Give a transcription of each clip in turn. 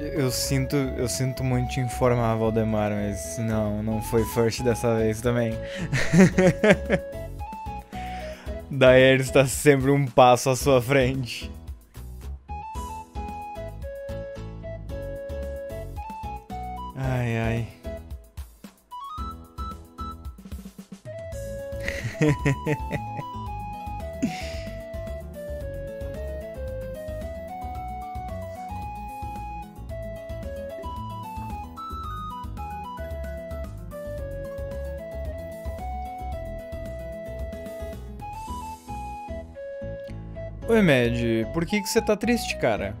Eu sinto, eu sinto muito te informar, Valdemar, mas não, não foi first dessa vez também. Daenerys está sempre um passo à sua frente. Ai, ai. Med, por que, que você tá triste, cara?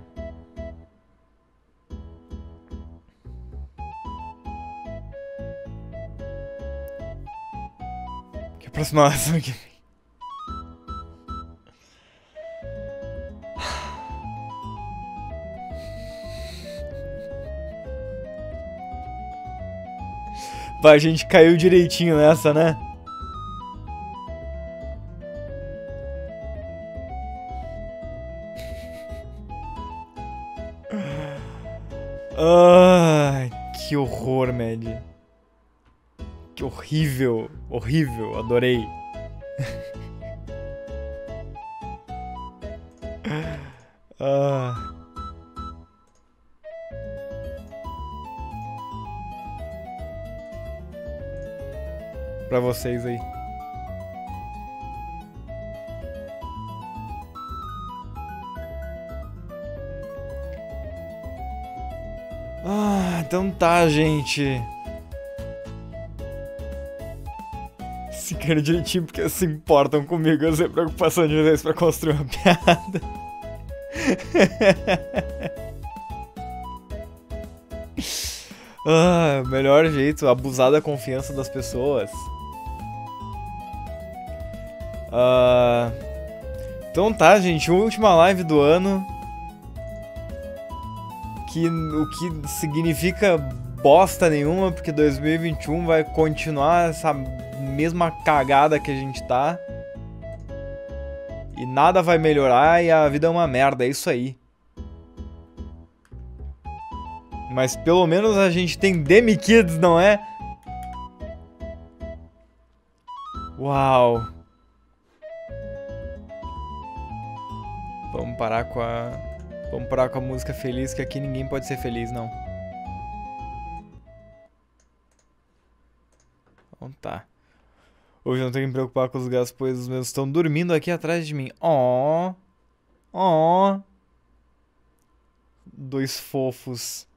Que aproximação aqui. Vai, a gente caiu direitinho nessa, né? Horrível, adorei. ah. Pra vocês aí. Ah, então tá, gente. Direitinho porque se importam comigo, sei preocupação de vocês pra construir uma piada. ah, melhor jeito, abusar da confiança das pessoas. Ah, então tá, gente, última live do ano que o que significa bosta nenhuma, porque 2021 vai continuar essa mesma cagada que a gente tá. E nada vai melhorar e a vida é uma merda, é isso aí. Mas pelo menos a gente tem Demi Kids, não é? Uau. Vamos parar com a Vamos parar com a música feliz, que aqui ninguém pode ser feliz, não. Hoje não tenho que me preocupar com os gatos, pois os meus estão dormindo aqui atrás de mim. Ó. Oh. Ó. Oh. Dois fofos.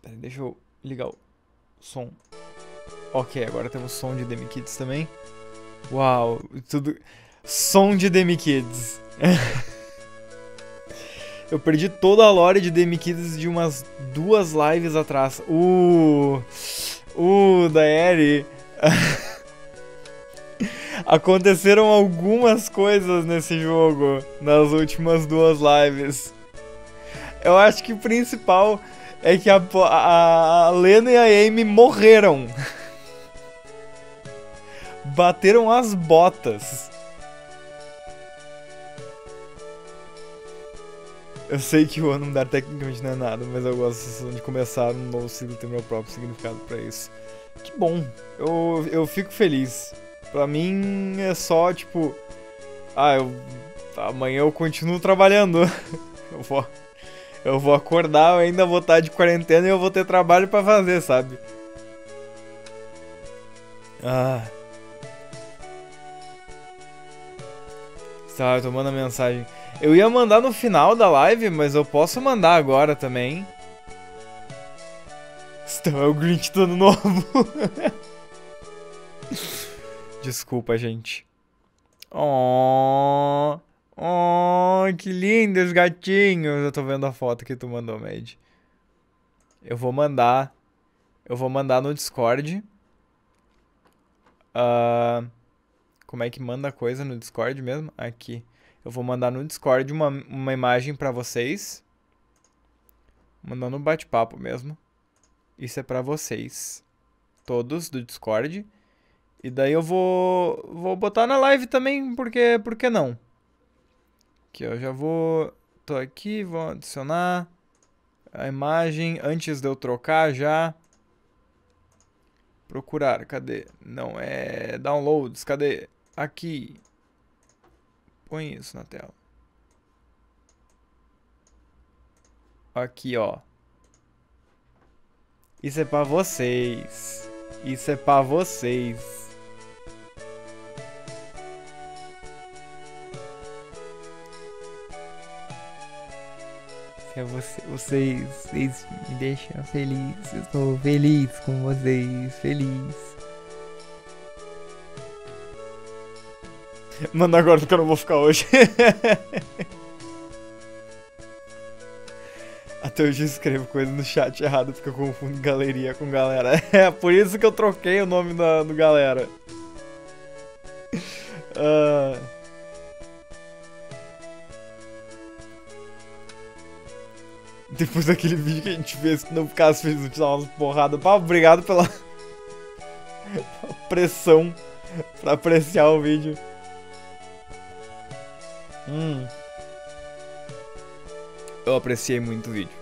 Pera, deixa eu ligar o som. Ok, agora temos som de Demi Kids também. Uau, tudo... Som de Demi Kids. Eu perdi toda a lore de Demi Kids de umas duas lives atrás. Uh! Uh, da Eri. Aconteceram algumas coisas nesse jogo nas últimas duas lives. Eu acho que o principal é que a, a, a Lena e a Amy morreram. Bateram as botas. Eu sei que o ano mudar tecnicamente não é nada, mas eu gosto de começar um novo ciclo e ter meu próprio significado para isso. Que bom, eu, eu fico feliz. Pra mim é só tipo. Ah, eu. Amanhã eu continuo trabalhando. Eu vou. Eu vou acordar, eu ainda vou estar de quarentena e eu vou ter trabalho para fazer, sabe? Ah. Tá, tô mandando mensagem. Eu ia mandar no final da live, mas eu posso mandar agora também. Então é o Grinch do ano novo. Desculpa, gente. Oh, oh, que lindos gatinhos. Eu tô vendo a foto que tu mandou, Mad. Eu vou mandar. Eu vou mandar no Discord. Uh, como é que manda coisa no Discord mesmo? Aqui. Eu vou mandar no Discord uma, uma imagem para vocês. Mandando um bate-papo mesmo. Isso é para vocês. Todos do Discord. E daí eu vou vou botar na live também, porque por que não? Aqui, ó, já vou... Tô aqui, vou adicionar a imagem antes de eu trocar já. Procurar, cadê? Não, é downloads, cadê? Aqui. Põe isso na tela. Aqui, ó. Isso é pra vocês. Isso é pra vocês. É você, vocês, vocês me deixam feliz. Estou feliz com vocês, feliz. Mano, agora que eu não vou ficar hoje. Até hoje eu escrevo coisa no chat errado porque eu confundo galeria com galera. É por isso que eu troquei o nome da, do galera. Uh... Depois daquele vídeo que a gente fez que não ficasse feliz, eu te dar umas porradas. Pá, obrigado pela pressão pra apreciar o vídeo. Hum. Eu apreciei muito o vídeo.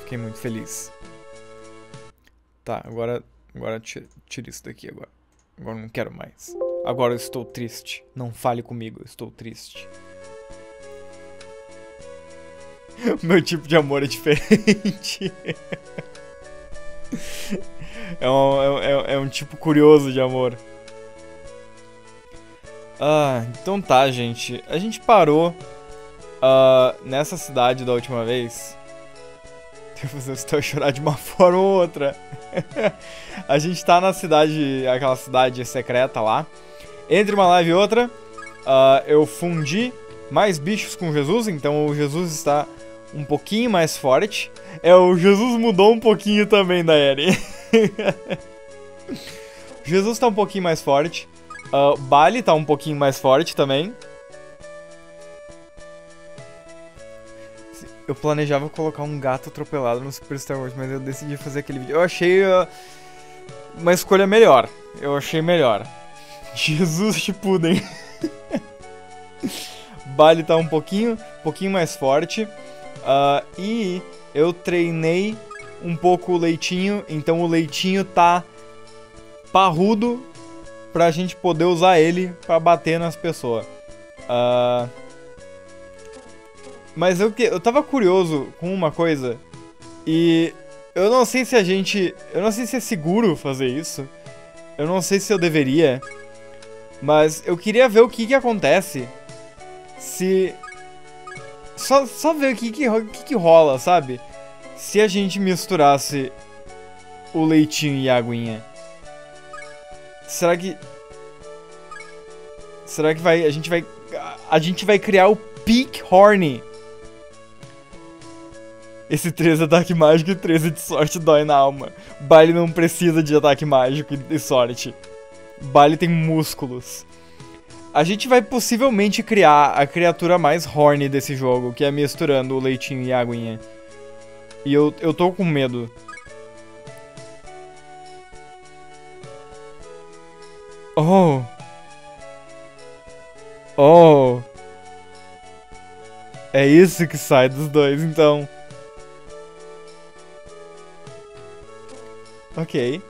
Fiquei muito feliz. Tá, agora, agora tira, tira isso daqui agora. Agora não quero mais. Agora eu estou triste. Não fale comigo, eu estou triste. Meu tipo de amor é diferente. é, um, é, é um tipo curioso de amor. Ah, então tá, gente. A gente parou uh, nessa cidade da última vez. Você está chorar de uma forma ou outra. a gente tá na cidade, aquela cidade secreta lá. Entre uma live e outra, uh, eu fundi mais bichos com Jesus, então o Jesus está um pouquinho mais forte. É, o Jesus mudou um pouquinho também da Eren. Jesus tá um pouquinho mais forte. Uh, Bali tá um pouquinho mais forte também. Eu planejava colocar um gato atropelado no Super Star Wars, mas eu decidi fazer aquele vídeo. Eu achei uh, uma escolha melhor. Eu achei melhor. Jesus Shippuden. Bali tá um pouquinho, um pouquinho mais forte. Uh, e eu treinei um pouco o leitinho, então o leitinho tá parrudo pra gente poder usar ele pra bater nas pessoas. Uh, mas eu, eu tava curioso com uma coisa e eu não sei se a gente. Eu não sei se é seguro fazer isso. Eu não sei se eu deveria. Mas eu queria ver o que, que acontece se só, só ver o que que, que que rola, sabe? Se a gente misturasse o leitinho e a aguinha. Será que... Será que vai... A gente vai... A gente vai criar o Peak Horny. Esse 13 ataque mágico e 13 de sorte dói na alma. Baile não precisa de ataque mágico e sorte. Baile tem músculos. A gente vai possivelmente criar a criatura mais horny desse jogo, que é misturando o leitinho e a aguinha. E eu, eu tô com medo. Oh! Oh! É isso que sai dos dois, então. Ok.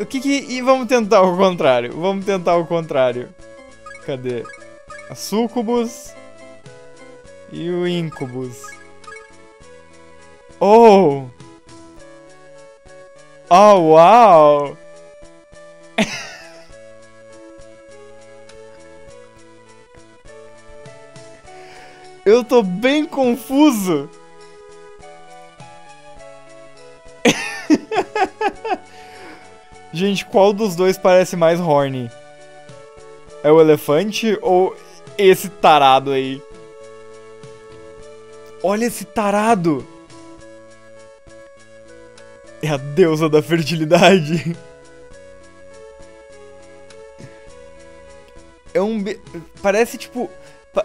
O que que... E vamos tentar o contrário. Vamos tentar o contrário. Cadê? A Sucubus e o Incubus. Oh! Oh, uau! Eu tô bem confuso. Gente, qual dos dois parece mais horny? É o elefante ou esse tarado aí? Olha esse tarado! É a deusa da fertilidade. É um. Parece tipo.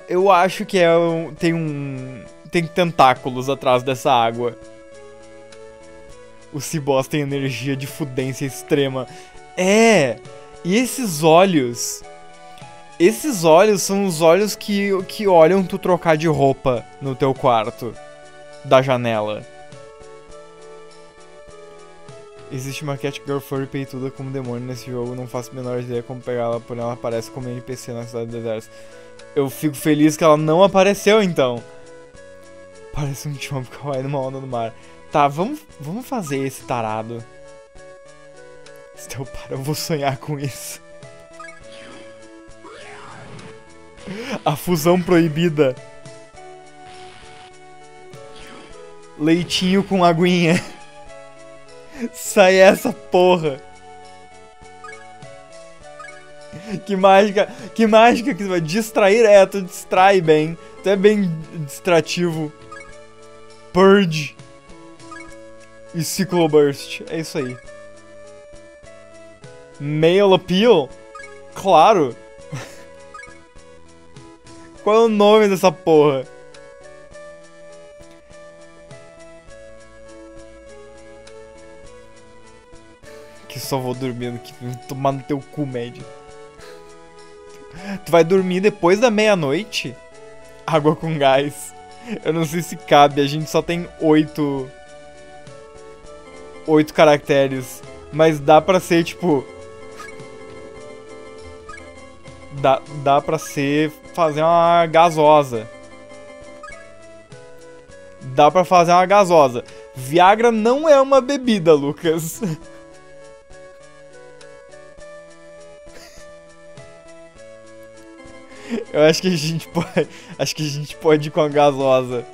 Eu acho que é um. Tem um. Tem tentáculos atrás dessa água. O Cibos tem energia de fudência extrema. É! E esses olhos Esses olhos são os olhos que, que olham tu trocar de roupa no teu quarto. Da janela. Existe uma Catgirl Furry peituda como demônio nesse jogo, não faço a menor ideia como pegá-la, porém ela aparece como NPC na Cidade do Deserto. Eu fico feliz que ela não apareceu então. Parece um chomp kawaii numa onda do mar. Tá, vamos, vamos fazer esse tarado. Esteu para, eu vou sonhar com isso. A fusão proibida. Leitinho com aguinha. Sai essa porra. Que mágica, que mágica que vai distrair, é, tu distrai bem. Tu é bem distrativo. Purge. E Cycloburst, é isso aí. Male Appeal? Claro. Qual é o nome dessa porra? Que só vou dormindo, que tomar no teu cu, médio. Tu vai dormir depois da meia-noite? Água com gás. Eu não sei se cabe, a gente só tem oito. Oito caracteres. Mas dá pra ser, tipo. Dá, dá pra ser. Fazer uma gasosa. Dá pra fazer uma gasosa. Viagra não é uma bebida, Lucas. Eu acho que a gente pode. Acho que a gente pode ir com a gasosa.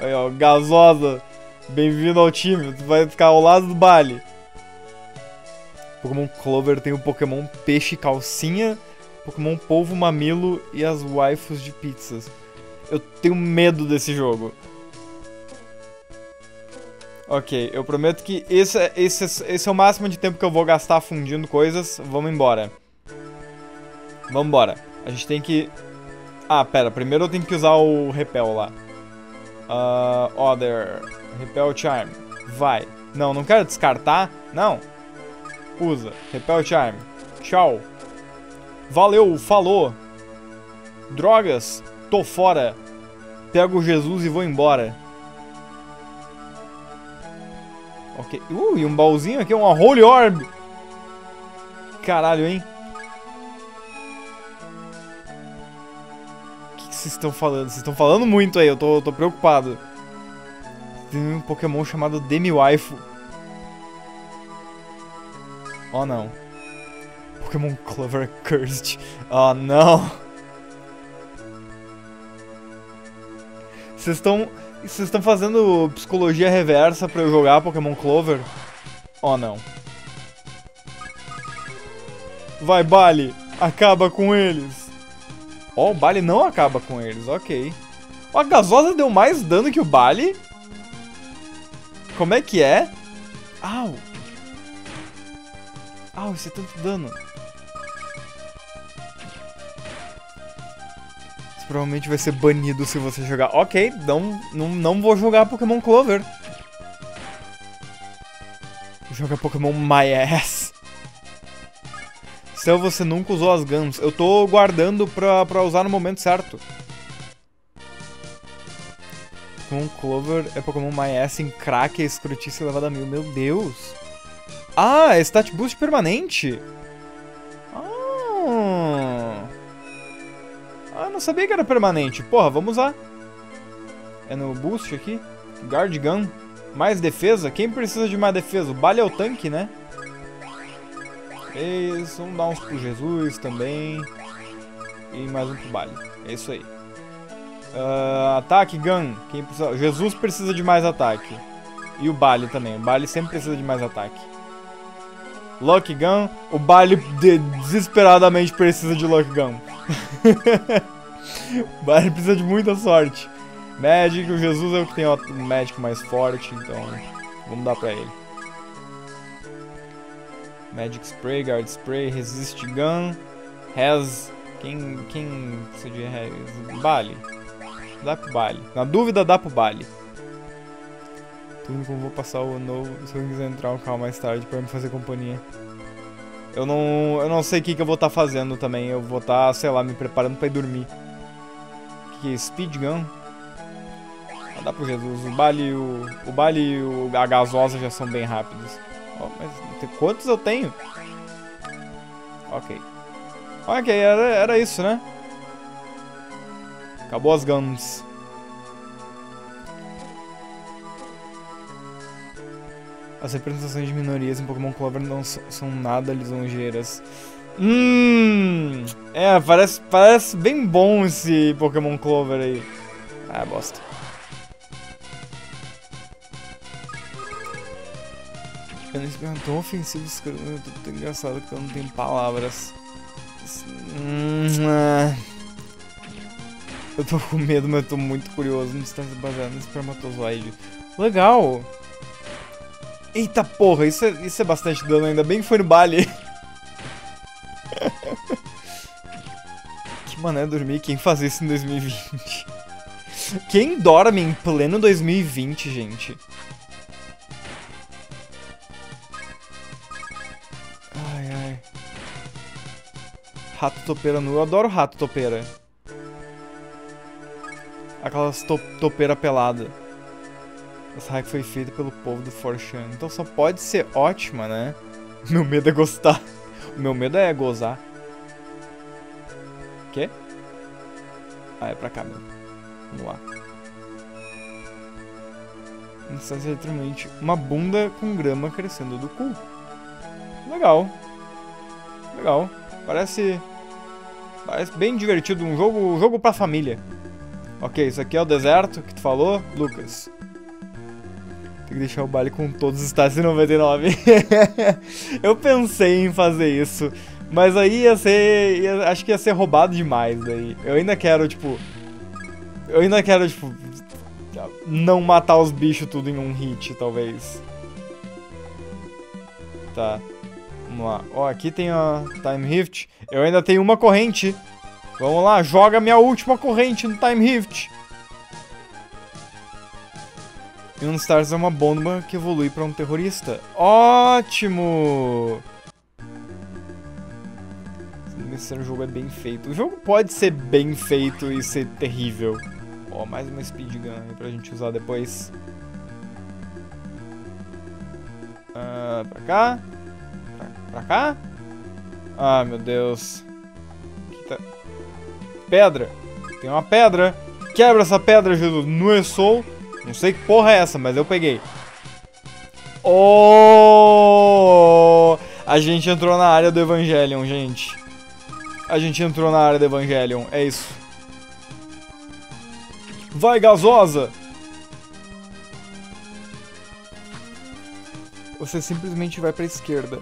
Aí, ó, gasosa. Bem-vindo ao time. Tu vai ficar ao lado do baile. Pokémon Clover tem o Pokémon Peixe Calcinha, Pokémon Polvo Mamilo e as waifus de pizzas. Eu tenho medo desse jogo. Ok, eu prometo que esse, esse, esse é o máximo de tempo que eu vou gastar fundindo coisas. Vamos embora. Vamos embora. A gente tem que... Ah, pera. Primeiro eu tenho que usar o repel lá. Uh, other. Repel Charm. Vai. Não, não quero descartar. Não. Usa. Repel Charm. Tchau. Valeu, falou. Drogas. Tô fora. Pego Jesus e vou embora. Ok. Uh, e um baúzinho aqui, uma Holy Orb. Caralho, hein? O que vocês estão falando? Vocês estão falando muito aí, eu tô, tô preocupado. Tem um Pokémon chamado Demi-Waifu. Oh, não. Pokémon Clover Cursed. Oh, não. Vocês estão... Vocês estão fazendo psicologia reversa pra eu jogar Pokémon Clover? Oh, não. Vai, Bali! Acaba com eles! Ó, oh, o Bali não acaba com eles, ok. Oh, a gasosa deu mais dano que o Bali? Como é que é? Au! Au, isso é tanto dano. Provavelmente vai ser banido se você jogar. Ok, não, não, não vou jogar Pokémon Clover. Joga Pokémon My Ass. Se você nunca usou as guns, eu tô guardando pra, pra usar no momento certo. Pokémon Clover é Pokémon My Ass em crack, escrotice elevada a mil. Meu Deus. Ah, é stat boost permanente. Não sabia que era permanente. Porra, vamos usar. É no boost aqui. Guard Gun. Mais defesa? Quem precisa de mais defesa? O Bale é o tanque, né? Isso, vamos dar uns pro Jesus também. E mais um pro Bale. É isso aí. Uh, ataque Gun. Quem precisa... Jesus precisa de mais ataque. E o Bale também. O Bale sempre precisa de mais ataque. Lucky Gun. O Bale de desesperadamente precisa de Lucky Gun. o Bayern precisa de muita sorte. Magic, o Jesus é o que tem o Magic mais forte, então vamos dar pra ele. Magic Spray, Guard Spray, Resist Gun, Has... Quem, quem precisa de? Bali. Dá pro Bali. Na dúvida, dá pro Bali. Tudo como vou passar o novo, se eu quiser entrar um carro mais tarde pra me fazer companhia. Eu não, eu não sei o que, que eu vou estar tá fazendo também. Eu vou estar, tá, sei lá, me preparando pra ir dormir. O que, é Speed Gun? Ah, dá pro Jesus. O Bali, o, o Bali e o, a gasosa já são bem rápidos. Oh, mas quantos eu tenho? Ok. Ok, era, era isso, né? Acabou as guns. As representações de minorias em Pokémon Clover não são nada lisonjeiras. Hum, é, parece, parece bem bom esse Pokémon Clover aí. Ah, bosta. Eles tão ofensivos que eu tô tão engraçado que eu não tenho palavras. Hum, é. Eu tô com medo, mas eu tô muito curioso. Não está baseado no espermatozoide. Legal! Eita porra, isso é, isso é bastante dano ainda. Bem que foi no baile. que mané dormir. Quem faz isso em 2020? Quem dorme em pleno 2020, gente? Ai, ai. Rato topeira nu. Eu adoro rato topeira. Aquelas to topeira pelada. Essa hack foi feita pelo povo do Forchan. Então só pode ser ótima, né? Meu medo é gostar. O meu medo é gozar. Quê? Ah, é pra cá mesmo. Vamos lá. Instância literalmente uma bunda com grama crescendo do cu. Legal. Legal. Parece... Parece bem divertido. Um jogo, um jogo pra família. Ok, isso aqui é o deserto que tu falou, Lucas. Que deixar o baile com todos os de 99. eu pensei em fazer isso. Mas aí ia ser. Ia, acho que ia ser roubado demais daí. Eu ainda quero, tipo. Eu ainda quero, tipo. Não matar os bichos tudo em um hit, talvez. Tá. Vamos lá. Ó, aqui tem a Time Rift. Eu ainda tenho uma corrente. Vamos lá, joga minha última corrente no Time Rift. E um Stars é uma bomba que evolui para um terrorista. Ótimo! Esse jogo é bem feito. O jogo pode ser bem feito e ser terrível. Ó, mais uma speedgun aí pra gente usar depois. Uh, pra cá. Pra, pra, cá. Ah, meu Deus. Tá... Pedra. Tem uma pedra. Quebra essa pedra, Jesus. No é Soul. Não sei que porra é essa, mas eu peguei. Oh! A gente entrou na área do Evangelion, gente. A gente entrou na área do Evangelion, é isso. Vai, gasosa! Você simplesmente vai pra esquerda.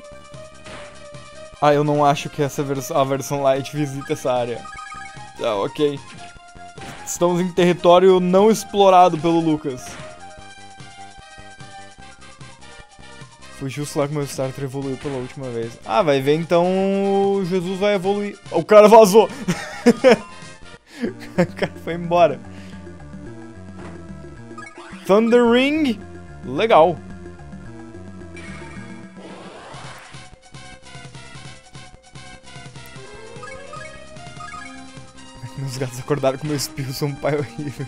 Ah, eu não acho que essa vers a versão light visita essa área. Tá, ok. Estamos em território não explorado pelo Lucas. Foi justo lá que meu starter evoluiu pela última vez. Ah, vai ver então Jesus vai evoluir. O cara vazou! o cara foi embora. Thunder Ring. Legal. Meus gatos acordaram com meu espirro, sou um pai horrível.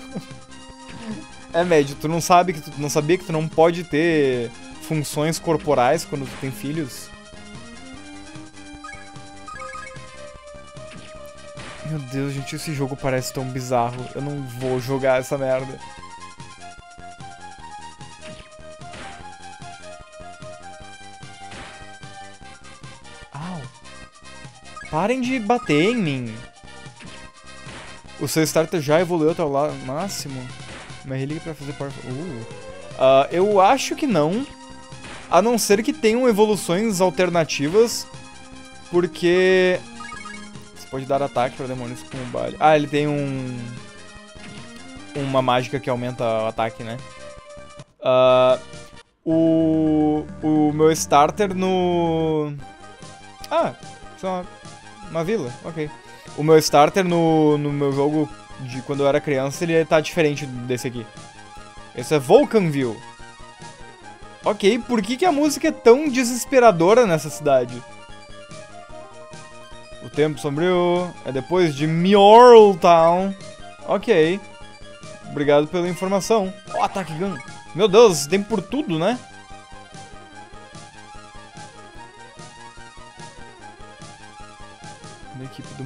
É médio, tu não sabe que tu não sabia que tu não pode ter funções corporais quando tu tem filhos? Meu Deus, gente, esse jogo parece tão bizarro. Eu não vou jogar essa merda. Au. Parem de bater em mim. O seu starter já evoluiu até o máximo? Uma relíquia pra fazer par... Uh. uh. eu acho que não. A não ser que tenham evoluções alternativas. Porque... Você pode dar ataque pra demônios com o baile. Ah, ele tem um... Uma mágica que aumenta o ataque, né? Uh, o... O meu starter no... Ah, só uma, uma vila, ok. O meu starter no, no meu jogo de quando eu era criança, ele tá diferente desse aqui. Esse é Vulcanville. Ok, por que, que a música é tão desesperadora nessa cidade? O Tempo Sombrio é depois de Mjorl Town. Ok. Obrigado pela informação. Oh, ataque gun. Meu Deus, tem por tudo, né?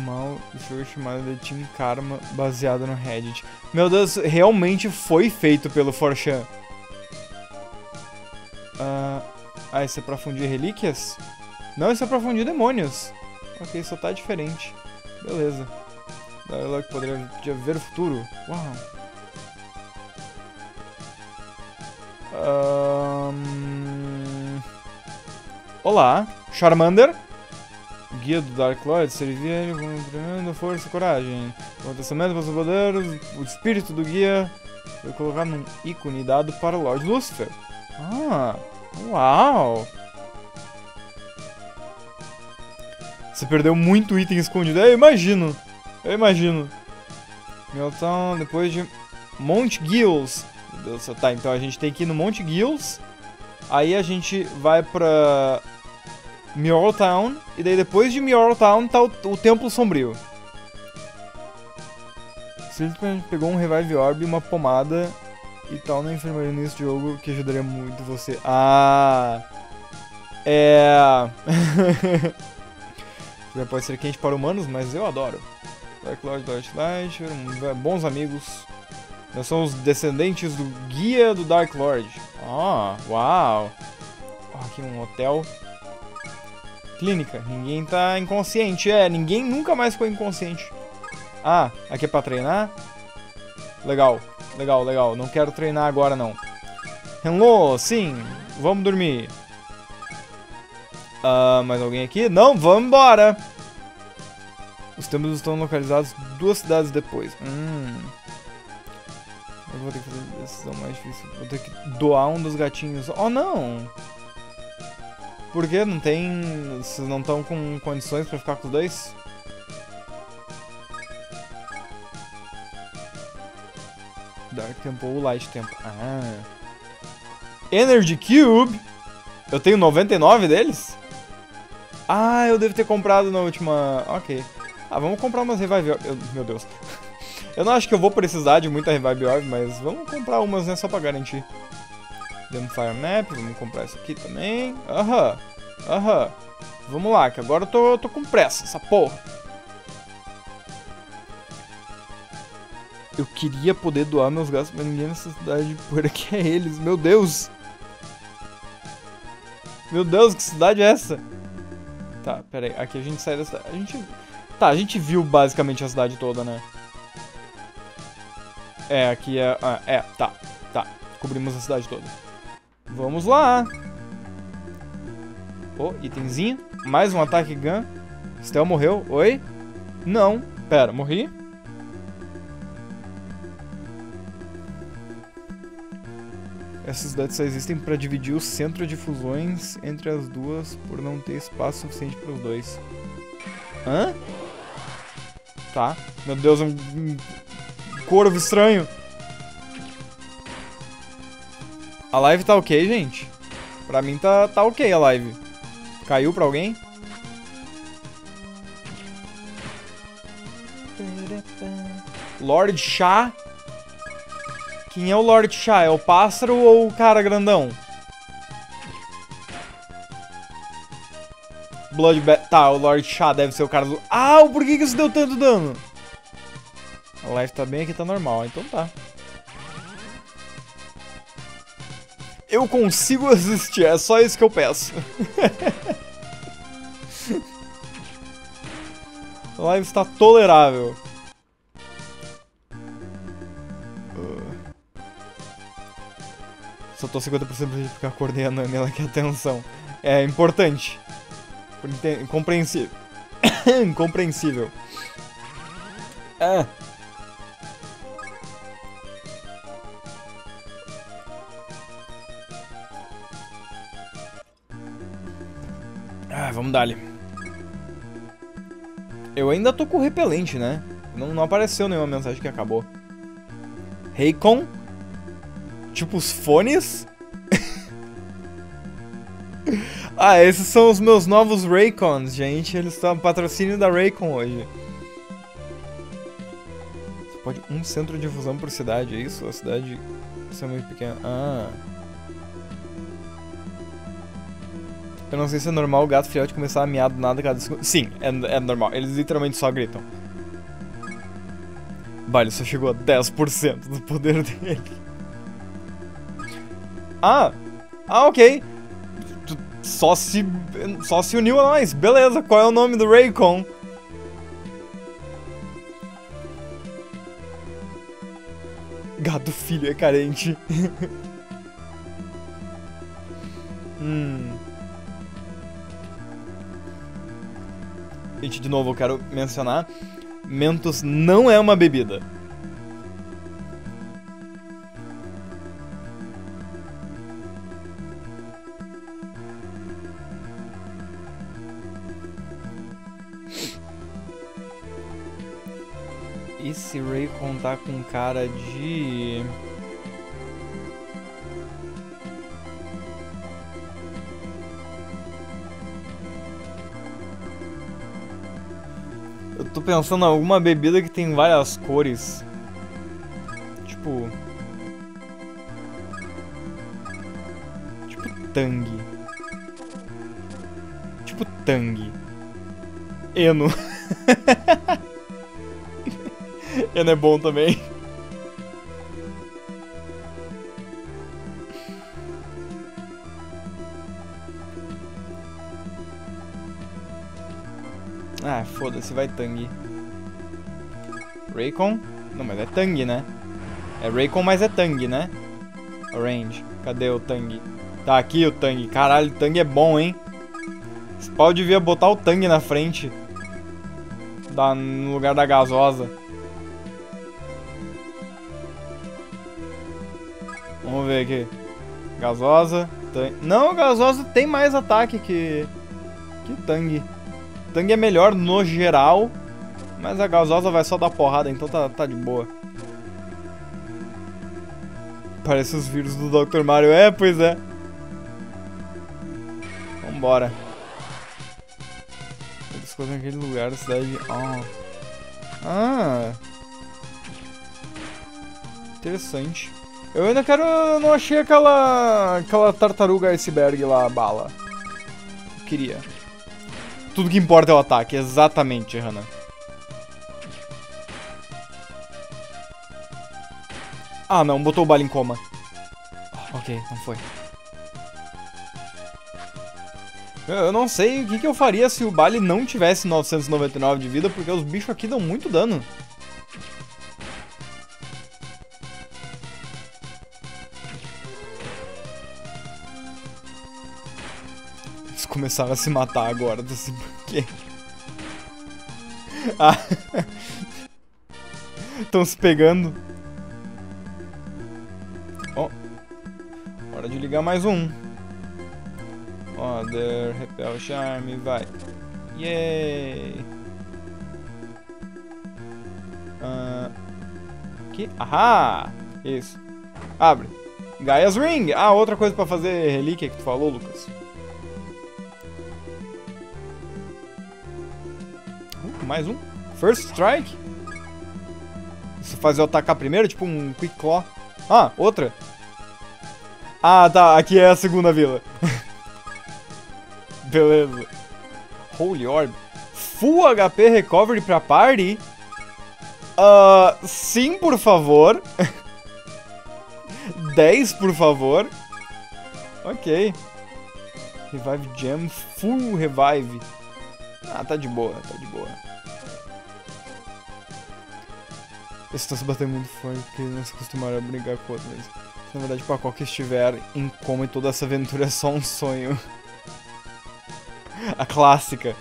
Mal, foi chamado de Team Karma, baseado no Reddit. Meu Deus, realmente foi feito pelo Forchan. Uh, ah, esse é pra fundir relíquias? Não, esse é pra fundir demônios. Ok, só tá diferente. Beleza. Ela poderia ver o futuro. Uau. Um... Olá, Charmander. Guia do Dark Lord servia ele com força e coragem. O acontecimento para seu poder, o espírito do guia foi colocado num ícone dado para o Lord Lucifer. Ah, uau! Você perdeu muito item escondido. Eu imagino. Eu imagino. Meltdown, depois de Monte Gills. Tá, então a gente tem que ir no Monte Gills. Aí a gente vai pra Mjorl Town. E daí depois de Mjorl Town tá o, o Templo Sombrio. Simplesmente pegou um Revive Orb uma pomada e tal na enfermaria nesse jogo que ajudaria muito você. Ah... É... Já pode ser quente para humanos, mas eu adoro. Dark Lord, Dark Light, bons amigos. Nós somos descendentes do guia do Dark Lord. Ah, uau. Oh, aqui um hotel. Clínica. Ninguém tá inconsciente. É, ninguém nunca mais ficou inconsciente. Ah, aqui é pra treinar? Legal, legal, legal. Não quero treinar agora, não. Hello, sim. Vamos dormir. Uh, mais alguém aqui? Não, vamos embora. Os templos estão localizados duas cidades depois. Hum. Eu vou ter que fazer a decisão mais difícil. Vou ter que doar um dos gatinhos. Oh, não! Por que? Não tem... Vocês não estão com condições pra ficar com os dois? Dark Temple ou Light Temple. Ah. Energy Cube. Eu tenho 99 deles? Ah, eu devo ter comprado na última... Ok. Ah, vamos comprar umas Revive Orb. Meu Deus. eu não acho que eu vou precisar de muita Revive Orb, mas vamos comprar umas, né? Só pra garantir. Fire Map, vamos comprar essa aqui também. Aham, aham. Vamos lá, que agora eu tô, tô com pressa, essa porra. Eu queria poder doar meus gastos, mas ninguém nessa cidade por aqui é eles. Meu Deus! Meu Deus, que cidade é essa? Tá, pera aí. Aqui a gente sai da cidade. A gente... Tá, a gente viu basicamente a cidade toda, né? É, aqui é... Ah, é, tá. Tá. Cobrimos a cidade toda. Vamos lá. Oh, itemzinho. Mais um ataque gun. Stel morreu. Oi? Não. Pera, morri? Essas cidades só existem para dividir o centro de fusões entre as duas por não ter espaço suficiente para os dois. Hã? Tá. Meu Deus, um, um corvo estranho. A live tá ok, gente? Pra mim tá, tá ok a live. Caiu pra alguém? Lord Shah quem é o Lord Shah? É o pássaro ou o cara grandão? Blood Tá, o Lord Shah deve ser o cara do... Ah, por que, que isso deu tanto dano? A life tá bem aqui, tá normal. Então tá. Eu consigo assistir, é só isso que eu peço. a live está tolerável. Só tô 50% pra ficar coordenando nela que atenção. É importante. Compreensível. Compreensível. É. Ah, vamos dar ali. Eu ainda tô com repelente, né? Não, não apareceu nenhuma mensagem que acabou. Reikon. Tipo os fones? ah, esses são os meus novos Raycons, gente. Eles estão patrocínio da Raycon hoje. Você pode um centro de fusão por cidade, é isso? A cidade é muito pequena. Ah. Eu não sei se é normal o gato filhote começar a miar do nada cada segundo. Sim, é, é normal. Eles literalmente só gritam. Bah, ele só chegou a 10% do poder dele. Ah! Ah, ok. Só se, só se uniu a nós. Beleza, qual é o nome do Raycon? Gato filho é carente. hum. Gente, de novo, eu quero mencionar. Mentos não é uma bebida. E se Ray contar com cara de... tô pensando em alguma bebida que tem várias cores. Tipo... Tipo Tang. Tipo Tang. Eno. Eno é bom também. Ah, foda-se, vai Tang. Raycon? Não, mas é Tang, né? É Raycon, mas é Tang, né? Orange. Cadê o Tang? Tá aqui o Tang. Caralho, o Tang é bom, hein? Spawn devia botar o Tang na frente. Da, no lugar da gasosa. Vamos ver aqui. Gasosa. Tang. Não, gasosa tem mais ataque que. Que Tang. Tang é melhor no geral. Mas a gasosa vai só dar porrada, então tá, tá de boa. Parece os vírus do Dr. Mario. É, pois é. Vambora. Eles colocam naquele lugar da cidade. Oh. Ah. Interessante. Eu ainda quero. Não achei aquela. aquela tartaruga iceberg lá, bala. Eu queria. Tudo que importa é o ataque, exatamente, Hannah. Ah, não, botou o bala em coma. Ok, não foi. Eu não sei o que eu faria se o Bali não tivesse 999 de vida, porque os bichos aqui dão muito dano. Começaram a se matar agora, não sei porquê. Ah. Estão se pegando. Ó. Oh. Hora de ligar mais um. Other, repel, charme, vai. Yay! Uh, aqui? Ahá! Isso. Abre. Gaia's Ring! Ah, outra coisa pra fazer relíquia que tu falou, Lucas. Mais um. First Strike. Isso faz eu atacar primeiro, tipo um Quick Claw. Ah, outra. Ah, tá. Aqui é a segunda vila. Beleza. Holy Orb. Full HP Recovery pra party? Uh, sim, por favor. 10, por favor. Ok. Revive Gem. Full Revive. Ah, tá de boa, tá de boa. Eles estão se batendo muito forte porque não se acostumaram a brigar com outros. Na verdade, pra qualquer estiver em coma e toda essa aventura é só um sonho. A clássica.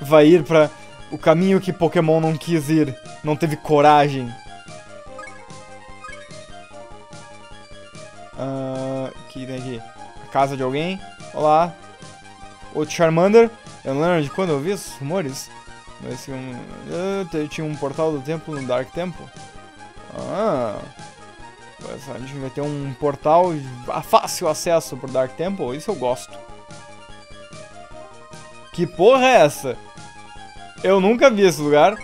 Vai ir pra o caminho que Pokémon não quis ir. Não teve coragem. Uh, que tem aqui? A casa de alguém. Olá. Outro Charmander. Eu não lembro de quando eu vi esses rumores. Mas um, eu tinha um portal do templo no Dark Temple. Ah. A gente vai ter um portal a fácil acesso pro Dark Temple, isso eu gosto. Que porra é essa? Eu nunca vi esse lugar.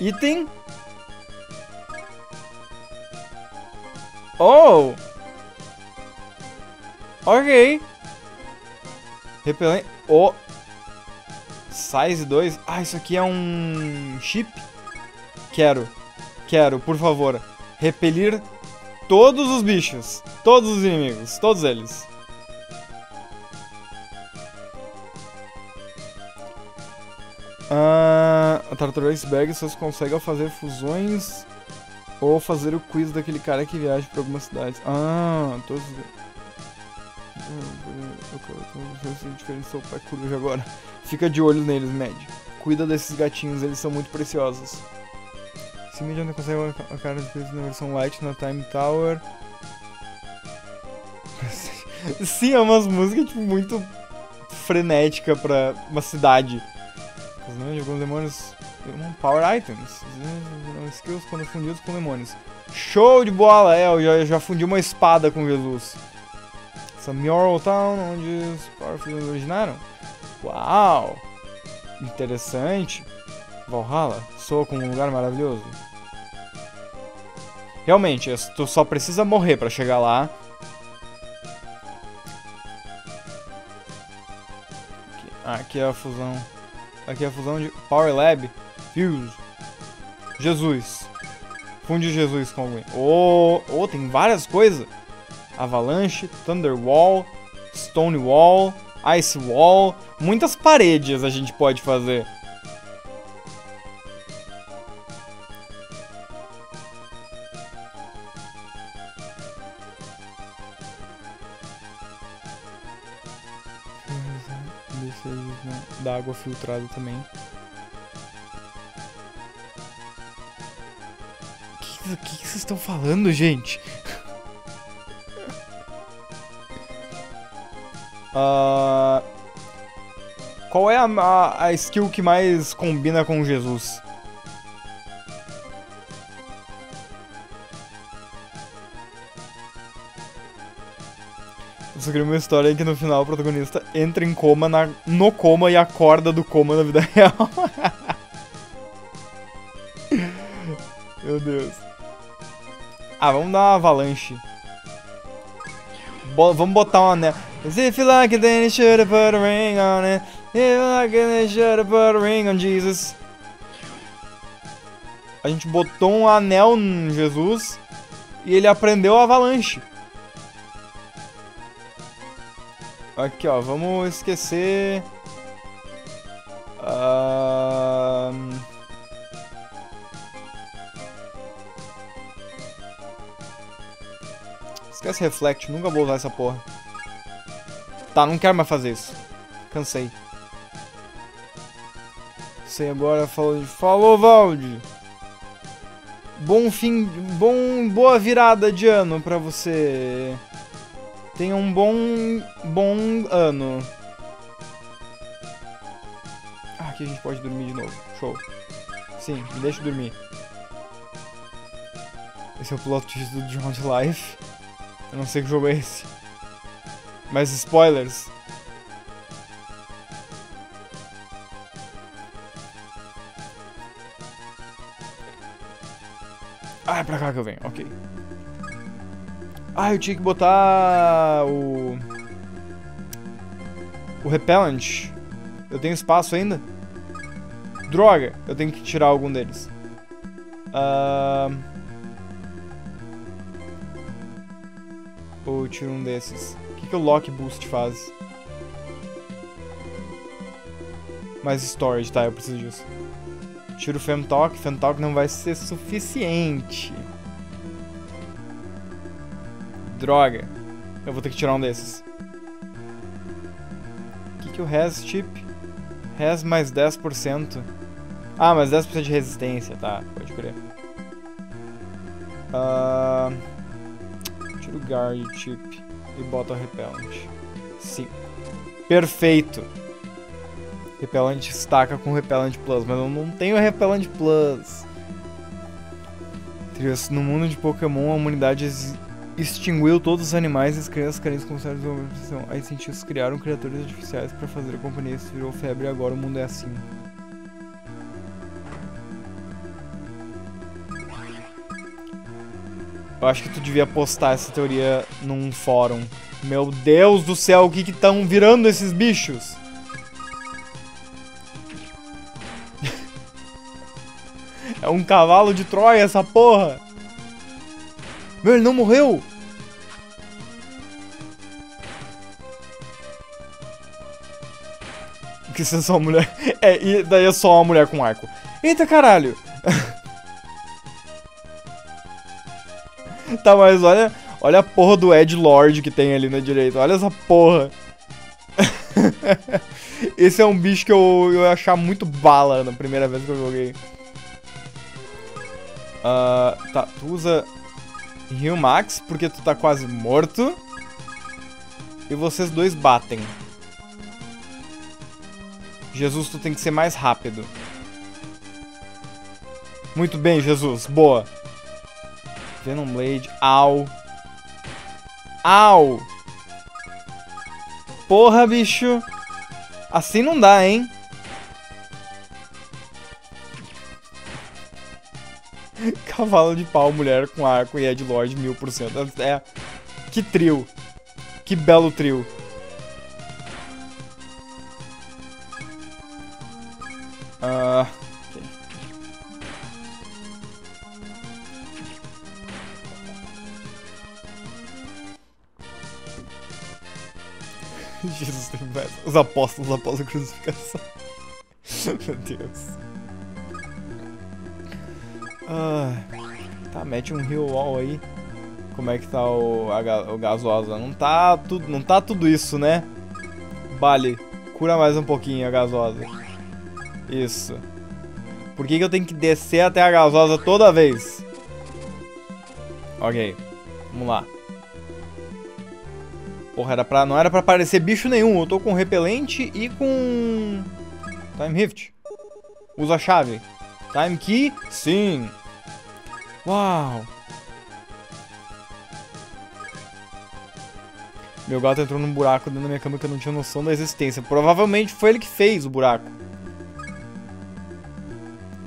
Item. Oh! Ok. Repelente. Oh! Size 2. Ah, isso aqui é um chip? Quero. Quero, por favor. Repelir todos os bichos. Todos os inimigos. Todos eles. Ah, a Tartaruga Iceberg só se consegue ao fazer fusões ou fazer o quiz daquele cara que viaja para algumas cidades. Ah, todos. Eu seu pai coruja agora. Fica de olho neles, Mad. Cuida desses gatinhos, eles são muito preciosos. Se Mid não consegue a cara de na versão light na Time Tower. Sim, é umas músicas tipo, muito frenética pra uma cidade. Alguns demônios. Power items. Skills quando fundidos com demônios. Show de bola! É, eu já, já fundi uma espada com Jesus. Samuel Town, onde os Power originaram. Uau! Interessante. Valhalla, soa como um lugar maravilhoso. Realmente, tu só precisa morrer pra chegar lá. Aqui é a fusão. Aqui é a fusão de Power Lab. Fuse. Jesus. Funde Jesus com alguém. Oh, oh, tem várias coisas. Avalanche, Thunder Wall, Stone Wall, Ice Wall. Muitas paredes a gente pode fazer. da água filtrada também. O que, que vocês estão falando, gente? Uh, qual é a, a, a skill que mais combina com Jesus? Cria uma história em que no final o protagonista entra em coma na, no coma e acorda do coma na vida real. Meu Deus. Ah, vamos dar uma avalanche. Vamos botar um anel. If you like it, then you should put a ring on it. If you like it, then you should put a ring on Jesus. A gente botou um anel em Jesus e ele aprendeu a avalanche. Aqui, ó, vamos esquecer... Uh... Esquece Reflect, nunca vou usar essa porra. Tá, não quero mais fazer isso. Cansei. Sei agora, falou, falou Valde. Bom fim, bom, boa virada de ano pra você. Tenha um bom, bom ano. Ah, aqui a gente pode dormir de novo. Show. Sim, me deixa dormir. Esse é o plot twist do de Life. Eu não sei que jogo é esse. Mas spoilers. Ah, é pra cá que eu venho. Ok. Ah, eu tinha que botar o... O repellent. Eu tenho espaço ainda? Droga, eu tenho que tirar algum deles. Uh... Ou eu tiro um desses. O que, que o Lock Boost faz? Mais storage, tá, eu preciso disso. Tiro o Femtalk, Femtalk não vai ser suficiente. Droga. Eu vou ter que tirar um desses. O que, que o Res Chip? Res mais 10%. Ah, mais 10% de resistência, tá, pode crer. Uh, tira o Guard Chip e bota o Repellent. Sim. Perfeito. Repellent estaca com Repellent Plus, mas eu não tenho Repellent Plus. No mundo de Pokémon, a humanidade extinguiu todos os animais e as crianças carentes começaram a desenvolver proteção. Aí cientistas criaram criaturas artificiais para fazer a companhia. Isso virou febre e agora o mundo é assim. Eu acho que tu devia postar essa teoria num fórum. Meu Deus do céu, o que que estão virando esses bichos? é um cavalo de Troia essa porra. Meu, ele não morreu. Que é só mulher. É, e daí é só uma mulher com arco. Eita caralho! tá, mas olha, olha a porra do Ed Lord que tem ali na direita. Olha essa porra. Esse é um bicho que eu, eu ia achar muito bala na primeira vez que eu joguei. Uh, tá, tu usa Rio Max porque tu tá quase morto. E vocês dois batem. Jesus, tu tem que ser mais rápido. Muito bem, Jesus. Boa. Venom Blade. Au. Au. Porra, bicho. Assim não dá, hein? Cavalo de pau, mulher com arco e Ed Lord mil por cento. É. Que trio. Que belo trio. Ah. Okay. Jesus tem. Os apóstolos após a crucificação. Meu Deus. Ah, tá, mete um Rio Wall aí. Como é que tá o, a, o gasosa? Não tá, tudo, não tá tudo isso, né? Vale, cura mais um pouquinho a gasosa. Isso. Por que, que eu tenho que descer até a gasosa toda vez? Ok, vamos lá. Porra, era pra, não era pra aparecer bicho nenhum. Eu tô com repelente e com... Time Rift. Usa a chave. Time Key? Sim. Uau. Meu gato entrou num buraco dentro da minha cama que eu não tinha noção da existência. Provavelmente foi ele que fez o buraco.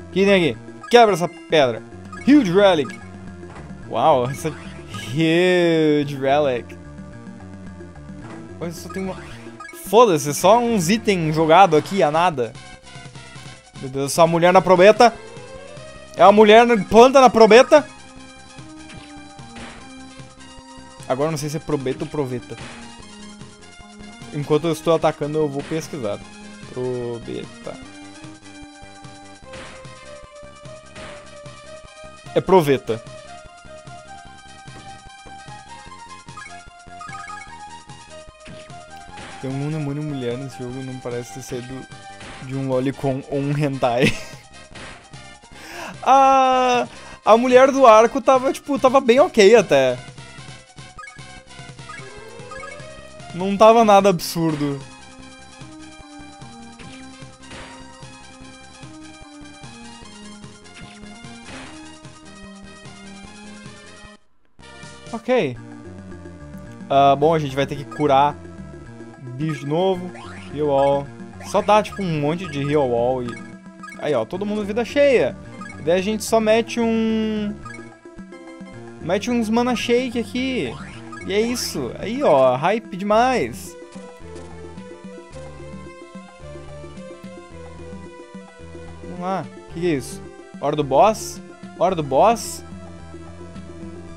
O que tem aqui? Quebra essa pedra. Huge Relic. Uau, essa... Huge Relic. Mas só tem uma... Foda-se, só uns itens jogados aqui, a nada. Meu Deus, essa mulher na probeta. É uma mulher planta na probeta. Agora não sei se é probeta ou proveta. Enquanto eu estou atacando, eu vou pesquisar. Probeta. É proveta. Tem um demônio mulher nesse jogo e não parece ter sido de um lolicon ou um hentai. a, a mulher do arco tava, tipo, tava bem ok até. Não tava nada absurdo. Ok. Uh, bom, a gente vai ter que curar bicho de novo. Heal all. Só dá, tipo, um monte de heal wall e... Aí, ó, todo mundo vida cheia. E daí a gente só mete um... Mete uns mana shake aqui. E é isso. Aí, ó, hype demais. Vamos lá. O que, que é isso? Hora do boss? Hora do boss?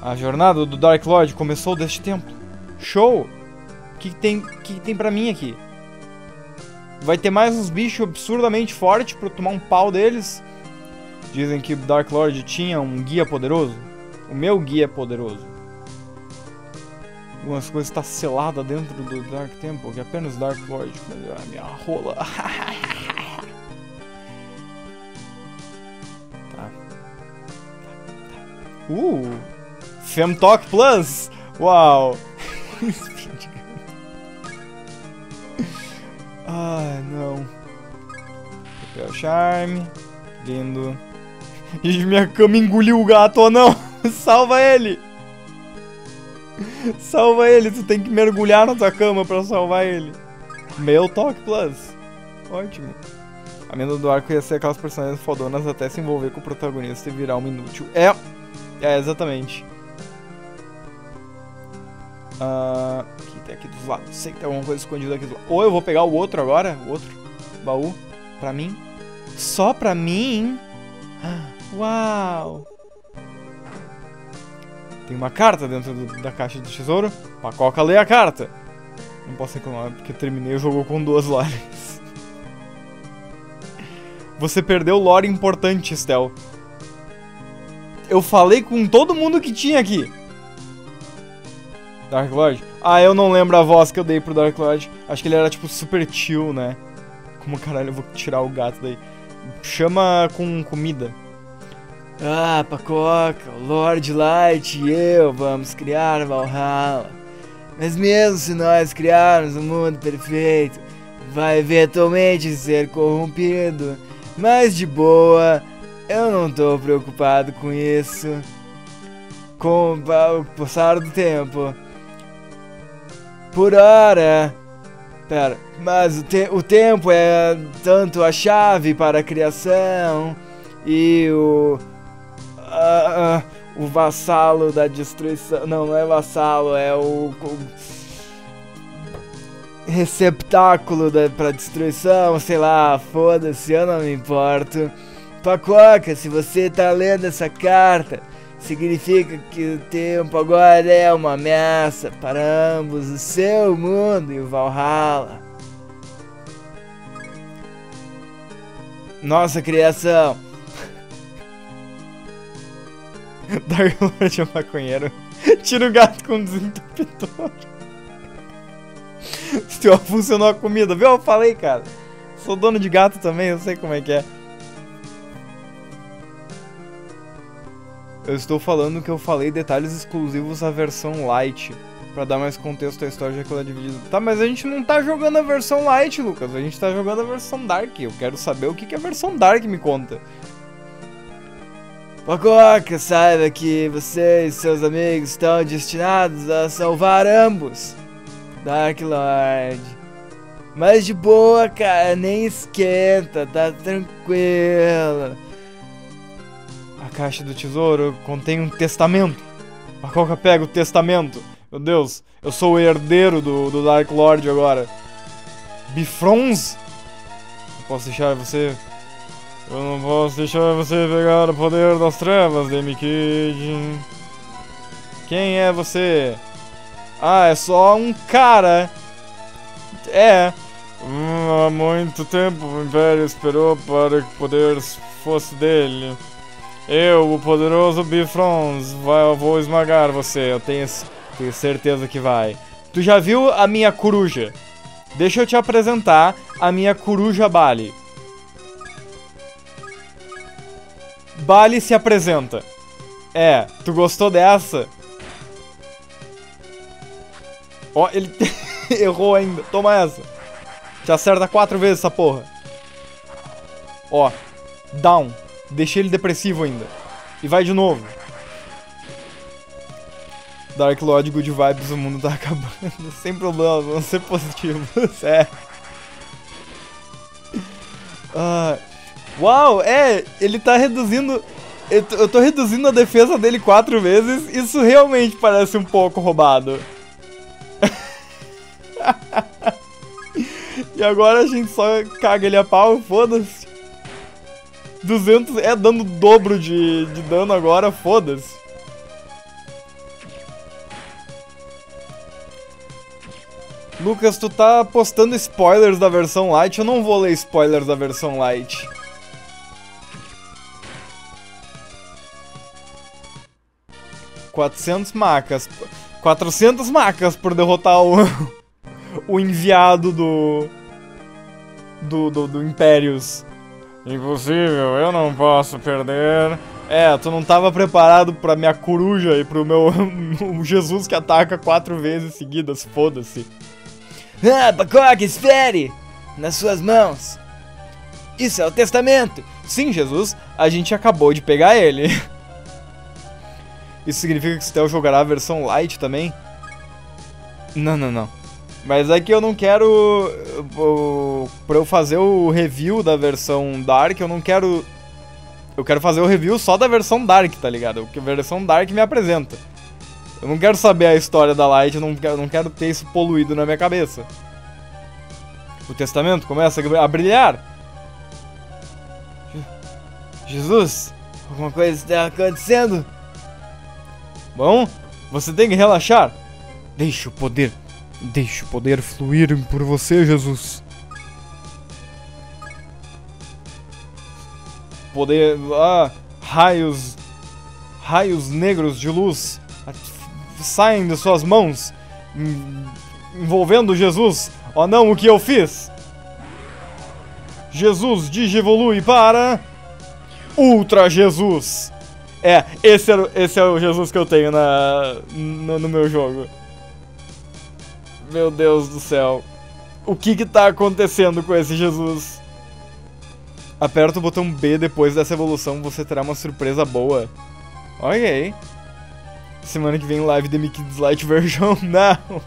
A jornada do Dark Lord começou deste templo. Show! O que, tem, que, tem pra mim aqui? Vai ter mais uns bichos absurdamente fortes pra tomar um pau deles. Dizem que Dark Lord tinha um guia poderoso. O meu guia é poderoso. Algumas coisas estão tá seladas dentro do Dark Temple, que apenas Dark Lord. A minha rola. tá. Uh! Femtalk Plus! Uau! Ai, não. Papel charme. Lindo. E minha cama engoliu o gato ou não? Salva ele! Salva ele, tu tem que mergulhar na tua cama pra salvar ele. Mail Talk Plus. Ótimo. A menda do arco ia ser aquelas personagens fodonas até se envolver com o protagonista e virar um inútil. É, é, exatamente. Uh, que tem aqui dos lados. Sei que tem alguma coisa escondida aqui do lado. Ou eu vou pegar o outro agora, o outro baú, pra mim. Só pra mim? Uau! Tem uma carta dentro do, da caixa do tesouro. Pacoca lê a carta. Não posso reclamar porque terminei o jogo com duas lores. Você perdeu lore importante, Estel. Eu falei com todo mundo que tinha aqui. Dark Lord? Ah, eu não lembro a voz que eu dei pro Dark Lord. Acho que ele era tipo super chill, né? Como caralho eu vou tirar o gato daí? Chama com comida. Ah, Pacoca, o Lord Light e eu vamos criar Valhalla. Mas mesmo se nós criarmos um mundo perfeito, vai eventualmente ser corrompido. Mas de boa, eu não tô preocupado com isso. Com o passar do tempo. Por hora. Pera, mas o, te o tempo é tanto a chave para a criação e o uh, uh, o vassalo da destruição. Não, não é vassalo, é o, o receptáculo da, pra destruição, sei lá, foda-se, eu não me importo. Pacoca, se você tá lendo essa carta, significa que o tempo agora é uma ameaça para ambos, o seu mundo e o Valhalla. Nossa criação, Dark Lord é maconheiro. Tira o gato com desentupidor. Se funcionou a comida, viu? Eu falei, cara. Sou dono de gato também, eu sei como é que é. Eu estou falando que eu falei detalhes exclusivos à versão light. Pra dar mais contexto à história já que ela é dividida. Tá, mas a gente não tá jogando a versão light, Lucas. A gente tá jogando a versão dark. Eu quero saber o que, que a versão dark me conta. Pacoca, saiba que você e seus amigos estão destinados a salvar ambos. Dark Lord. Mas de boa, cara, nem esquenta, tá tranquilo. A caixa do tesouro contém um testamento. Pacoca pega o testamento. Meu Deus, eu sou o herdeiro do, do Dark Lord agora. Bifrons? posso deixar você eu não posso deixar você pegar o poder das trevas, Demi Kid. Quem é você? Ah, é só um cara. É. Hum, há muito tempo o Império esperou para que o poder fosse dele. Eu, o poderoso Bifrons, vou esmagar você. Eu tenho, tenho certeza que vai. Tu já viu a minha coruja? Deixa eu te apresentar a minha coruja Bali. Bali se apresenta. É, tu gostou dessa? Ó, ele errou ainda. Toma essa. Te acerta quatro vezes essa porra. Ó, down. Deixei ele depressivo ainda. E vai de novo. Dark Lord, good vibes, o mundo tá acabando. Sem problemas, vão ser positivos. é. Ah... Uau, é, ele tá reduzindo... Eu eu tô reduzindo a defesa dele quatro vezes, isso realmente parece um pouco roubado. e agora a gente só caga ele a pau, foda-se. 200 é dando dobro de, de dano agora, foda-se. Lucas, tu tá postando spoilers da versão light, eu não vou ler spoilers da versão light. 400 macas. 400 macas por derrotar o, o enviado do, do, do, do Impérios. Impossível, eu não posso perder. É, tu não tava preparado pra minha coruja e pro meu o Jesus que ataca quatro vezes seguidas, foda-se. Ah, Bacoque, espere! Nas suas mãos. Isso é o testamento. Sim, Jesus, a gente acabou de pegar ele. Isso significa que Stel jogará a versão light também? Não, não, não. Mas é que eu não quero. Pra eu fazer o review da versão Dark, eu não quero. Eu quero fazer o review só da versão Dark, tá ligado? O que a versão Dark me apresenta. Eu não quero saber a história da Light, eu não quero, não quero ter isso poluído na minha cabeça. O testamento começa a brilhar. Jesus, alguma coisa está acontecendo. Bom, você tem que relaxar. Deixe o poder, deixe o poder fluir por você, Jesus. Poder, ah, raios, raios negros de luz saem de suas mãos, envolvendo Jesus. Oh não, o que eu fiz? Jesus digivolui para... Ultra Jesus. É, esse é, esse é o Jesus que eu tenho na, no, no meu jogo. Meu Deus do céu. O que que tá acontecendo com esse Jesus? Aperta o botão B depois dessa evolução, você terá uma surpresa boa. Ok. Semana que vem live The Mickey's Light version. Não.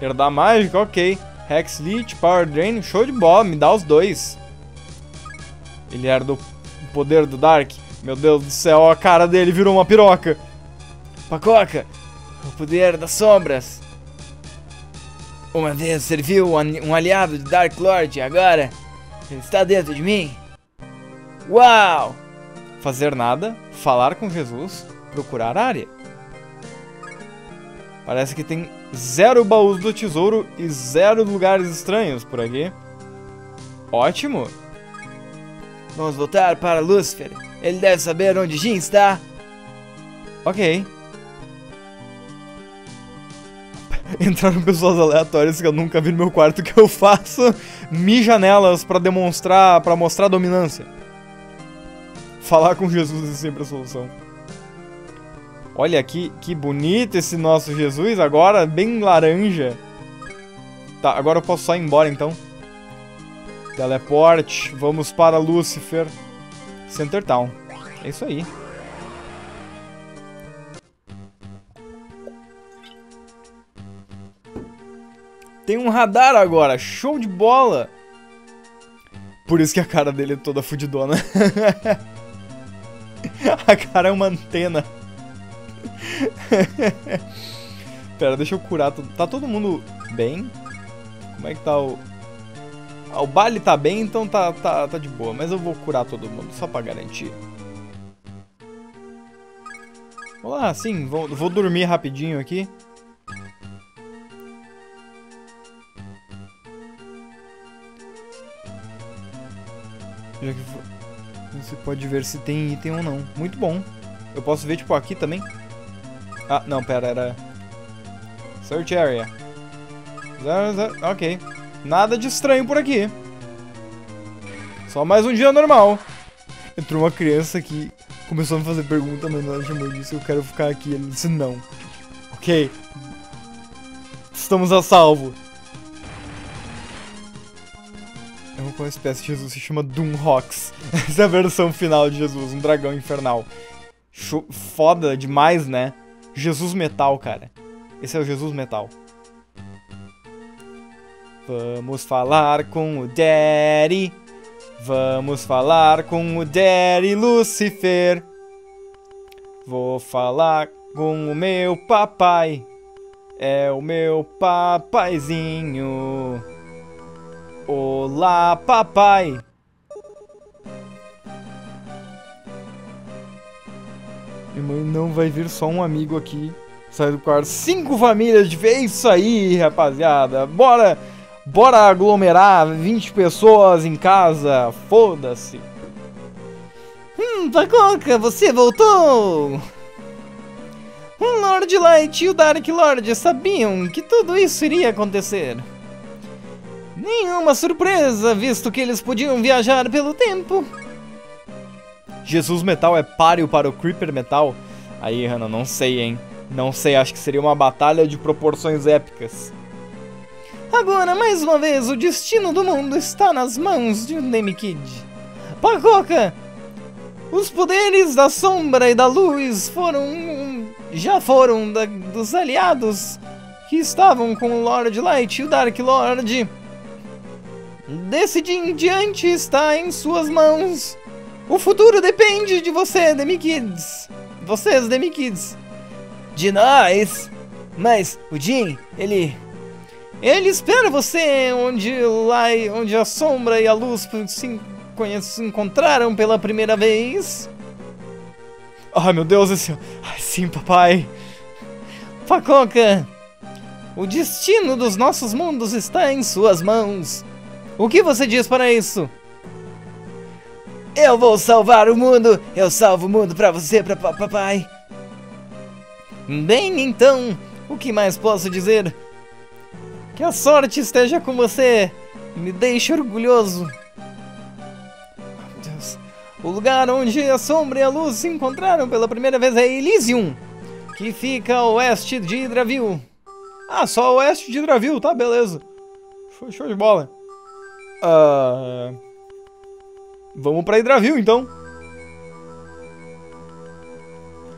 Herdar mágica, ok. Hex Leech, Power Drain, show de bola, me dá os dois. Ele herda o poder do Dark. Meu Deus do céu, a cara dele virou uma piroca. Pacoca, o poder das sombras. Uma vez serviu um aliado de Dark Lord, agora ele está dentro de mim. Uau! Fazer nada, falar com Jesus, procurar área. Parece que tem zero baús do tesouro e zero lugares estranhos por aqui. Ótimo! Vamos voltar para Lucifer. Ele deve saber onde Jin está. Ok. Entraram pessoas aleatórias que eu nunca vi no meu quarto que eu faço. Mi janelas para demonstrar, para mostrar dominância. Falar com Jesus é sempre a solução. Olha que, que bonito esse nosso Jesus, agora bem laranja. Tá, agora eu posso só ir embora então. Teleporte, vamos para Lucifer. Center Town. É isso aí. Tem um radar agora, show de bola! Por isso que a cara dele é toda fudidona. a cara é uma antena. Pera, deixa eu curar. Tá todo mundo bem? Como é que tá o... Ah, o Bali tá bem, então tá, tá, tá de boa. Mas eu vou curar todo mundo, só pra garantir. Olá, sim, vou, vou dormir rapidinho aqui. Já que você pode ver se tem item ou não. Muito bom. Eu posso ver, tipo, aqui também? Ah, não, pera, era... Search Area. Ok. Nada de estranho por aqui. Só mais um dia normal. Entrou uma criança aqui, começou a me fazer pergunta, mas ela chamou disso, eu quero ficar aqui. Ele disse não. Ok. Estamos a salvo. Uma espécie de Jesus, se chama Doomrox. Essa é a versão final de Jesus, um dragão infernal. Foda demais, né? Jesus Metal, cara. Esse é o Jesus Metal. Vamos falar com o Daddy. Vamos falar com o Daddy Lucifer. Vou falar com o meu papai. É o meu papaizinho. Olá, papai! Minha mãe não vai vir só um amigo aqui. Sai do quarto. Cinco famílias de vez. Isso aí, rapaziada. Bora, bora aglomerar 20 pessoas em casa. Foda-se. Hum, Pacoca, você voltou! Lord Light e o Dark Lord sabiam que tudo isso iria acontecer. Nenhuma surpresa, visto que eles podiam viajar pelo tempo. Jesus Metal é páreo para o Creeper Metal? Aí, Hannah, não sei, hein? Não sei, acho que seria uma batalha de proporções épicas. Agora, mais uma vez, o destino do mundo está nas mãos de um Nemikid. Pacoca! Os poderes da sombra e da luz foram já foram da, dos aliados que estavam com o Lord Light e o Dark Lord. Desse dia em diante está em suas mãos. O futuro depende de você, Demi Kids. Vocês, Demi Kids. De nós. Mas o Jin, ele. Ele espera você onde lá, onde a sombra e a luz se, se encontraram pela primeira vez. Ai meu Deus, esse. Ai sim, papai. Pacoca, o destino dos nossos mundos está em suas mãos. O que você diz para isso? Eu vou salvar o mundo! Eu salvo o mundo para você, pra, papai! Bem, então, o que mais posso dizer? Que a sorte esteja com você! Me deixe orgulhoso! Oh, Deus. O lugar onde a sombra e a luz se encontraram pela primeira vez é Elysium, que fica a oeste de Hydraville. Ah, só oeste de Hydraville, tá, beleza. Show, show de bola. Uh... Vamos pra Hydraville, então.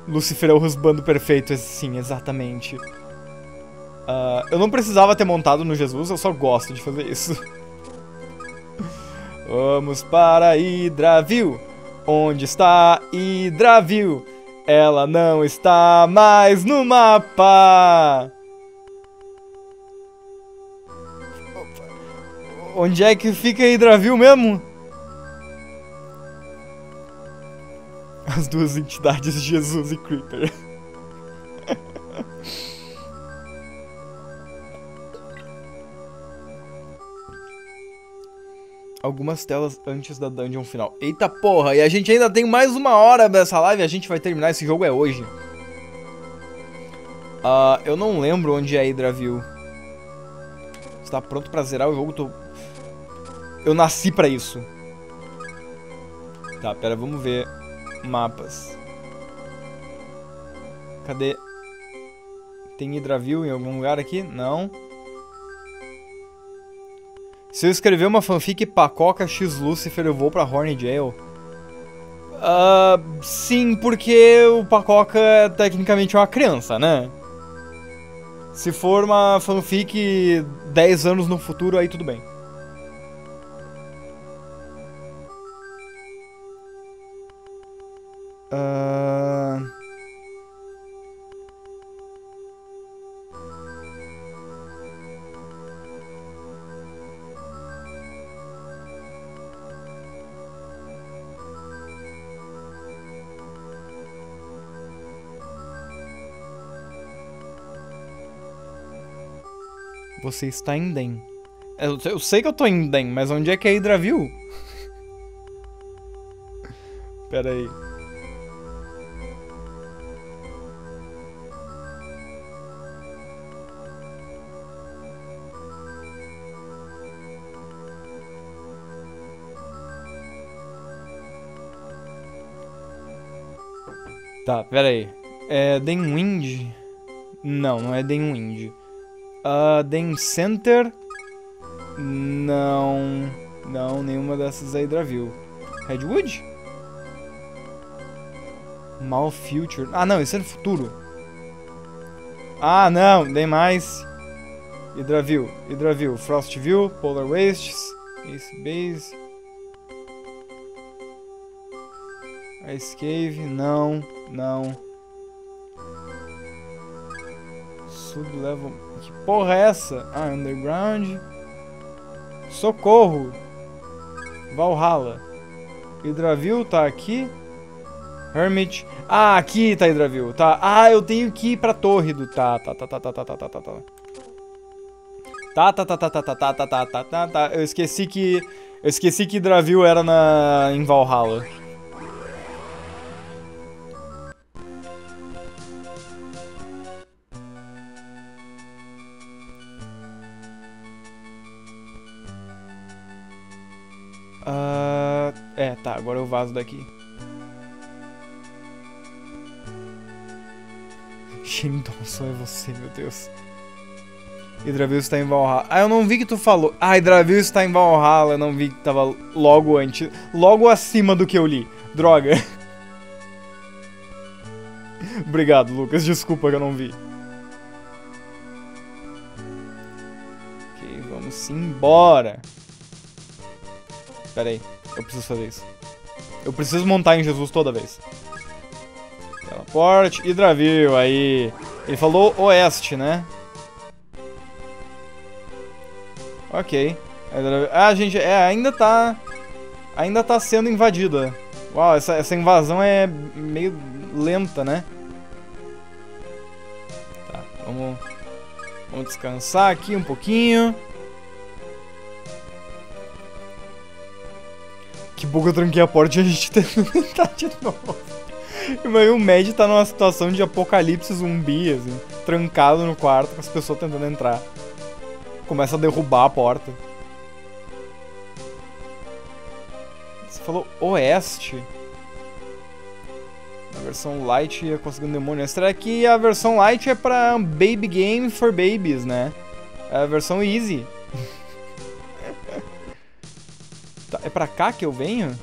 Lucifer é o husbando perfeito, sim, exatamente. Uh, eu não precisava ter montado no Jesus, eu só gosto de fazer isso. Vamos para Hydraville. Onde está Hydraville? Ela não está mais no mapa. Onde é que fica Hydraville mesmo? As duas entidades, Jesus e Creeper. Algumas telas antes da dungeon final. Eita porra, e a gente ainda tem mais uma hora dessa live. A gente vai terminar esse jogo é hoje. Uh, eu não lembro onde é Hydraville. Está pronto pra zerar o jogo? Tô... Eu nasci pra isso. Tá, pera, vamos ver. Mapas. Cadê? Tem Hydraville em algum lugar aqui? Não. Se eu escrever uma fanfic Pacoca X Lucifer, eu vou pra Horny Jail? Uh, sim, porque o Pacoca é tecnicamente uma criança, né? Se for uma fanfic 10 anos no futuro, aí tudo bem. Uh... Você está em Den. Eu, eu, sei que eu tô em Den, mas onde é que é Hydraville? Pera aí. Tá, pera aí. É Denwind? Não, não é Denwind. Uh, Den Center? Não. Não, nenhuma dessas aí Hydraville. Redwood? Mal Future. Ah, não, isso é no futuro. Ah, não, tem mais. Hydraville, Hydraville, Frostville, Polar Wastes, Ace Base. Ice Cave, não, não. Sublevel. Que porra é essa? Ah, Underground. Socorro. Valhalla. Hydraville tá aqui. Hermit. Ah, aqui tá Hydraville. Tá. Ah, eu tenho que ir pra torre do. Tá, tá, tá, tá, tá, tá, tá, tá, tá, tá. Tá, tá, tá, tá, tá, tá, tá, tá, tá, tá, tá, tá. Eu esqueci que. Eu esqueci que Hydraville era na. em Valhalla. Uh, é, tá, agora eu vazo daqui. Shintonson é você, meu Deus. Hydraville está em Valhalla. Ah, eu não vi que tu falou. Ah, Hydraville está em Valhalla. Eu não vi que tava logo antes. Logo acima do que eu li. Droga. Obrigado, Lucas. Desculpa que eu não vi. Ok, vamos embora. Pera aí, eu preciso fazer isso. Eu preciso montar em Jesus toda vez. Teleporte, Hidravil, aí. Ele falou oeste, né? Ok. Ah, gente, é, ainda tá... Ainda tá sendo invadida. Uau, essa, essa invasão é meio lenta, né? Tá, vamos... Vamos descansar aqui um pouquinho. Que eu tranquei a porta e a gente tentando entrar de novo. Mas o Mad tá numa situação de apocalipse zumbi, assim, trancado no quarto com as pessoas tentando entrar. Começa a derrubar a porta. Você falou oeste. A versão light ia conseguir um demônio extra. que a versão light é pra baby game for babies, né? É a versão easy. é pra cá que eu venho?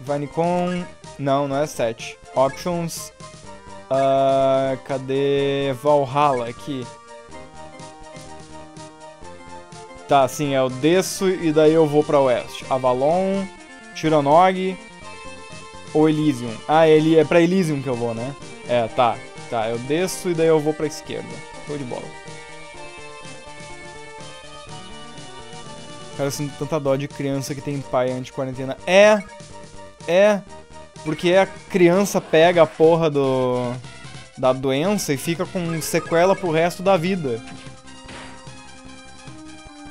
Vanicon... Não, não é 7. Options... Uh, cadê Valhalla aqui? Tá, sim, é eu desço e daí eu vou pra oeste. Avalon, Tironog ou Elysium. Ah, ele é pra Elysium que eu vou, né? É, tá. Tá, eu desço e daí eu vou pra esquerda. Show de bola. Cara, sinto tanta dó de criança que tem pai anti-quarentena. É, é, porque a criança pega a porra do da doença e fica com sequela pro resto da vida.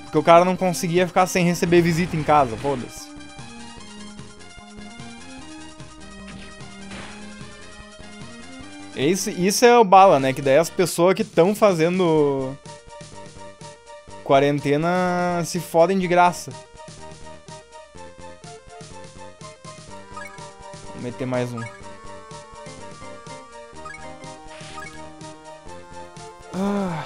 Porque o cara não conseguia ficar sem receber visita em casa, foda-se. Isso, isso é o bala, né? Que daí as pessoas que estão fazendo quarentena se fodem de graça. meter mais um. Ah.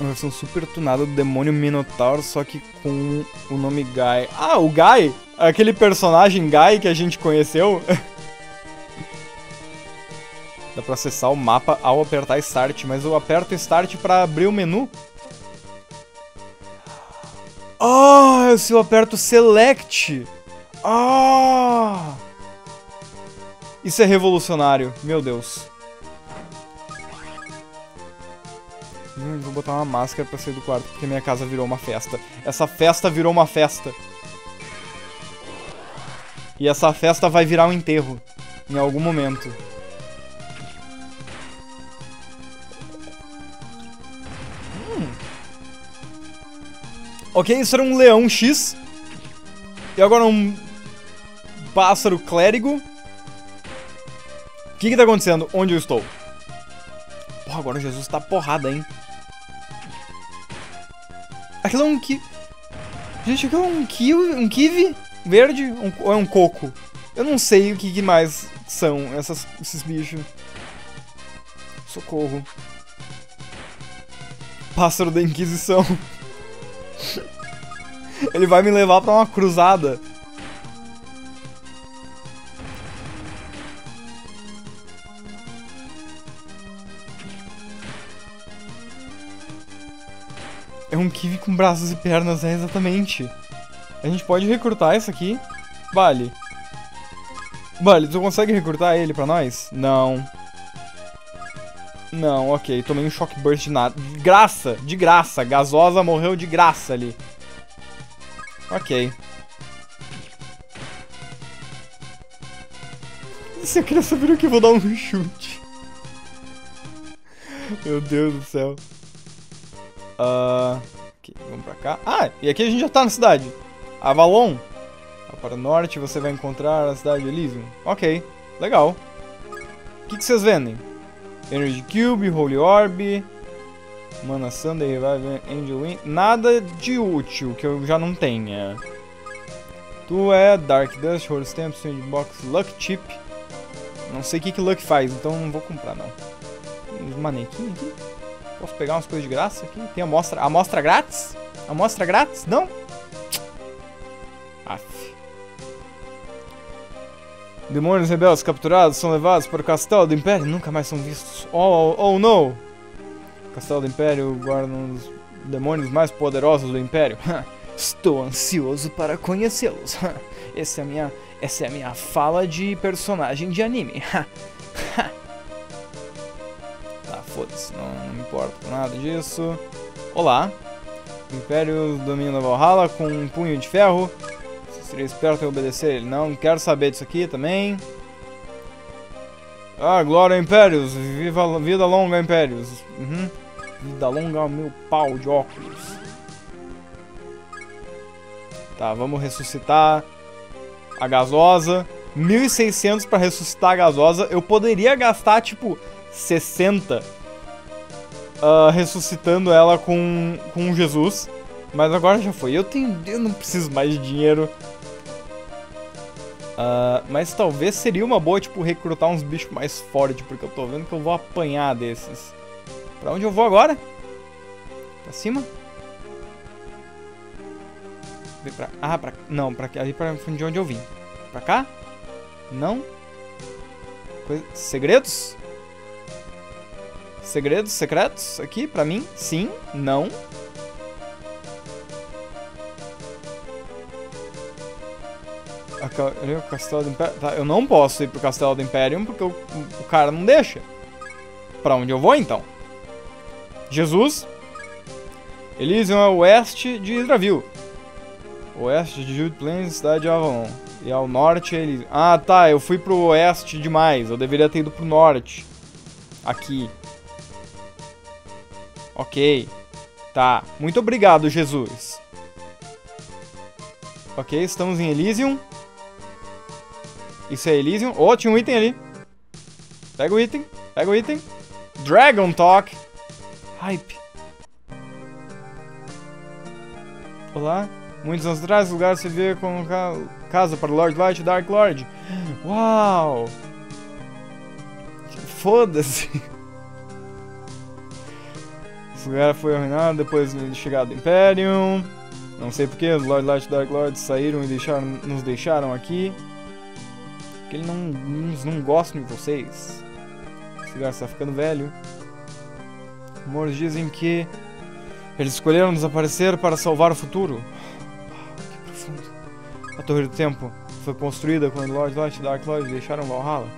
Uma versão super tunada do demônio Minotauro, só que com o nome Guy. Ah, o Guy! Aquele personagem Guy que a gente conheceu. Dá pra acessar o mapa ao apertar Start, mas eu aperto Start pra abrir o menu. Ah, se eu aperto Select. Ah! Isso é revolucionário, meu Deus. Hum, vou botar uma máscara pra sair do quarto, porque minha casa virou uma festa. Essa festa virou uma festa. E essa festa vai virar um enterro. Em algum momento. Ok, isso era um leão X. E agora um pássaro clérigo que que tá acontecendo? Onde eu estou? Porra, agora Jesus tá porrada, hein? Aquilo é um ki... Gente, aquilo é um kiwi, um kiwi verde um, ou é um coco? Eu não sei o que, que mais são essas, esses bichos. Socorro. Pássaro da Inquisição. Ele vai me levar pra uma cruzada. É um Kiwi com braços e pernas, é exatamente. A gente pode recrutar isso aqui? Vale. Vale, tu consegue recrutar ele pra nós? Não. Não, ok. Tomei um shock burst de nada. De graça, de graça. Gasosa morreu de graça ali. Ok. Se a criança vir aqui, eu vou dar um chute. Meu Deus do céu. Uh, vamos pra cá. Ah, e aqui a gente já tá na cidade. Avalon. Para o norte você vai encontrar a cidade de Elysium. Ok, legal. O que, que vocês vendem? Energy Cube, Holy Orb, Mana Sunday, Revive, Angel Wing. Nada de útil que eu já não tenha. Tu é Dark Dust, Holy Stamp, Box, Luck Chip. Não sei o que, que Luck faz, então não vou comprar não. Tem uns manequins aqui. Posso pegar umas coisas de graça aqui? Tem amostra, amostra grátis? Amostra grátis? Não? Demônios rebeldes capturados são levados para o castelo do Império. Nunca mais são vistos. Oh, oh, oh não! O castelo do Império guarda um dos demônios mais poderosos do Império. Estou ansioso para conhecê-los. Essa é a minha, essa é a minha fala de personagem de anime. tá, foda-se, não, não me importa com nada disso. Olá. O Império domina Valhalla com um punho de ferro. Seria esperto em obedecer ele. Não quero saber disso aqui também. Ah, glória Impérios. Viva, vida longa Impérios. Uhum. Vida longa meu pau de óculos. Tá, vamos ressuscitar a gasosa. 1.600 para ressuscitar a gasosa. Eu poderia gastar, tipo, 60 uh, ah, ressuscitando ela com, com Jesus. Mas agora já foi. Eu, tenho, eu não preciso mais de dinheiro. Uh, mas talvez seria uma boa, tipo, recrutar uns bichos mais fortes. Porque eu tô vendo que eu vou apanhar desses. Pra onde eu vou agora? Pra cima? Pra... Ah, pra... Não, pra ali pra de onde eu vim. Pra cá? Não? Segredos? Segredos secretos aqui pra mim? Sim? Não? O Castelo do Império. Tá, eu não posso ir pro Castelo do Império porque o, o cara não deixa. Pra onde eu vou então? Jesus. Elysium é oeste de Hydraville. Oeste de Jude Plains, cidade de Avalon. E ao norte ele... Ah, tá, eu fui pro oeste demais. Eu deveria ter ido pro norte. Aqui. Ok. Tá. Muito obrigado, Jesus. Ok, estamos em Elysium. Isso é Elysium. Oh, tinha um item ali. Pega o item. Pega o item. Dragon Talk. Hype. Olá. Muitos anos atrás, o lugar se vê como casa para Lord Light e Dark Lord. Uau! Foda-se! Esse lugar foi arruinado depois de chegada do Imperium. Não sei porque os Lord Light e Dark Lord saíram e deixaram, nos deixaram aqui. Porque eles não, não gostam de vocês. Esse lugar está ficando velho. Rumores dizem que eles escolheram desaparecer para salvar o futuro. A Torre do Tempo foi construída quando Lord Light e Dark Lord deixaram Valhalla?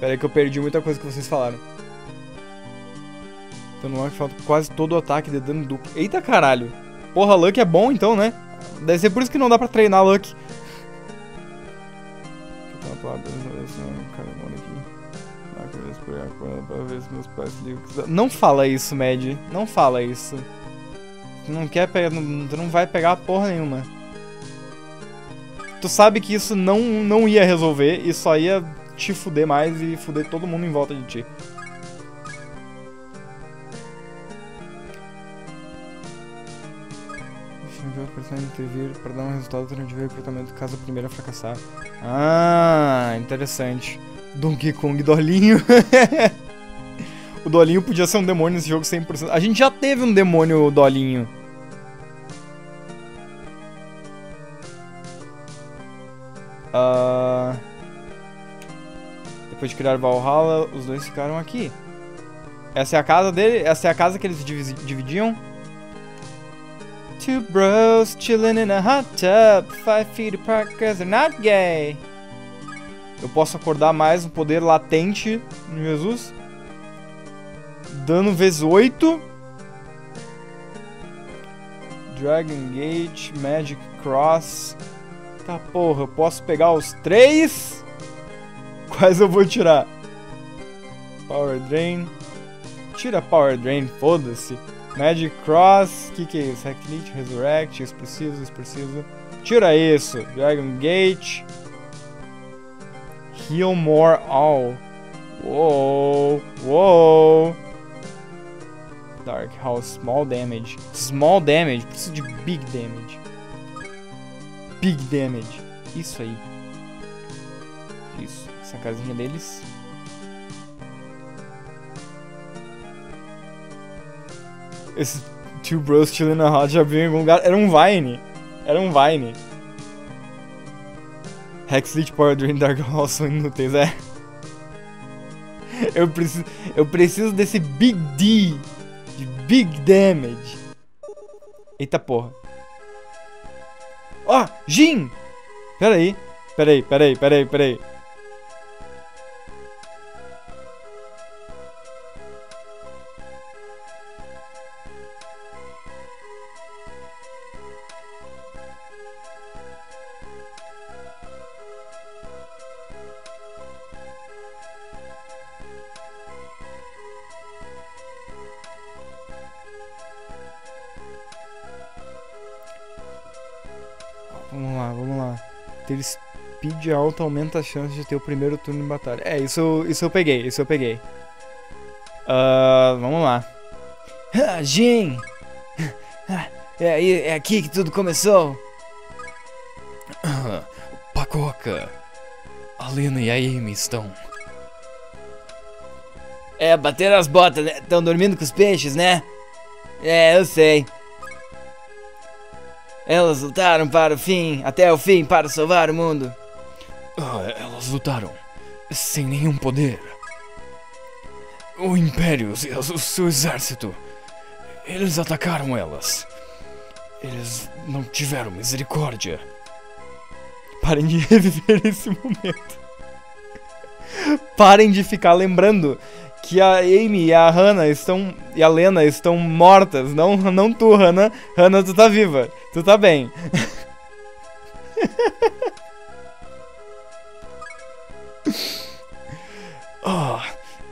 Pera aí que eu perdi muita coisa que vocês falaram. Então no Luck falta quase todo o ataque de dano duplo. Eita caralho! Porra, Luck é bom então, né? Deve ser por isso que não dá pra treinar Luck. Não fala isso, Mad. Não fala isso. Tu não quer pegar. Tu não vai pegar porra nenhuma. Tu sabe que isso não, não ia resolver e só ia te fuder mais e fuder todo mundo em volta de ti. Intervir para dar um resultado durante o recrutamento caso a primeira fracassar. Ah, interessante. Donkey Kong Dolinho. o Dolinho podia ser um demônio nesse jogo 100%. A gente já teve um demônio Dolinho. Uh... Depois de criar Valhalla, os dois ficaram aqui. Essa é a casa dele? Essa é a casa que eles dividiam? Two bros chilling in a hot tub, five feet apart cause they're not gay. Eu posso acordar mais um poder latente no Jesus. Dano vezes 8. Dragon Gate, Magic Cross. Tá porra, eu posso pegar os três? Quais eu vou tirar? Power Drain. Tira Power Drain, foda-se. Magic Cross, que que é isso? Hacknit, Resurrect, isso preciso, isso preciso. Tira isso. Dragon Gate. Heal More All. Uou, uou. Dark House, Small Damage. Small Damage, preciso de Big Damage. Big Damage. Isso aí. Isso. Essa casinha deles. Esse Two Bros Chilling na Hot já viu em algum lugar. Era um Vine. Era um Vine. Hexlit, Power Drain, Dark Hall são inúteis, é. Eu preciso, eu preciso desse Big D, de Big Damage. Eita porra. Ó, oh, Jin! Pera aí, pera aí, pera speed alto aumenta a chance de ter o primeiro turno em batalha. É, isso, isso eu peguei, isso eu peguei. Uh, vamos lá. Ah, Jin! É, é aqui que tudo começou. Ah, Pacoca. A Lena e a Amy estão. É, bateram as botas, né? Estão dormindo com os peixes, né? É, eu sei. Elas lutaram para o fim, até o fim, para salvar o mundo. Ah, elas lutaram sem nenhum poder. O Império o seu exército, eles atacaram elas. Eles não tiveram misericórdia. Parem de reviver esse momento. Parem de ficar lembrando que a Amy e a Hannah estão. e a Lena estão mortas. Não, não tu, Hannah. Hannah, tu tá viva. Tu tá bem. oh,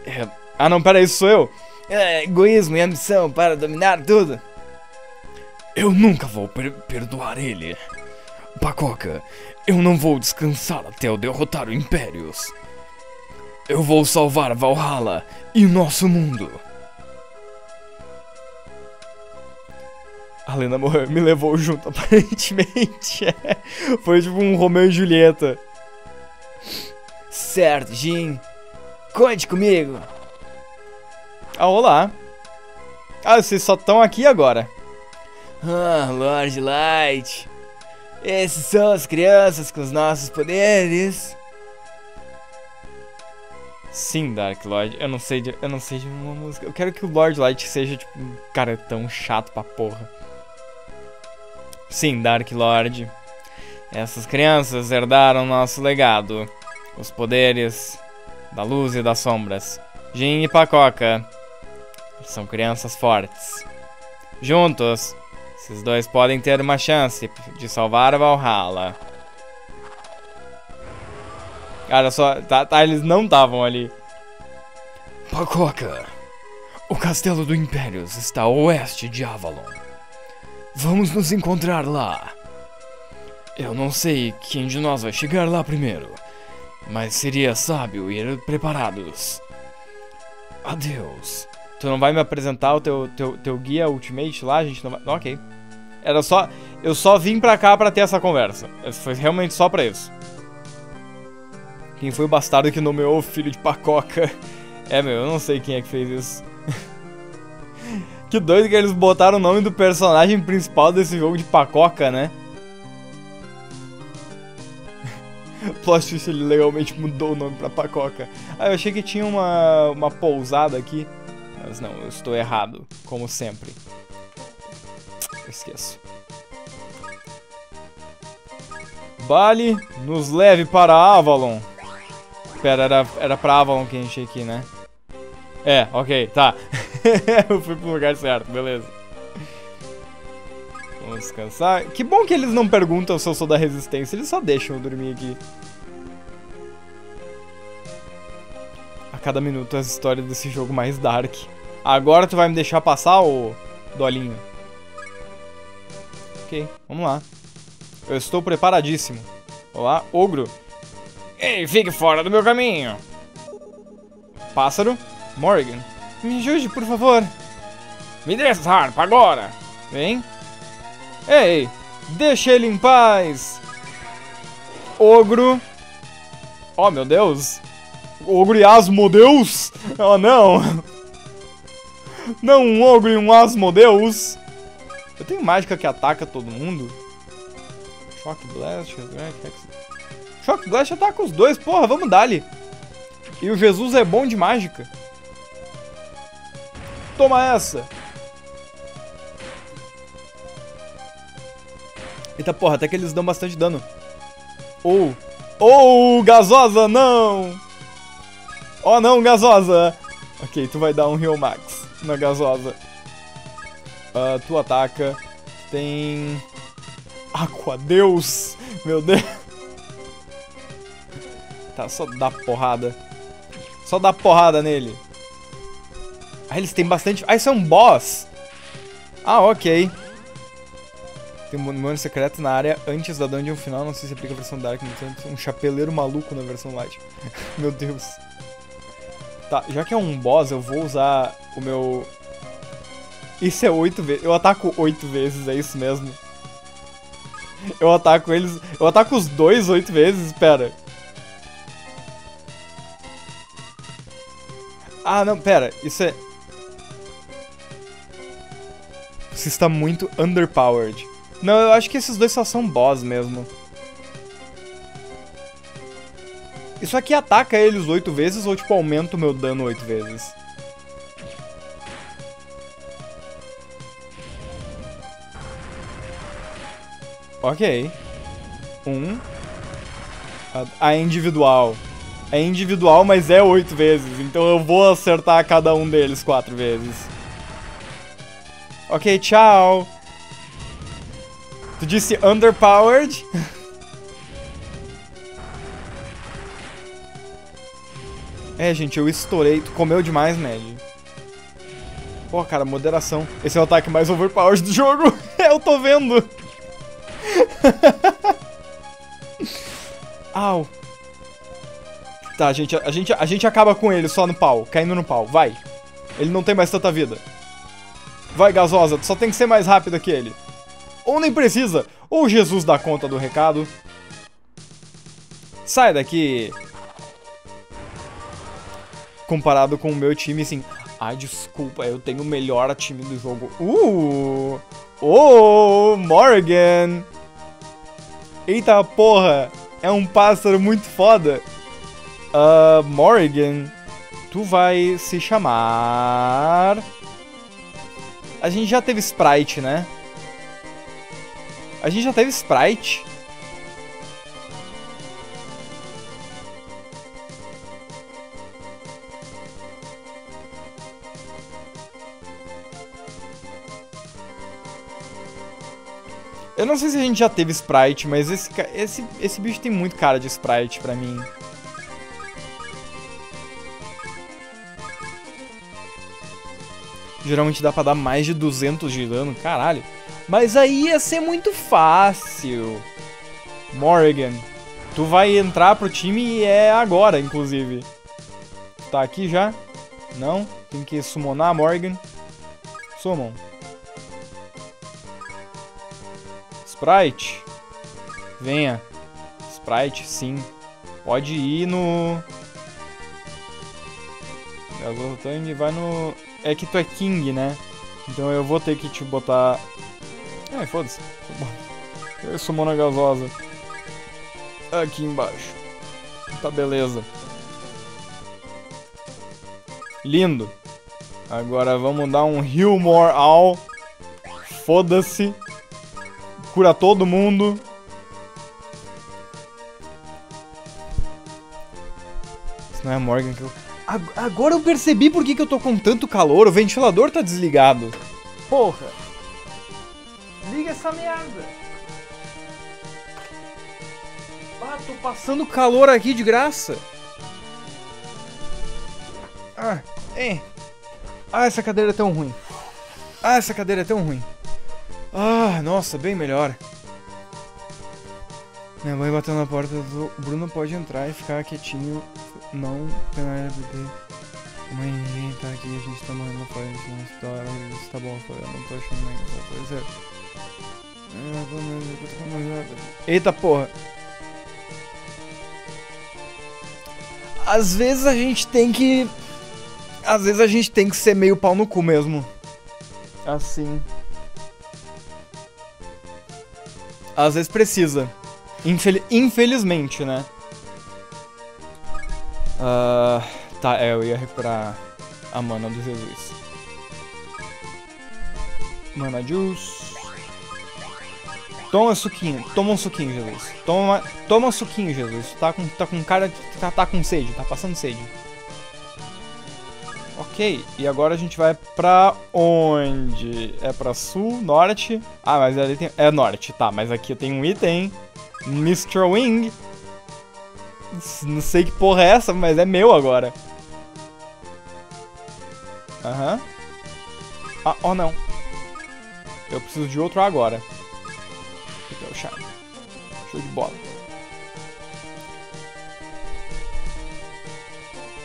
é... Ah não, pera, isso sou eu. É, egoísmo e ambição para dominar tudo. Eu nunca vou per perdoar ele. Pacoca, eu não vou descansar até eu derrotar o Impérios. Eu vou salvar Valhalla e nosso mundo. A Lena morreu, me levou junto, aparentemente. É. Foi tipo um Romeu e Julieta. Certo, Jin. Conte comigo. Ah, olá. Ah, vocês só estão aqui agora. Ah, Lord Light. Esses são as crianças com os nossos poderes. Sim, Dark Lord. Eu não sei de, eu não sei de uma música. Eu quero que o Lord Light seja tipo um cara tão chato pra porra. Sim, Dark Lord. Essas crianças herdaram nosso legado. Os poderes da luz e das sombras. Jin e Pacoca. São crianças fortes. Juntos, esses dois podem ter uma chance de salvar Valhalla. Cara, só. Tá, tá eles não estavam ali. Pacoca, o castelo do Impérios está a oeste de Avalon. Vamos nos encontrar lá. Eu não sei quem de nós vai chegar lá primeiro, mas seria sábio ir preparados. Adeus. Tu não vai me apresentar o teu, teu, teu guia Ultimate lá? A gente não vai. Ok. Era só. Eu só vim pra cá pra ter essa conversa. Foi realmente só pra isso. Quem foi o bastardo que nomeou o filho de Pacoca? É, meu, eu não sei quem é que fez isso. que doido que eles botaram o nome do personagem principal desse jogo de Pacoca, né? Plot twist, ele legalmente mudou o nome pra Pacoca. Ah, eu achei que tinha uma, uma pousada aqui. Mas não, eu estou errado, como sempre. Eu esqueço. Bale, nos leve para Avalon. Pera, era, era pra Avalon que a gente aqui, né? É, ok, tá. eu fui pro lugar certo, beleza. Vamos descansar. Que bom que eles não perguntam se eu sou da resistência, eles só deixam eu dormir aqui. A cada minuto as histórias desse jogo mais dark. Agora tu vai me deixar passar, ô Dolinho? Ok, vamos lá. Eu estou preparadíssimo. Olá, ogro. Ei, fique fora do meu caminho. Pássaro. Morgan. Me ajude, por favor. Me harpa agora. Vem. Ei, deixa ele em paz. Ogro. Oh, meu Deus. Ogro e Asmodeus. Oh, não. Não um ogro e um Asmodeus. Eu tenho mágica que ataca todo mundo. Shock Blast, Shock Blast ataca os dois, porra, vamos dar-lhe. E o Jesus é bom de mágica. Toma essa. Eita porra, até que eles dão bastante dano. Ou. Oh, oh, gasosa, não! Oh não, gasosa! Ok, tu vai dar um Heal Max na gasosa. Uh, tu ataca. Tem. Aqua Deus! Meu Deus! Tá, só dá porrada. Só dá porrada nele. Ah, eles têm bastante... Ah, isso é um boss! Ah, ok. Tem um demônio secreto na área antes da dungeon final. Não sei se aplica a versão Dark, no Um chapeleiro maluco na versão Light. Meu Deus. Tá, já que é um boss, eu vou usar o meu... Isso é oito vezes. Eu ataco oito vezes, é isso mesmo. Eu ataco eles... Eu ataco os dois oito vezes? Pera. Ah, não, pera. Isso é... Você está muito underpowered. Não, eu acho que esses dois só são boss mesmo. Isso aqui ataca eles oito vezes ou, tipo, aumenta o meu dano oito vezes? Ok. Um. A, individual. É individual, mas é oito vezes. Então eu vou acertar cada um deles quatro vezes. Ok, tchau. Tu disse underpowered? é, gente, eu estourei. Tu comeu demais, Mad. Pô, cara, moderação. Esse é o ataque mais overpowered do jogo. eu tô vendo. Au. Tá, gente, a, gente, a gente acaba com ele só no pau, caindo no pau. Vai. Ele não tem mais tanta vida. Vai, gasosa, tu só tem que ser mais rápida que ele. Ou nem precisa. Ou Jesus dá conta do recado. Sai daqui. Comparado com o meu time, assim... Ai, desculpa, eu tenho o melhor time do jogo. Uh! Oh, Morgan! Eita porra! É um pássaro muito foda. Uh, Morgan, tu vai se chamar... A gente já teve Sprite, né? A gente já teve Sprite. Eu não sei se a gente já teve Sprite, mas esse, esse, esse bicho tem muito cara de Sprite pra mim. Geralmente dá pra dar mais de 200 de dano, caralho. Mas aí ia ser muito fácil. Morrigan, tu vai entrar pro time e é agora, inclusive. Tá aqui já? Não? Tem que summonar Morgan. Summon. Sprite. Venha. Sprite, sim. Pode ir no... Gasoltang vai no... É que tu é King, né? Então eu vou ter que te botar é, foda-se. Eu sou mona gasosa. Aqui embaixo. Tá beleza. Lindo. Agora vamos dar um heal more all. Foda-se. Cura todo mundo. Isso não é Morgan que eu... Agora eu percebi por que, que eu tô com tanto calor. O ventilador tá desligado. Porra. Liga essa merda. Ah, tô passando calor aqui de graça. Ah, é. Ah, essa cadeira é tão ruim. Ah, essa cadeira é tão ruim. Ah, nossa, bem melhor. Minha mãe bateu na porta do Bruno pode entrar e ficar quietinho. Não, penar bebê. Mãe, ninguém tá aqui, a gente tá morrendo fora, no hospital. Tá bom, eu não tô achando mais. Pois é. Eita porra. Às vezes a gente tem que. Às vezes a gente tem que ser meio pau no cu mesmo. Assim. Às vezes precisa. Infel infelizmente, né? Uh, tá, é, eu ia recuperar a mana do Jesus. Mana Juice. Toma suquinho, toma um suquinho, Jesus. Toma, toma um suquinho, Jesus. Tá com, tá com cara, tá, tá com sede, tá passando sede. Ok, e agora a gente vai pra onde? É pra sul, norte? Ah, mas ali tem... É norte, tá, mas aqui tenho um item, Mr. Wing. Não sei que porra é essa, mas é meu agora. Aham. Ah, oh não. Eu preciso de outro agora. Aqui é o Charme. Show de bola.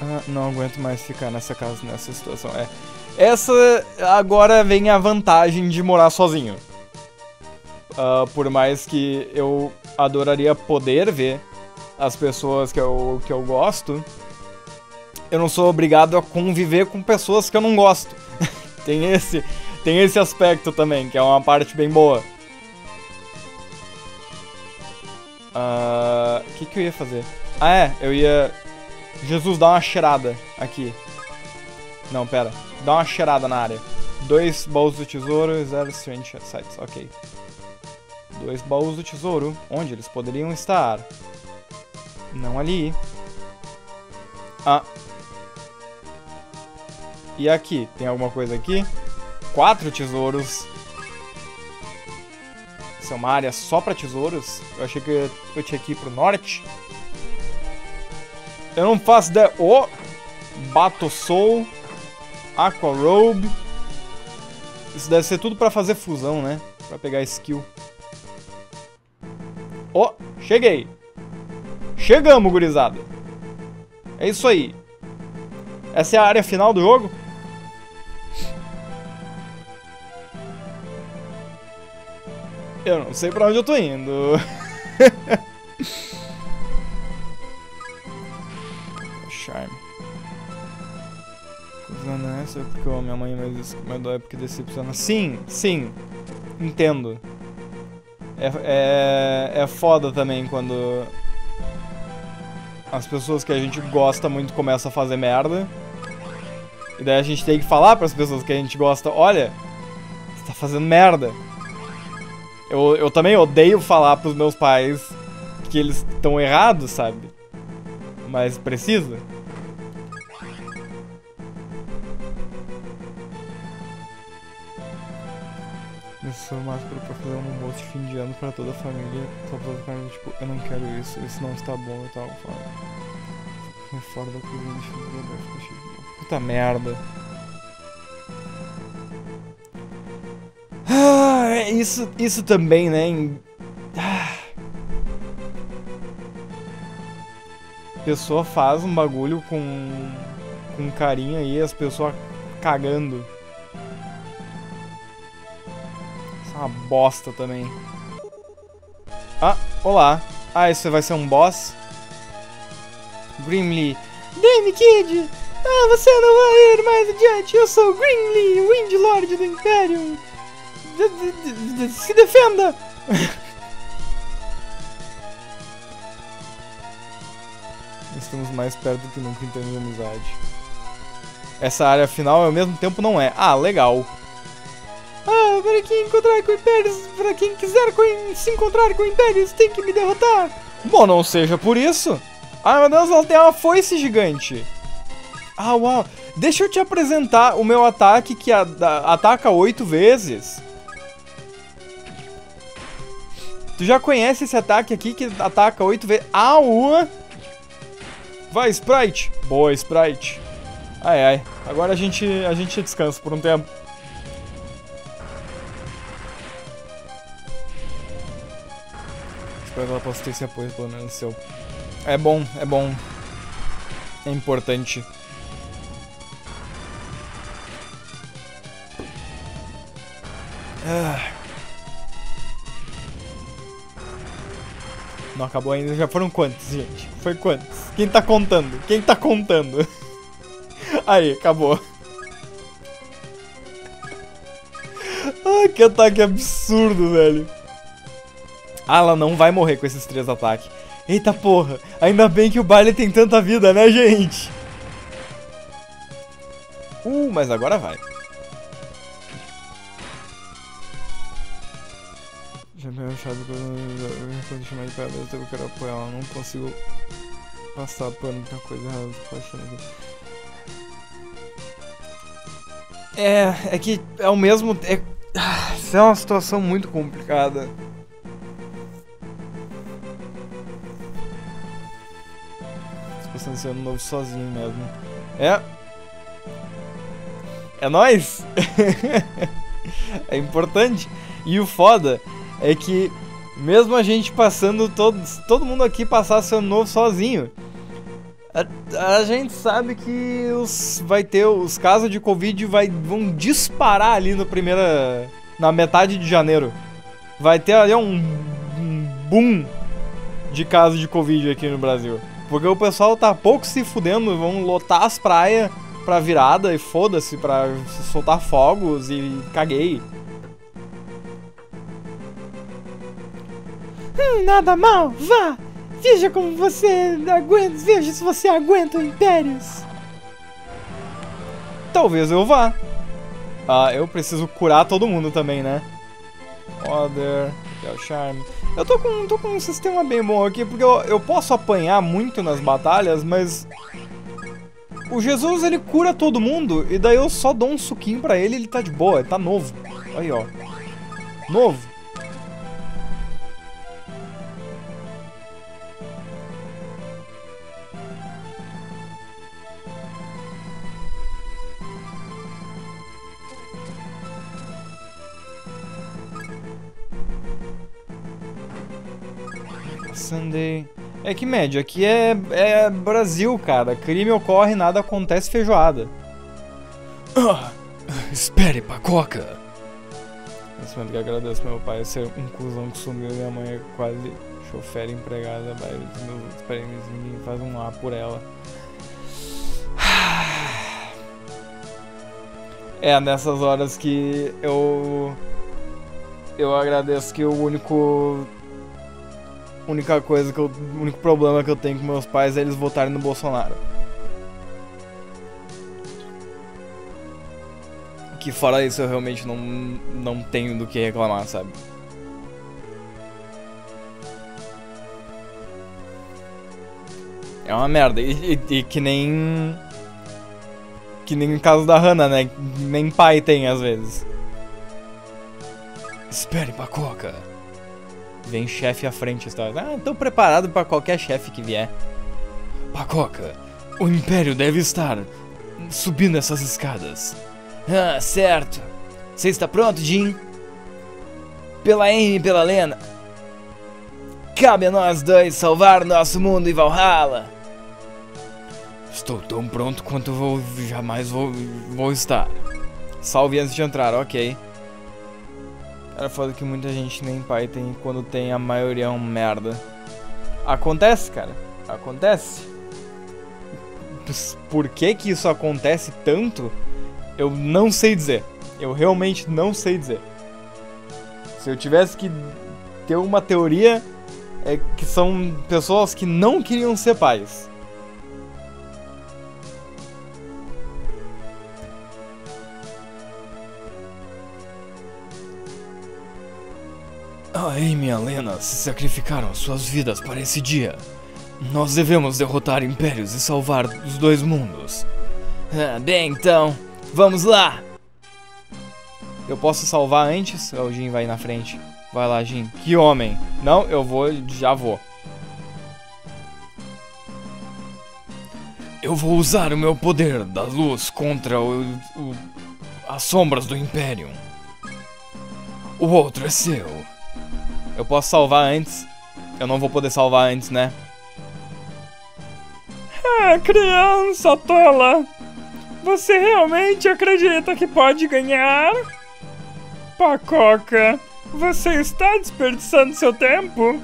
Ah, não aguento mais ficar nessa casa, nessa situação. É. Essa agora vem a vantagem de morar sozinho. Ah, por mais que eu adoraria poder ver as pessoas que eu, que eu gosto, eu não sou obrigado a conviver com pessoas que eu não gosto. tem esse tem esse aspecto também, que é uma parte bem boa. Ah, O que, que eu ia fazer? Ah, é, eu ia. Jesus, dá uma cheirada aqui. Não, pera. Dá uma cheirada na área. Dois baús do tesouro, zero strange sites. Ok. Dois baús do tesouro. Onde eles poderiam estar? Não ali. Ah. E aqui? Tem alguma coisa aqui? Quatro tesouros. Isso é uma área só pra tesouros? Eu achei que eu, tinha que ir pro norte. Eu não faço ideia. Ô! Oh, Bato Soul. Aqua Robe. Isso deve ser tudo pra fazer fusão, né? Pra pegar skill. Ó, oh, cheguei. Chegamos, gurizada. É isso aí. Essa é a área final do jogo? Eu não sei pra onde eu tô indo. Porque a minha mãe mais isso que me dói porque decepciona. Sim, sim. Entendo. É, é, é foda também quando as pessoas que a gente gosta muito começam a fazer merda. E daí a gente tem que falar para as pessoas que a gente gosta, olha, você tá fazendo merda. Eu, eu também odeio falar pros meus pais que eles estão errados, sabe? Mas precisa. Eu sou máscara pra fazer um almoço de fim de ano pra toda a família. Só pra toda a tipo, eu não quero isso, isso não está bom e tal. Fora, fora da cozinha, deixa eu ver, Puta merda. Ah, isso, isso também, né? Ah. Pessoa faz um bagulho com, com carinho aí, as pessoas cagando. Uma bosta também. Ah, olá. Ah, isso vai ser um boss? Grimly. Dame Kid! Ah, você não vai ir mais adiante. Eu sou Grimly, o Wind Lord do Império. Se defenda! Estamos mais perto do que nunca em termos de amizade. Essa área final ao mesmo tempo não é. Ah, legal. Ah, para quem encontrar com Impérios, para quem quiser se encontrar com Impérios, tem que me derrotar. Bom, não seja por isso. Ah, meu Deus, ela tem uma foice gigante. Ah, uau. Deixa eu te apresentar o meu ataque que ataca oito vezes. Tu já conhece esse ataque aqui que ataca oito vezes? Au! Vai, Sprite! Boa, Sprite. Ai, ai. Agora a gente, a gente descansa por um tempo. Que ela possa ter esse apoio, pelo menos seu. É bom, é bom. É importante. Ah. Não acabou ainda, já foram quantos, gente? Foi quantos? Quem tá contando? Quem tá contando? Aí, acabou. Ai, que ataque absurdo, velho. Ah, ela não vai morrer com esses três ataques. Eita porra, ainda bem que o baile tem tanta vida, né, gente? Uh, mas agora vai. Já me achado quando chamar de pedra, eu quero apoiar ela, não consigo passar pano pra coisa errada, tô achando aqui. É, é que é o mesmo. É, isso é uma situação muito complicada. Passando esse ano novo sozinho mesmo. É. É nóis! é importante. E o foda é que, mesmo a gente passando, todos, todo mundo aqui passar ano novo sozinho, a, a, gente sabe que os, vai ter os casos de Covid vai, vão disparar ali no primeira. na metade de janeiro. Vai ter ali um, um boom de casos de Covid aqui no Brasil. Porque o pessoal tá pouco se fudendo, vão lotar as praias pra virada e foda-se pra soltar fogos e caguei. Hum, nada mal, vá! Veja como você aguenta, veja se você aguenta o Impérios. Talvez eu vá. Ah, eu preciso curar todo mundo também, né? Order, Charme. Eu tô com, tô com um sistema bem bom aqui, porque eu, eu posso apanhar muito nas batalhas, mas... O Jesus, ele cura todo mundo, e daí eu só dou um suquinho pra ele e ele tá de boa, ele tá novo. Aí, ó. Novo. Sunday. É que média, aqui é, é Brasil, cara. Crime ocorre, nada acontece feijoada. Ah, espere, Pacoca. Nesse momento que agradeço meu pai ser um cuzão que sumiu minha mãe é quase chofer empregada. Dos meus prêmios, ninguém faz um A por ela. É nessas horas que eu. Eu agradeço que o único única coisa que eu, o único problema que eu tenho com meus pais é eles votarem no Bolsonaro. Que fora isso eu realmente não, não tenho do que reclamar, sabe? É uma merda. E, e, e que nem. Que nem no caso da Hannah, né? Nem pai tem às vezes. Espere, Pacoca. Vem chefe à frente, está. Ah, tô preparado para qualquer chefe que vier. Pacoca, o Império deve estar subindo essas escadas. Ah, certo. Você está pronto, Jim? Pela Amy e pela Lena. Cabe a nós dois salvar nosso mundo e Valhalla. Estou tão pronto quanto vou jamais vou, vou estar. Salve antes de entrar, ok. Era foda que muita gente nem pai tem quando tem a maioria é um merda. Acontece, cara. Acontece. Por que que isso acontece tanto? Eu não sei dizer. Eu realmente não sei dizer. Se eu tivesse que ter uma teoria, é que são pessoas que não queriam ser pais. A Amy e a Lena se sacrificaram suas vidas para esse dia. Nós devemos derrotar impérios e salvar os dois mundos. Ah, bem, então, vamos lá! Eu posso salvar antes? O Jin vai na frente? Vai lá, Jin. Que homem! Não, eu vou, já vou. Eu vou usar o meu poder da luz contra o, o, as sombras do Império. O outro é seu. Eu posso salvar antes. Eu não vou poder salvar antes, né? Ah, criança tola! Você realmente acredita que pode ganhar? Pacoca, você está desperdiçando seu tempo?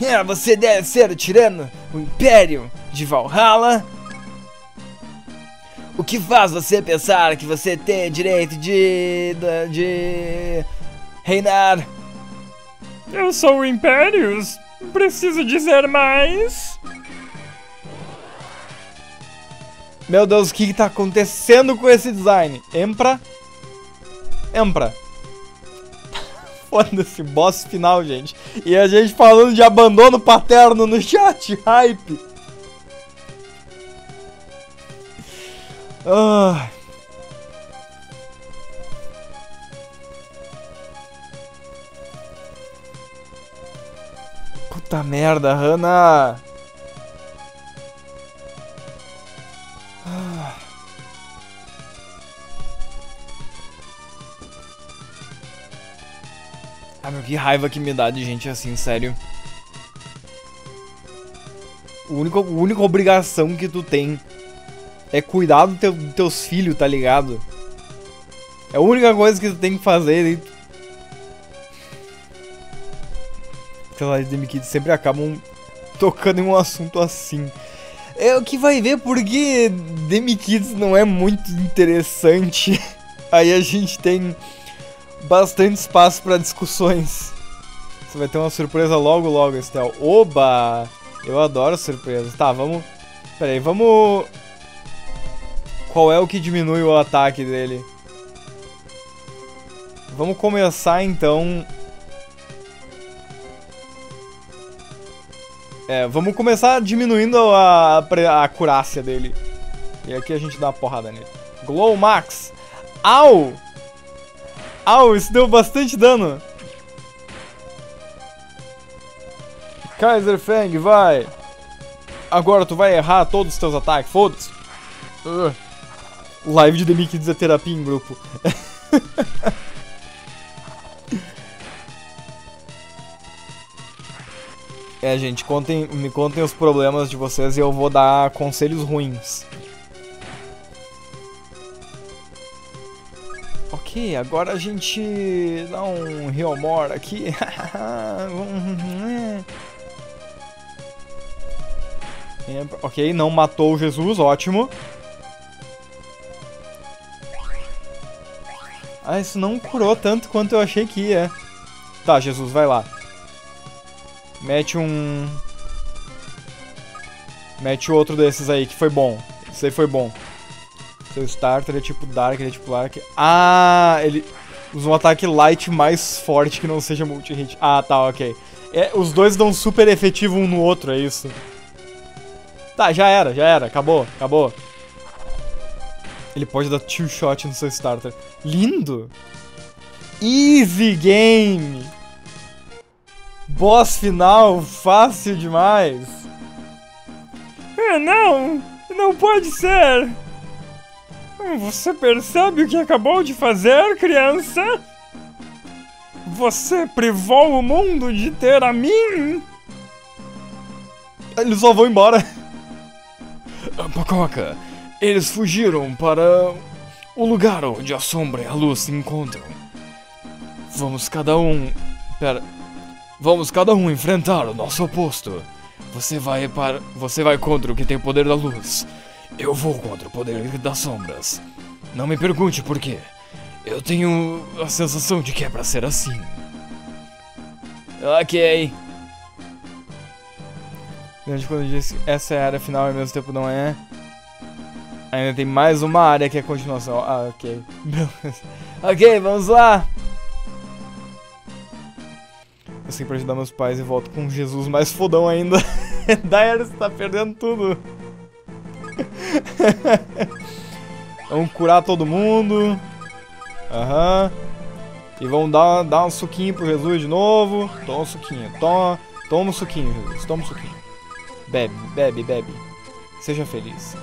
É, você deve ser o tirano, o Império de Valhalla. O que faz você pensar que você tem direito de. de. reinar eu sou o Impérios. Preciso dizer mais. Meu Deus, o que, que tá acontecendo com esse design? Empra. Empra. Foda-se, boss final, gente. E a gente falando de abandono paterno no chat. Hype. Ah. Puta merda, Hannah. Ah. Ah, meu, que raiva que me dá de gente assim, sério. A única, a única obrigação que tu tem é cuidar dos teu, dos teus filhos, tá ligado? É a única coisa que tu tem que fazer. E... Aquelas Demi Kids sempre acabam tocando em um assunto assim. É o que vai ver porque Demi Kids não é muito interessante. Aí a gente tem bastante espaço para discussões. Você vai ter uma surpresa logo, logo, Estel. Oba! Eu adoro surpresas. Tá, vamos. Pera aí, vamos. Qual é o que diminui o ataque dele? Vamos começar então. É, vamos começar diminuindo a, a, a curácia dele. E aqui a gente dá uma porrada nele. Glow Max! Au! Au, isso deu bastante dano. Kaiser Fang, vai. Agora tu vai errar todos os teus ataques, foda-se. Uh. Live de Kids é terapia em grupo. é, gente, contem, me contem os problemas de vocês e eu vou dar conselhos ruins. Ok, agora a gente dá um Riomor aqui. ok, não matou Jesus, ótimo. Ah, isso não curou tanto quanto eu achei que ia. Tá, Jesus, vai lá. Mete um... Mete outro desses aí, que foi bom. Esse aí foi bom. Seu starter é tipo Dark, ele é tipo Lark. Ah, ele usa um ataque light mais forte que não seja multi-hit. Ah, tá, ok. É, os dois dão super efetivo um no outro, é isso. Tá, já era, já era. Acabou, acabou. Ele pode dar two shot no seu starter. Lindo! Easy game! Boss final, fácil demais! É, não! Não pode ser! Você percebe o que acabou de fazer, criança? Você privou o mundo de ter a mim? Eles só vão embora. Pacoca, eles fugiram para o lugar onde a sombra e a luz se encontram. Vamos cada um. Pera. Vamos cada um enfrentar o nosso oposto. Você vai para. Você vai contra o que tem o poder da luz. Eu vou contra o poder das sombras. Não me pergunte por quê. Eu tenho a sensação de que é pra ser assim. Ok. Grande quando disse essa é a área final e ao mesmo tempo não é. Ainda tem mais uma área que é continuação. Ah, ok. Ok, vamos lá. Eu sempre ajudar meus pais e volto com Jesus mais fodão ainda. Dairos tá perdendo tudo. vamos curar todo mundo. Aham. E vamos dar, dar um suquinho pro Jesus de novo. Toma um suquinho. Toma, toma um suquinho, Jesus. Toma um suquinho. Bebe, bebe, bebe. Seja feliz.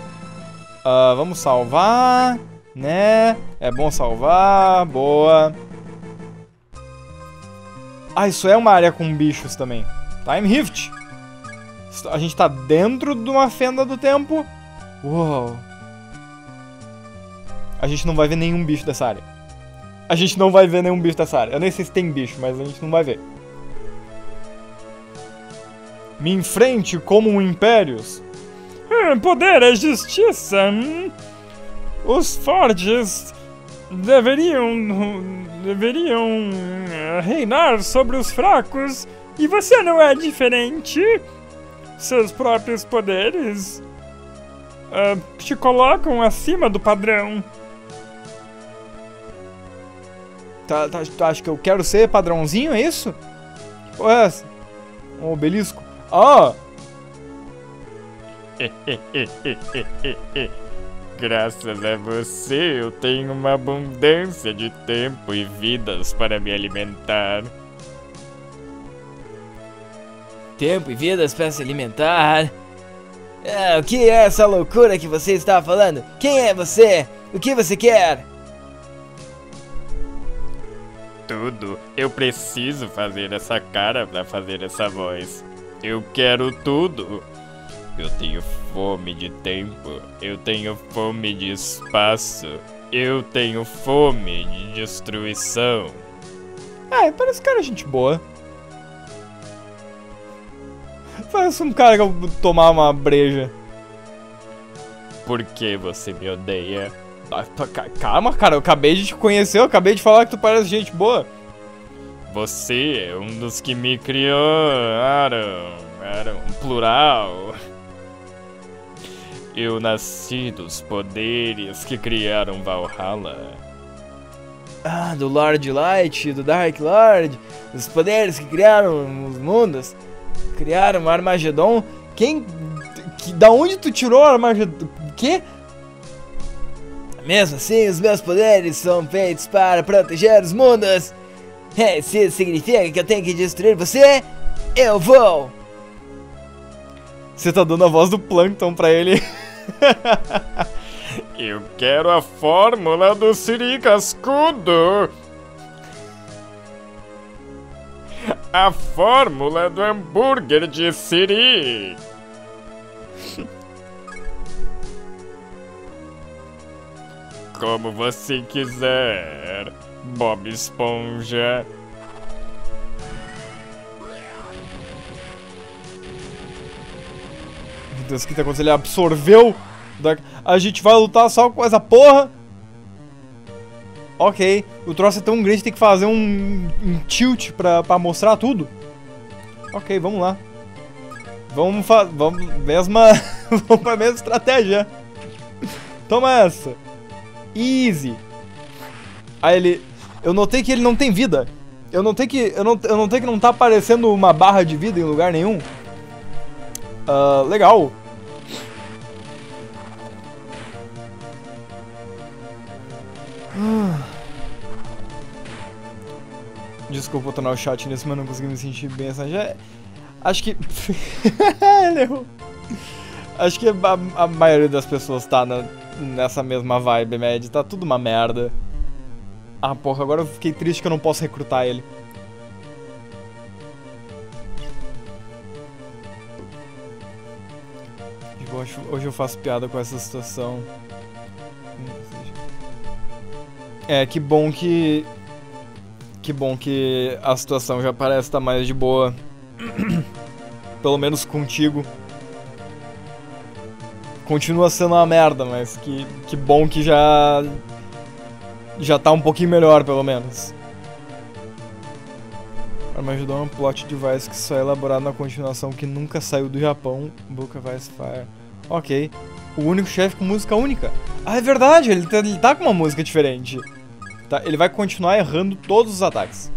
Uh, vamos salvar, né? É bom salvar, boa. Ah, isso é uma área com bichos também. Time Rift. A gente tá dentro de uma fenda do tempo. Uou. A gente não vai ver nenhum bicho dessa área. A gente não vai ver nenhum bicho dessa área. Eu nem sei se tem bicho, mas a gente não vai ver. Me enfrente como um Impérios. Hum, poder é justiça. Hum? Os fortes deveriam deveriam eh, reinar sobre os fracos E você não é diferente? Seus próprios poderes ah, te colocam acima do padrão. Tá, tá, tu acha que eu quero ser padrãozinho, é isso? Que porra é essa? Um obelisco? Ah! Graças a você, eu tenho uma abundância de tempo e vidas para me alimentar. Tempo e vidas para se alimentar. Ah, o que é essa loucura que você está falando? Quem é você? O que você quer? Tudo. Eu preciso fazer essa cara para fazer essa voz. Eu quero tudo. Eu tenho fome de tempo. Eu tenho fome de espaço. Eu tenho fome de destruição. É, parece um cara gente boa. Parece um cara que eu vou tomar uma breja. Por que você me odeia? Ah, ca- Calma, cara, eu acabei de te conhecer, eu acabei de falar que tu parece gente boa. Você é um dos que me criaram. Era um plural. Eu nasci dos poderes que criaram Valhalla. Ah, do Lord Light, do Dark Lord, dos poderes que criaram os mundos, criaram Armagedon. Quem. Que, da onde tu tirou Armagedon? Que? Mesmo assim, os meus poderes são feitos para proteger os mundos. É, se isso significa que eu tenho que destruir você, eu vou. Você tá dando a voz do Plankton pra ele. Eu quero a fórmula do Siri Cascudo. A fórmula do hambúrguer de Siri. Como você quiser, Bob Esponja. O que acontecendo? Ele absorveu. da- A gente vai lutar só com essa porra. Ok, o troço é tão grande tem que fazer um, um tilt pra, pra mostrar tudo. Ok, vamos lá. Vamos fa vamos mesma vamos pra mesma estratégia. Toma essa. Easy. Aí ele eu notei que ele não tem vida. Eu notei que eu não eu notei que não tá aparecendo uma barra de vida em lugar nenhum. Ah, legal. Desculpa tornar o chat nesse, mas não consegui me sentir bem essa. Já... Acho que. Acho que a, a maioria das pessoas tá na- nessa mesma vibe, Mad. Tá tudo uma merda. Ah, porra, agora eu fiquei triste que eu não posso recrutar ele. Hoje, hoje eu faço piada com essa situação. É, que bom que. Que bom que a situação já parece estar mais de boa. Pelo menos contigo. Continua sendo uma merda, mas que, que bom que já. Já tá um pouquinho melhor, pelo menos. Armagedon é um plot device que só é elaborado na continuação que nunca saiu do Japão, Book of Fire. Ok. O único chefe com música única. Ah, é verdade, ele tá, ele tá com uma música diferente. Tá, ele vai continuar errando todos os ataques.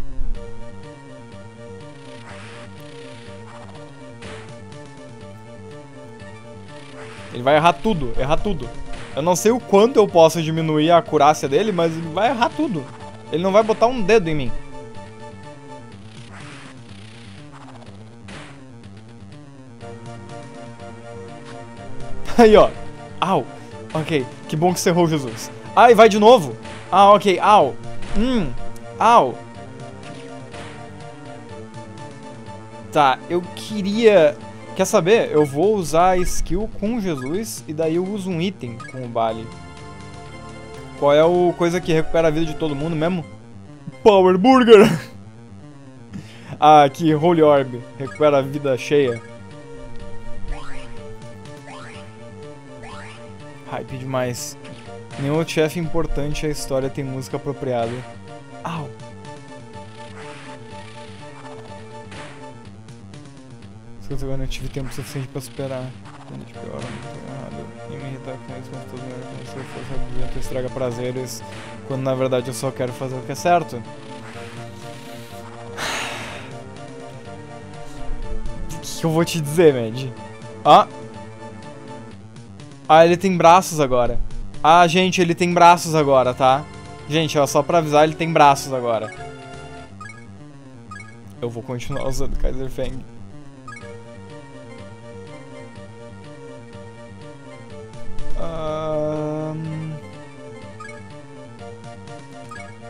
Ele vai errar tudo, errar tudo. Eu não sei o quanto eu posso diminuir a acurácia dele, mas ele vai errar tudo. Ele não vai botar um dedo em mim. Aí, ó. Au. Ok. Que bom que você errou, Jesus. Ai, vai de novo. Ah, ok. Au. Hum. Au. Tá, eu queria... Quer saber? Eu vou usar a skill com Jesus e daí eu uso um item com o Bali. Qual é o coisa que recupera a vida de todo mundo mesmo? Power Burger! ah, aqui, Holy Orb. Recupera a vida cheia. Hype demais. Nenhum chefe importante a história tem música apropriada. Au! Se eu não tive tempo suficiente pra superar. De pior. E me irritar com isso, mas tudo bem. Como se eu fosse rabugento, estraga prazeres. Quando na verdade eu só quero fazer o que é certo. O que, que eu vou te dizer, Mad? Ah! Ah, ele tem braços agora. Ah, gente, ele tem braços agora, tá? Gente, ó, só pra avisar, ele tem braços agora. Eu vou continuar usando Kaiser Fang. Ahn...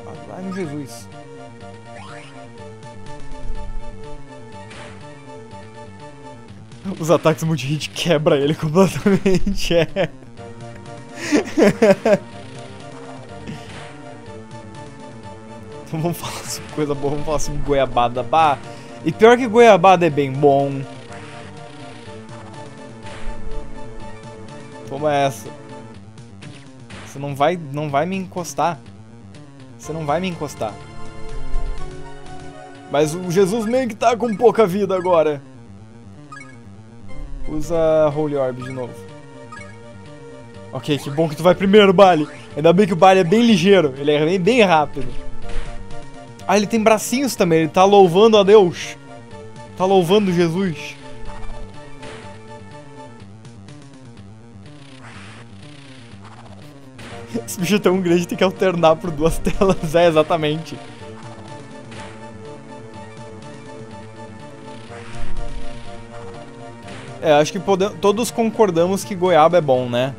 Ah, Vai no Jesus. Os ataques multi-hit quebra ele completamente, é. Então vamos falar sobre coisa boa, vamos falar sobre goiabada. Bah, e pior que goiabada é bem bom. Toma essa. Você não vai, não vai me encostar. Você não vai me encostar. Mas o Jesus meio que tá com pouca vida agora. Usa Holy Orb de novo. Ok, que bom que tu vai primeiro, Bali. Ainda bem que o Bali é bem ligeiro. Ele é bem, rápido. Ah, ele tem bracinhos também. Ele tá louvando a Deus. Tá louvando Jesus. Esse bicho é tão grande, tem que alternar por duas telas. É, exatamente. É, acho que todos concordamos que goiaba é bom, né?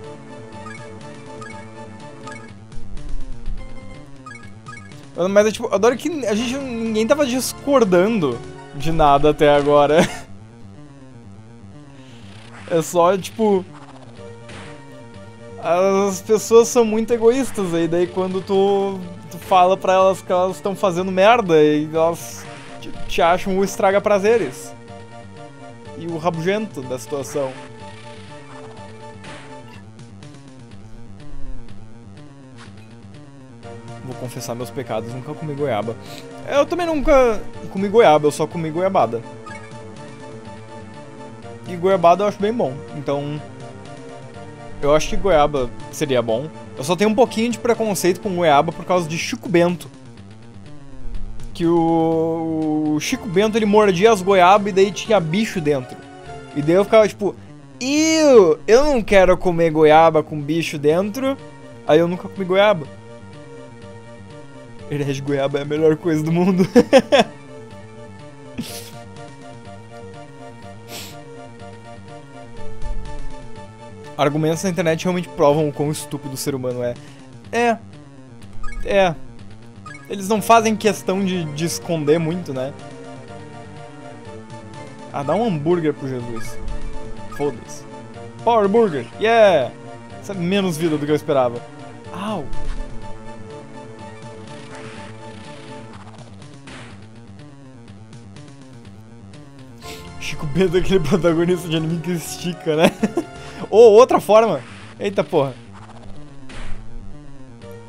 Mas, tipo, adoro que a gente... Ninguém tava discordando de nada até agora. É só, tipo... As pessoas são muito egoístas aí, daí quando tu, tu fala pra elas que elas estão fazendo merda e elas te, te acham o estraga prazeres. E o rabugento da situação. Vou confessar meus pecados, nunca comi goiaba. Eu também nunca comi goiaba, eu só comi goiabada. E goiabada eu acho bem bom, então... Eu acho que goiaba seria bom. Eu só tenho um pouquinho de preconceito com goiaba por causa de Chico Bento. Que o, o Chico Bento ele mordia as goiabas e daí tinha bicho dentro. E daí eu ficava tipo, eu, eu não quero comer goiaba com bicho dentro. Aí eu nunca comi goiaba. Herege goiaba é a melhor coisa do mundo. Argumentos na internet realmente provam o quão estúpido o ser humano é. É. É. Eles não fazem questão de, de esconder muito, né? Ah, dá um hambúrguer pro Jesus. Foda-se. Power Burger, yeah! Isso é menos vida do que eu esperava. Au! Chico Bento é aquele protagonista de anime que estica, né? Ou outra forma. Eita porra.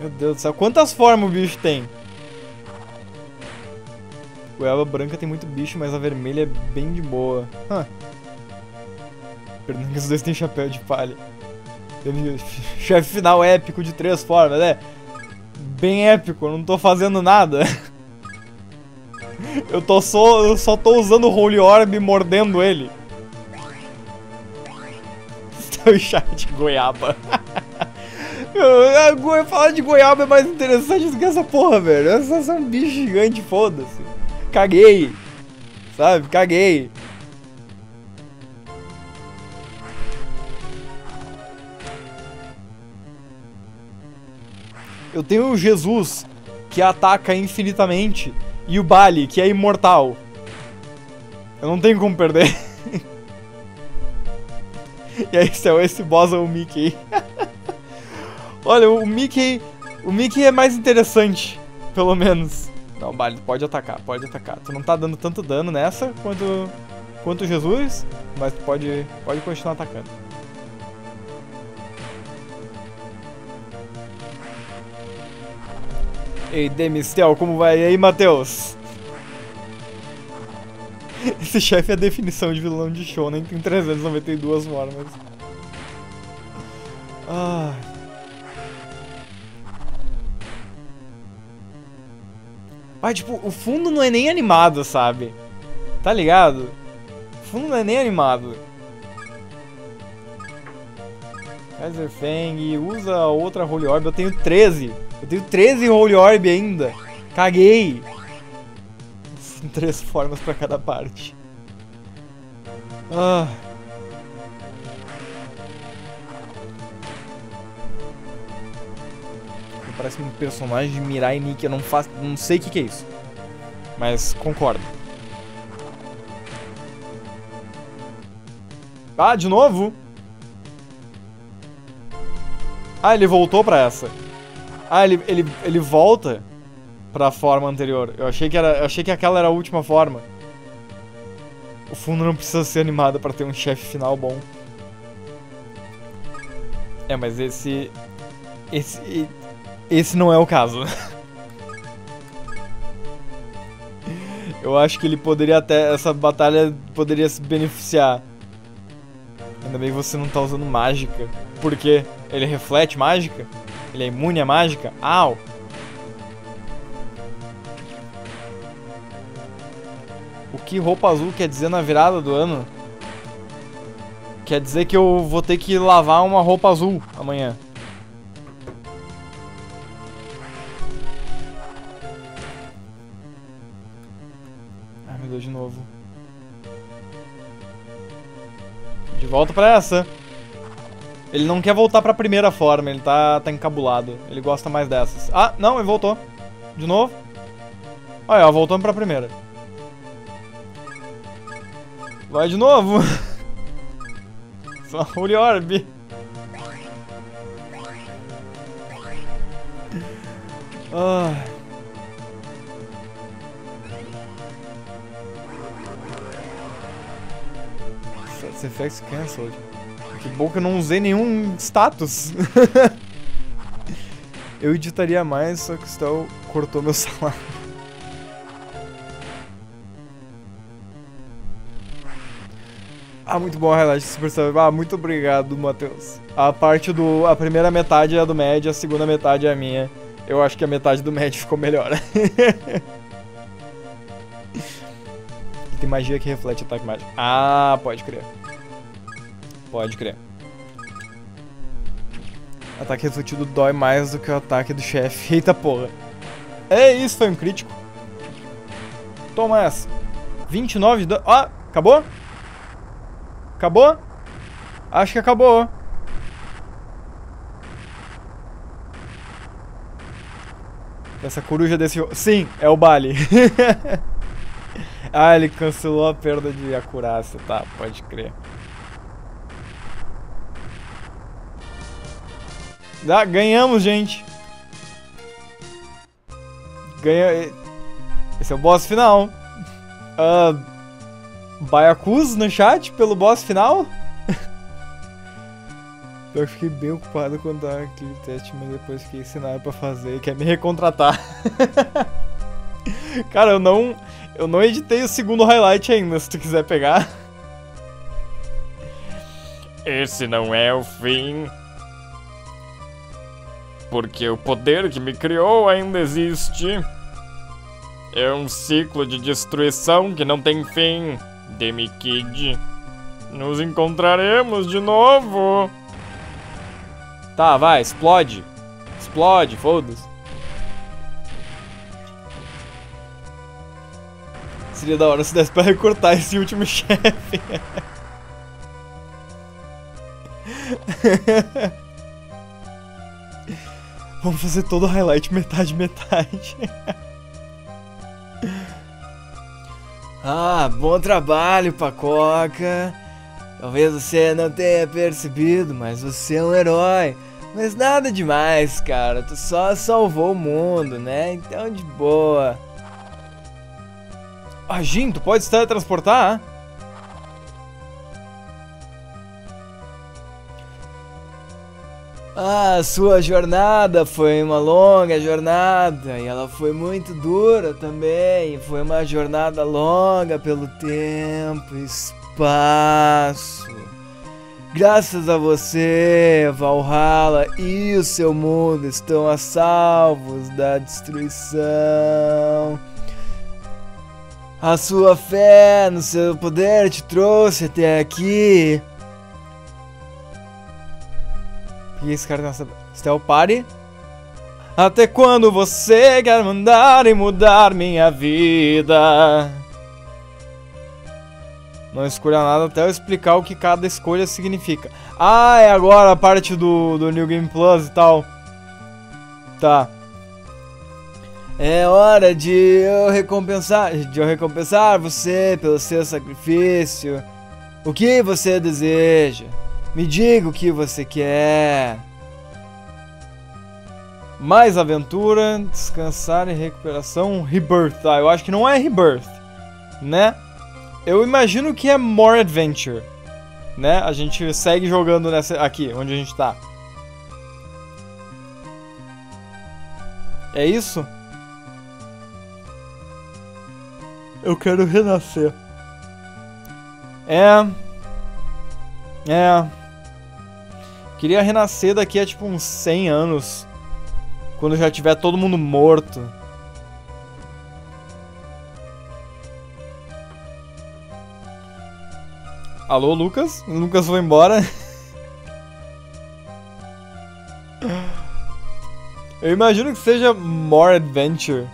Meu Deus do céu. Quantas formas o bicho tem? Goiaba branca tem muito bicho, mas a vermelha é bem de boa. Huh. Perdão que os dois têm chapéu de palha. Chefe final épico de três formas, né? Bem épico, não tô fazendo nada. Eu tô só, eu só tô usando o Holy Orb e mordendo ele. Seu chat goiaba. Falar de goiaba é mais interessante do que essa porra, velho. Essa é um bicho gigante, foda-se. Caguei. Sabe? Caguei. Eu tenho o Jesus, que ataca infinitamente, e o Bali, que é imortal. Eu não tenho como perder. e aí, céu, esse boss é o Mickey. Olha, o Mickey. O Mickey é mais interessante, pelo menos. Não, Bali, pode atacar, pode atacar. Tu não tá dando tanto dano nessa quanto. quanto Jesus, mas tu pode, pode continuar atacando. Ei, Demistel, como vai? E aí, Matheus? Esse chefe é a definição de vilão de shonen, tem 392 formas. Ah. Ah, tipo, o fundo não é nem animado, sabe? Tá ligado? O fundo não é nem animado. Kaiser Fang, usa outra Holy Orb. Eu tenho 13. Eu tenho 13 Holy Orb ainda. Caguei. Três formas pra cada parte. Ah. Parece um personagem de Mirai Nikki. Eu não faço. Não sei o que, que é isso. Mas concordo. Ah, de novo? Ah, ele voltou pra essa. Ah, ele, ele, ele volta pra forma anterior. Eu achei que era, eu achei que aquela era a última forma. O fundo não precisa ser animado pra ter um chefe final bom. É, mas esse esse esse não é o caso. Eu acho que ele poderia até essa batalha poderia se beneficiar. Ainda bem que você não tá usando mágica. Por quê? Ele reflete mágica? Ele é imune à mágica? Au! O que roupa azul quer dizer na virada do ano? Quer dizer que eu vou ter que lavar uma roupa azul amanhã. De novo. De volta pra essa. Ele não quer voltar pra primeira forma, ele tá, tá encabulado. Ele gosta mais dessas. Ah, não, ele voltou. De novo. Olha, ó, voltando pra primeira. Vai de novo. Só Holy Orb. Ah. Stats effects cancelled. Que bom que eu não usei nenhum status. eu editaria mais, só que Stel cortou meu salário. Ah, muito bom o highlight Super Saiyan. Ah, muito obrigado, Matheus. A parte do. A primeira metade é do Med, a segunda metade é a minha. Eu acho que a metade do Med ficou melhor. Tem magia que reflete ataque mágico. Ah, pode crer. Pode crer. Ataque refletido dói mais do que o ataque do chefe. Eita porra. É isso, foi um crítico. Toma essa. 29 de dano. Ah, acabou? Acabou? Acho que acabou. Essa coruja desse... Sim, é o Bali. ah, ele cancelou a perda de acurácia. Tá, pode crer. Ganhamos, gente. Ganha... Esse é o boss final. Uh, Baiacus no chat pelo boss final? Eu fiquei bem ocupado quando tava aquele teste, mas depois fiquei ensinado pra fazer quer me recontratar. Cara, eu não. Eu não editei o segundo highlight ainda, se tu quiser pegar. Esse não é o fim. Porque o poder que me criou ainda existe. É um ciclo de destruição que não tem fim. Demi Kid. Nos encontraremos de novo. Tá, vai, explode. Explode, foda-se. Seria da hora se desse pra recortar esse último chefe. Vamos fazer todo o highlight metade, metade. ah, bom trabalho, Pacoca. Talvez você não tenha percebido, mas você é um herói. Mas nada demais, cara. Tu só salvou o mundo, né? Então de boa. Ah, tu pode se teletransportar? Ah, sua jornada foi uma longa jornada e ela foi muito dura também. Foi uma jornada longa pelo tempo e espaço. Graças a você, Valhalla e o seu mundo estão a salvos da destruição. A sua fé no seu poder te trouxe até aqui. Que esse cara tá sabendo? Steel Party? Até quando você quer mandar e mudar minha vida? Não escolha nada até eu explicar o que cada escolha significa. Ah, é agora a parte do, do New Game Plus e tal. Tá. É hora de eu recompensar, de eu recompensar você pelo seu sacrifício. O que você deseja? Me diga o que você quer. Mais aventura, descansar e recuperação, Rebirth. Ah, eu acho que não é Rebirth, né? Eu imagino que é More Adventure, né? A gente segue jogando nessa aqui, onde a gente tá. É isso? Eu quero renascer. É. É. Queria renascer daqui a tipo uns 100 anos. Quando já tiver todo mundo morto. Alô, Lucas? Lucas foi embora. Eu imagino que seja More Adventure.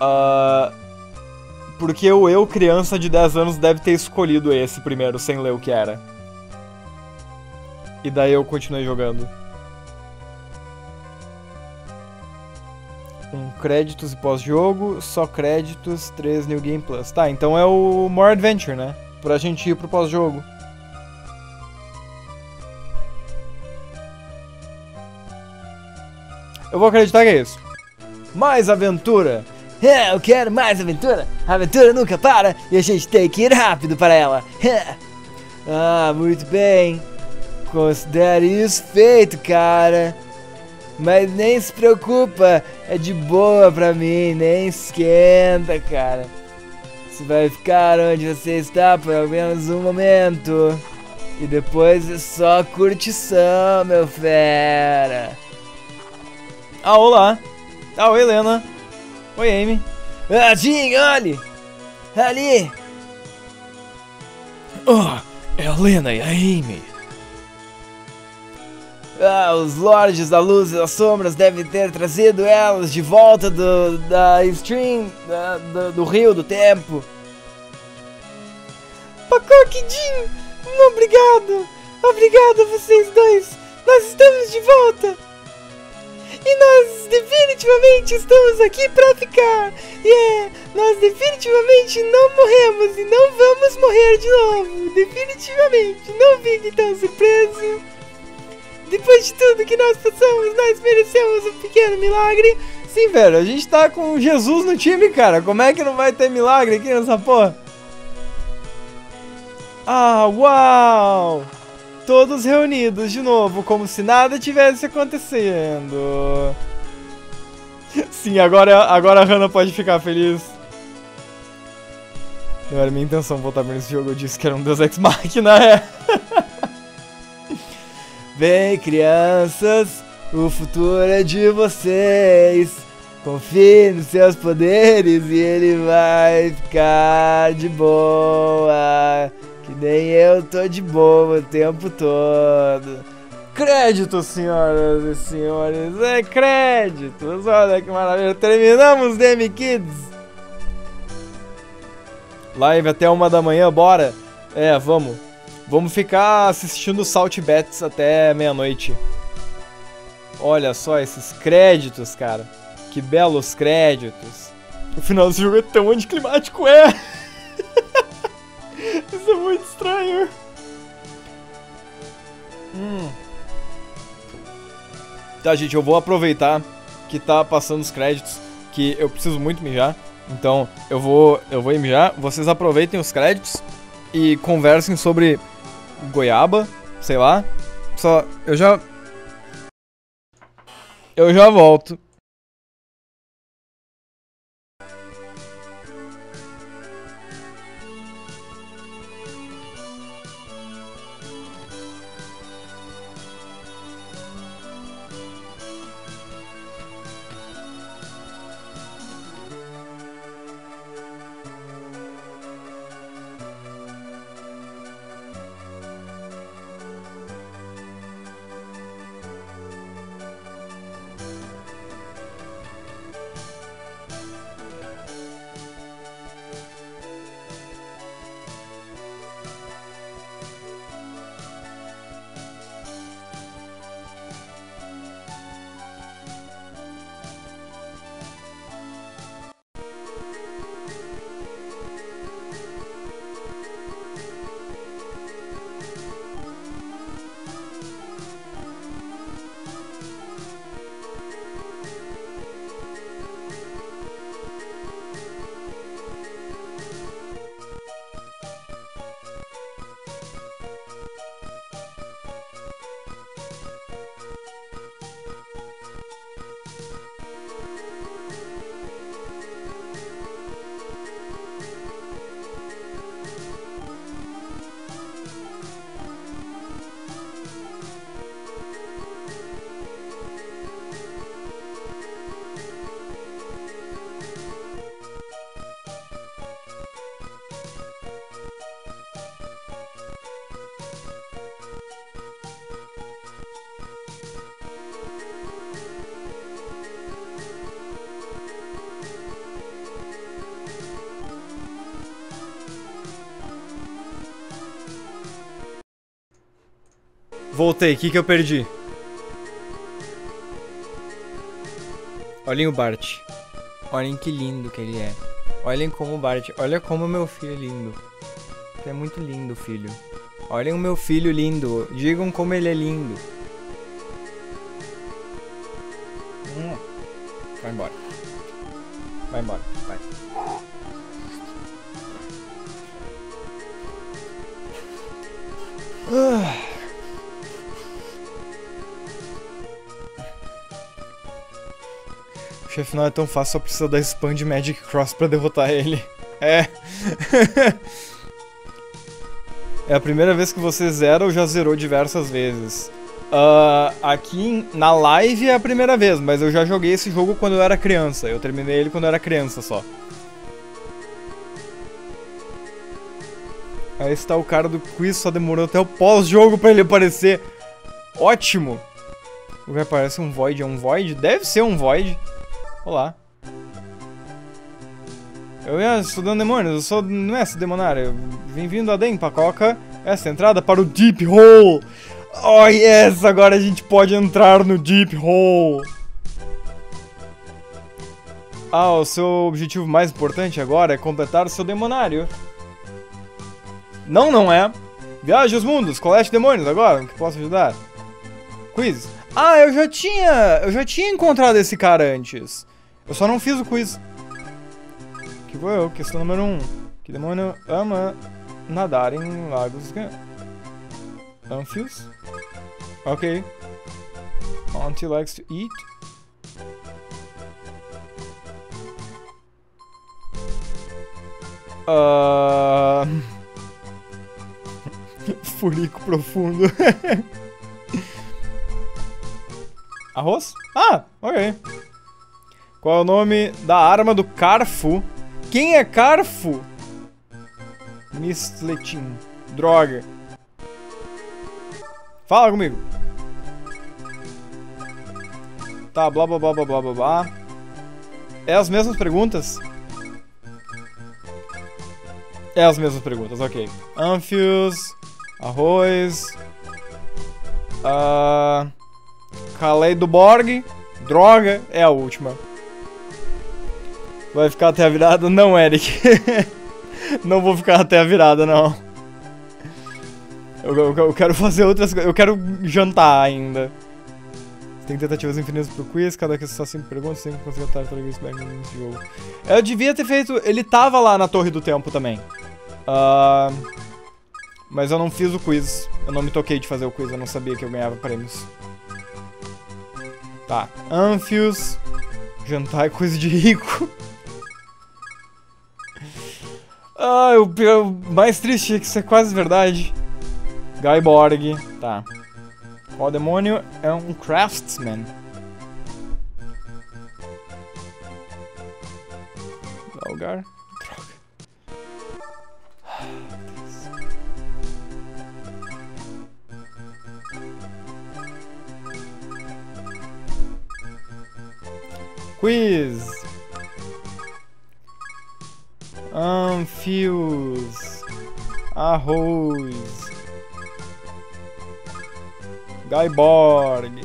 Ah, porque o eu, criança de 10 anos, deve ter escolhido esse primeiro, sem ler o que era. E daí eu continuei jogando. Um créditos e pós-jogo, só créditos, 3 New Game Plus. Tá, então é o More Adventure, né? Pra gente ir pro pós-jogo. Eu vou acreditar que é isso. Mais aventura! É, eu quero mais aventura. A aventura nunca para e a gente tem que ir rápido para ela. ah, muito bem. Considere isso feito, cara. Mas nem se preocupa, é de boa pra mim, nem esquenta, cara. Você vai ficar onde você está por ao menos um momento. E depois é só curtição, meu fera. Ah, olá! Ah, oi, Helena. Oi, Amy. Ah, Jim, olhe! Ali! Oh, é a Lena e a Amy. Ah, os Lordes da Luz e das Sombras devem ter trazido elas de volta do, da stream, da, do, do Rio do Tempo. Pacoquidinho, obrigado. Obrigado a vocês dois. Nós estamos de volta. E nós definitivamente estamos aqui pra ficar. Yeah, é, nós definitivamente não morremos e não vamos morrer de novo. Definitivamente. Não fique tão surpreso. Depois de tudo que nós passamos, nós merecemos um pequeno milagre. Sim, velho, a gente tá com Jesus no time, cara. Como é que não vai ter milagre aqui nessa porra? Ah, uau! Todos reunidos de novo, como se nada tivesse acontecendo. Sim, agora, agora a Hannah pode ficar feliz. Não era minha intenção voltar nesse jogo, eu disse que era um Deus Ex Machina, é. Vem, crianças, o futuro é de vocês. Confie nos seus poderes e ele vai ficar de boa. Que nem eu tô de boa o tempo todo. Créditos, senhoras e senhores, é créditos. Olha que maravilha. Terminamos Demi Kids. Live até uma da manhã, bora? É, vamos. Vamos ficar assistindo Salt Bets até meia-noite. Olha só esses créditos, cara. Que belos créditos. O final desse jogo é tão anticlimático, é! Isso é muito estranho. Hum. Tá, gente, eu vou aproveitar que tá passando os créditos, que eu preciso muito mijar. Então, eu vou, eu vou mijar. Vocês aproveitem os créditos e conversem sobre goiaba, sei lá. Só, eu já. Eu já volto. Voltei, o que, que eu perdi? Olhem o Bart. Olhem que lindo que ele é. Olhem como o Bart. Olha como meu filho é lindo. É muito lindo, filho. Olhem o meu filho lindo. Digam como ele é lindo. Hum. Vai embora. Vai embora. Não é tão fácil, só precisa da spam de Magic Cross pra derrotar ele. É. é a primeira vez que você zera ou já zerou diversas vezes? Uh, aqui na live é a primeira vez, mas eu já joguei esse jogo quando eu era criança. Eu terminei ele quando eu era criança só. Aí está o cara do quiz, só demorou até o pós-jogo pra ele aparecer. Ótimo! O que parece um Void, é um Void? Deve ser um Void. Olá. Eu ia estudando demônios, eu sou mestre demonário. Bem-vindo a Den Pacoca. Essa é entrada para o Deep Hole. Oh yes, agora a gente pode entrar no Deep Hole. Ah, o seu objetivo mais importante agora é completar o seu demonário. Não, não é. Viaje aos mundos, colete demônios agora, que posso ajudar? Quiz. Ah, eu já tinha, eu já tinha encontrado esse cara antes. Eu só não fiz o quiz. Que vou eu, questão número 1. Um. Que demônio ama nadar em lagos... Amphios? Ok. Auntie likes to eat. Uh... Furico profundo. Arroz? Ah, ok. Qual é o nome da arma do Carfu? Quem é Carfu? Mistletin. Droga. Fala comigo. Tá, blá blá blá blá blá blá blá. É as mesmas perguntas? É as mesmas perguntas, ok. Amphios. Arroz. Uh, Kaleidoborg. Droga. É a última. Vai ficar até a virada? Não, Eric. não vou ficar até a virada, não. Eu, eu, eu, quero fazer outras coisas. Eu quero jantar ainda. Tem tentativas infinitas pro quiz, cada que só 5 perguntas, tem que conseguir atar isso bem nesse jogo. Eu devia ter feito. Ele tava lá na Torre do Tempo também. Uh, mas eu não fiz o quiz. Eu não me toquei de fazer o quiz, eu não sabia que eu ganhava prêmios. Tá. Anfios. Jantar é coisa de rico. Ah, o, o mais triste é que isso é quase verdade. Guy Borg. Tá. O demônio é um craftsman. Lugar. Droga. Quiz. Anfios. Arroz. Guyborg.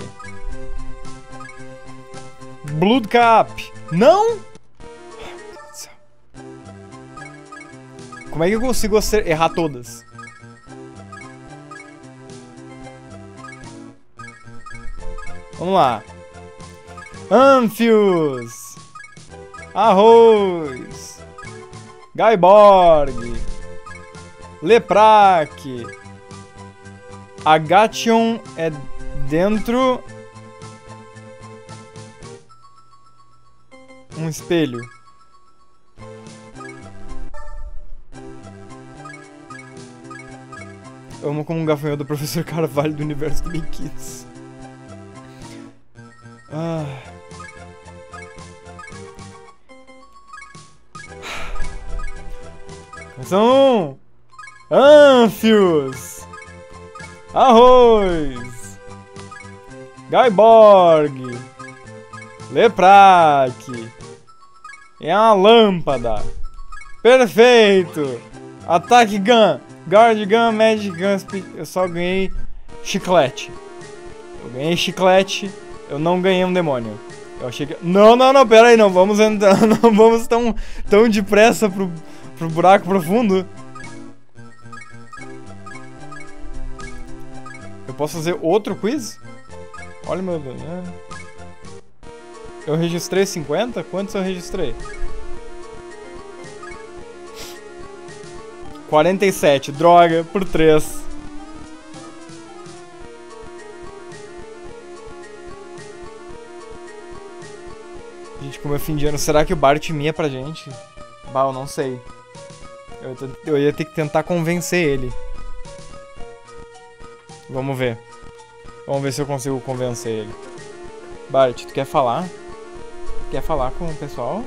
Bloodcap. Não? Como é que eu consigo errar todas? Vamos lá. Anfios. Arroz. Gaiborg. Lepraque. Agation é dentro... Um espelho. Eu amo como um gafanhoto do professor Carvalho do universo do Kids. Ah. Canção Anfios. Arroz. Gaiborg. Lepraque. É uma lâmpada. Perfeito. Ataque Gun. Guard Gun, Magic Gun, Speed... Eu só ganhei chiclete. Eu ganhei chiclete, eu não ganhei um demônio. Eu achei que... Não, não, não, pera aí, não vamos entrar, não vamos tão, tão depressa pro, pro buraco profundo. Eu posso fazer outro quiz? Olha meu né? Eu registrei 50? Quantos eu registrei? 47, droga, por 3. Gente, como é fim de ano, será que o Bart minha pra gente? Bah, eu não sei. Eu, eu ia ter que tentar convencer ele. Vamos ver. Vamos ver se eu consigo convencer ele. Bart, tu quer falar? Quer falar com o pessoal?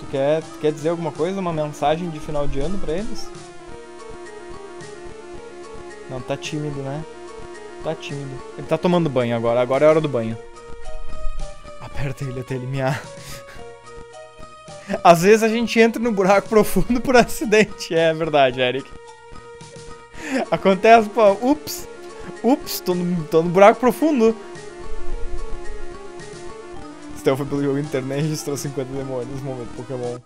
Tu quer, tu quer dizer alguma coisa, uma mensagem de final de ano pra eles? Não, tá tímido, né? Tá tímido. Ele tá tomando banho agora, agora é hora do banho. Aperta ele até ele miar. Às vezes a gente entra no buraco profundo por acidente. É verdade, Eric. Acontece, pô. Ups. Ups, tô no, tô no buraco profundo. Steel foi pelo jogo internet e registrou 50 demônios no momento Pokémon.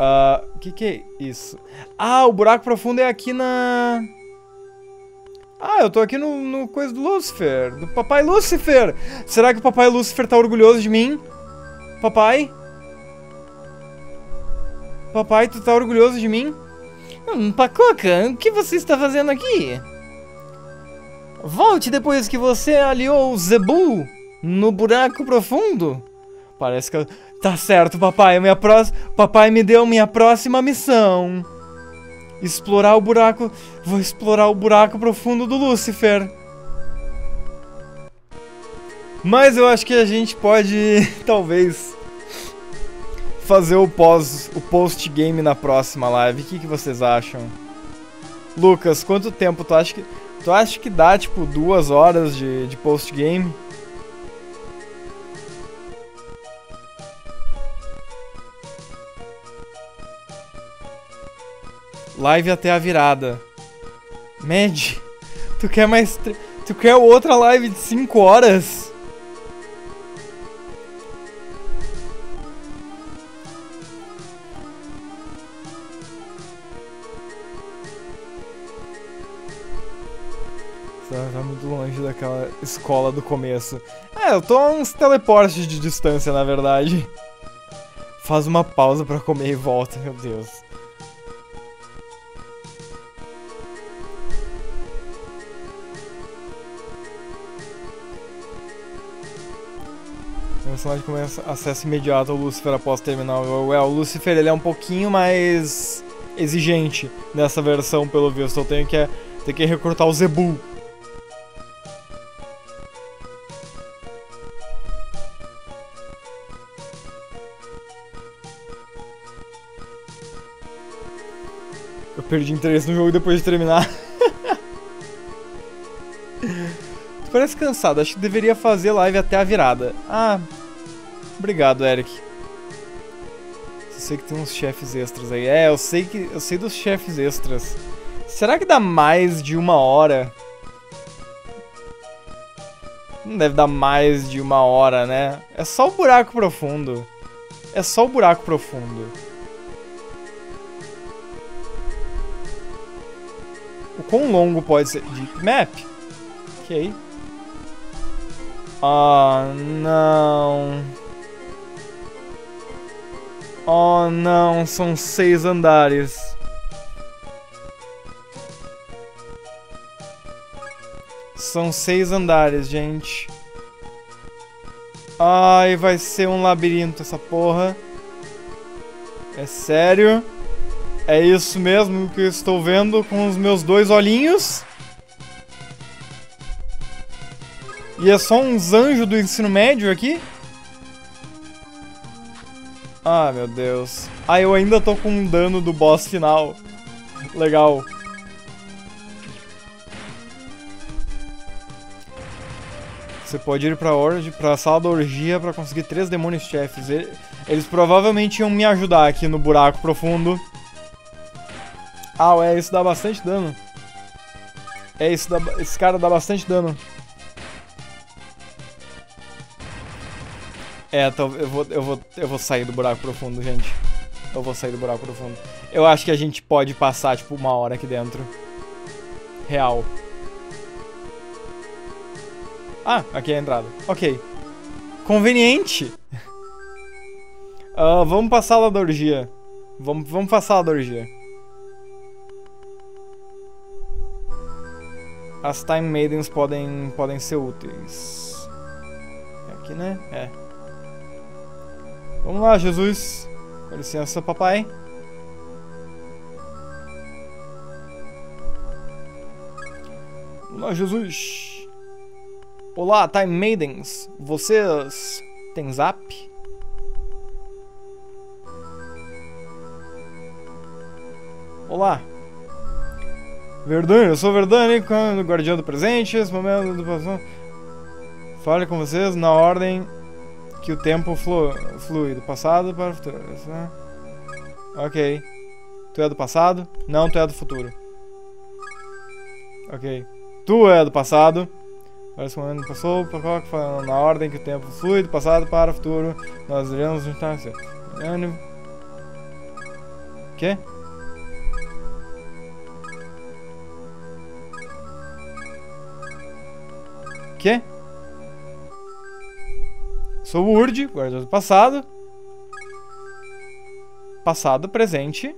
Uh, que que é isso? Ah, o buraco profundo é aqui na... Ah, eu tô aqui no, no coisa do Lucifer, do Papai Lucifer. Será que o Papai Lucifer tá orgulhoso de mim? Papai? Papai, tu tá orgulhoso de mim? Hum, Pacoca, o que você está fazendo aqui? Volte depois que você aliou o Zebu no buraco profundo? Parece que eu... Tá certo, papai. Minha próxima... Papai me deu minha próxima missão. Explorar o buraco... Vou explorar o buraco profundo do Lucifer. Mas eu acho que a gente pode, talvez, fazer o pós, o post game na próxima live. O que, que vocês acham? Lucas, quanto tempo tu acha que tu acha que dá tipo duas horas de, de post game? Live até a virada. Mad, tu quer mais. Tu quer outra live de 5 horas? tá muito longe daquela escola do começo. É, eu tô a uns teleportes de distância, na verdade. Faz uma pausa pra comer e volta, meu Deus. O personagem começa acesso imediato ao Lucifer após terminar o Well. É, o Lucifer ele é um pouquinho mais exigente nessa versão, pelo visto. Eu tenho que, é, tenho que recrutar o Zebul. Perdi interesse no jogo depois de terminar. tu parece cansado, acho que deveria fazer live até a virada. Ah, obrigado, Eric. Eu sei que tem uns chefes extras aí. É, eu sei que eu sei dos chefes extras. Será que dá mais de uma hora? Não deve dar mais de uma hora, né? É só o buraco profundo. É só o buraco profundo. Quão longo pode ser? Deep Map? Ok. Ah, não. Oh, não. São seis andares. São seis andares, gente. Ai, vai ser um labirinto essa porra. É sério? É isso mesmo que eu estou vendo com os meus dois olhinhos. E é só uns anjos do ensino médio aqui? Ah, meu Deus. Ah, eu ainda tô com um dano do boss final. Legal. Você pode ir pra, orgia, pra sala da orgia pra conseguir três demônios chefes. Eles provavelmente iam me ajudar aqui no buraco profundo. Ah, é, isso dá bastante dano. É, isso dá, esse cara dá bastante dano. É, então eu vou, eu, vou, eu vou sair do buraco profundo, gente. Eu vou sair do buraco profundo. Eu acho que a gente pode passar, tipo, uma hora aqui dentro. Real. Ah, aqui é a entrada. Ok. Conveniente. uh, vamos passar lá da orgia. Vamos, vamos passar lá da orgia. As Time Maidens podem, podem ser úteis. É aqui, né? É. Vamos lá, Jesus. Com licença, papai. Vamos lá, Jesus. Olá, Time Maidens. Vocês têm zap? Olá. Verdun, eu sou Verdun, guardião do presente, esse momento do passado. Fale com vocês na ordem que o tempo flu, flui do passado para o futuro. Ok. Tu é do passado? Não, tu é do futuro. Ok. Tu é do passado. Esse momento passou, na ordem que o tempo flui do passado para o futuro. Nós iremos juntar. Quê? Quê? Sou o Urd, guarda do passado. Passado, presente.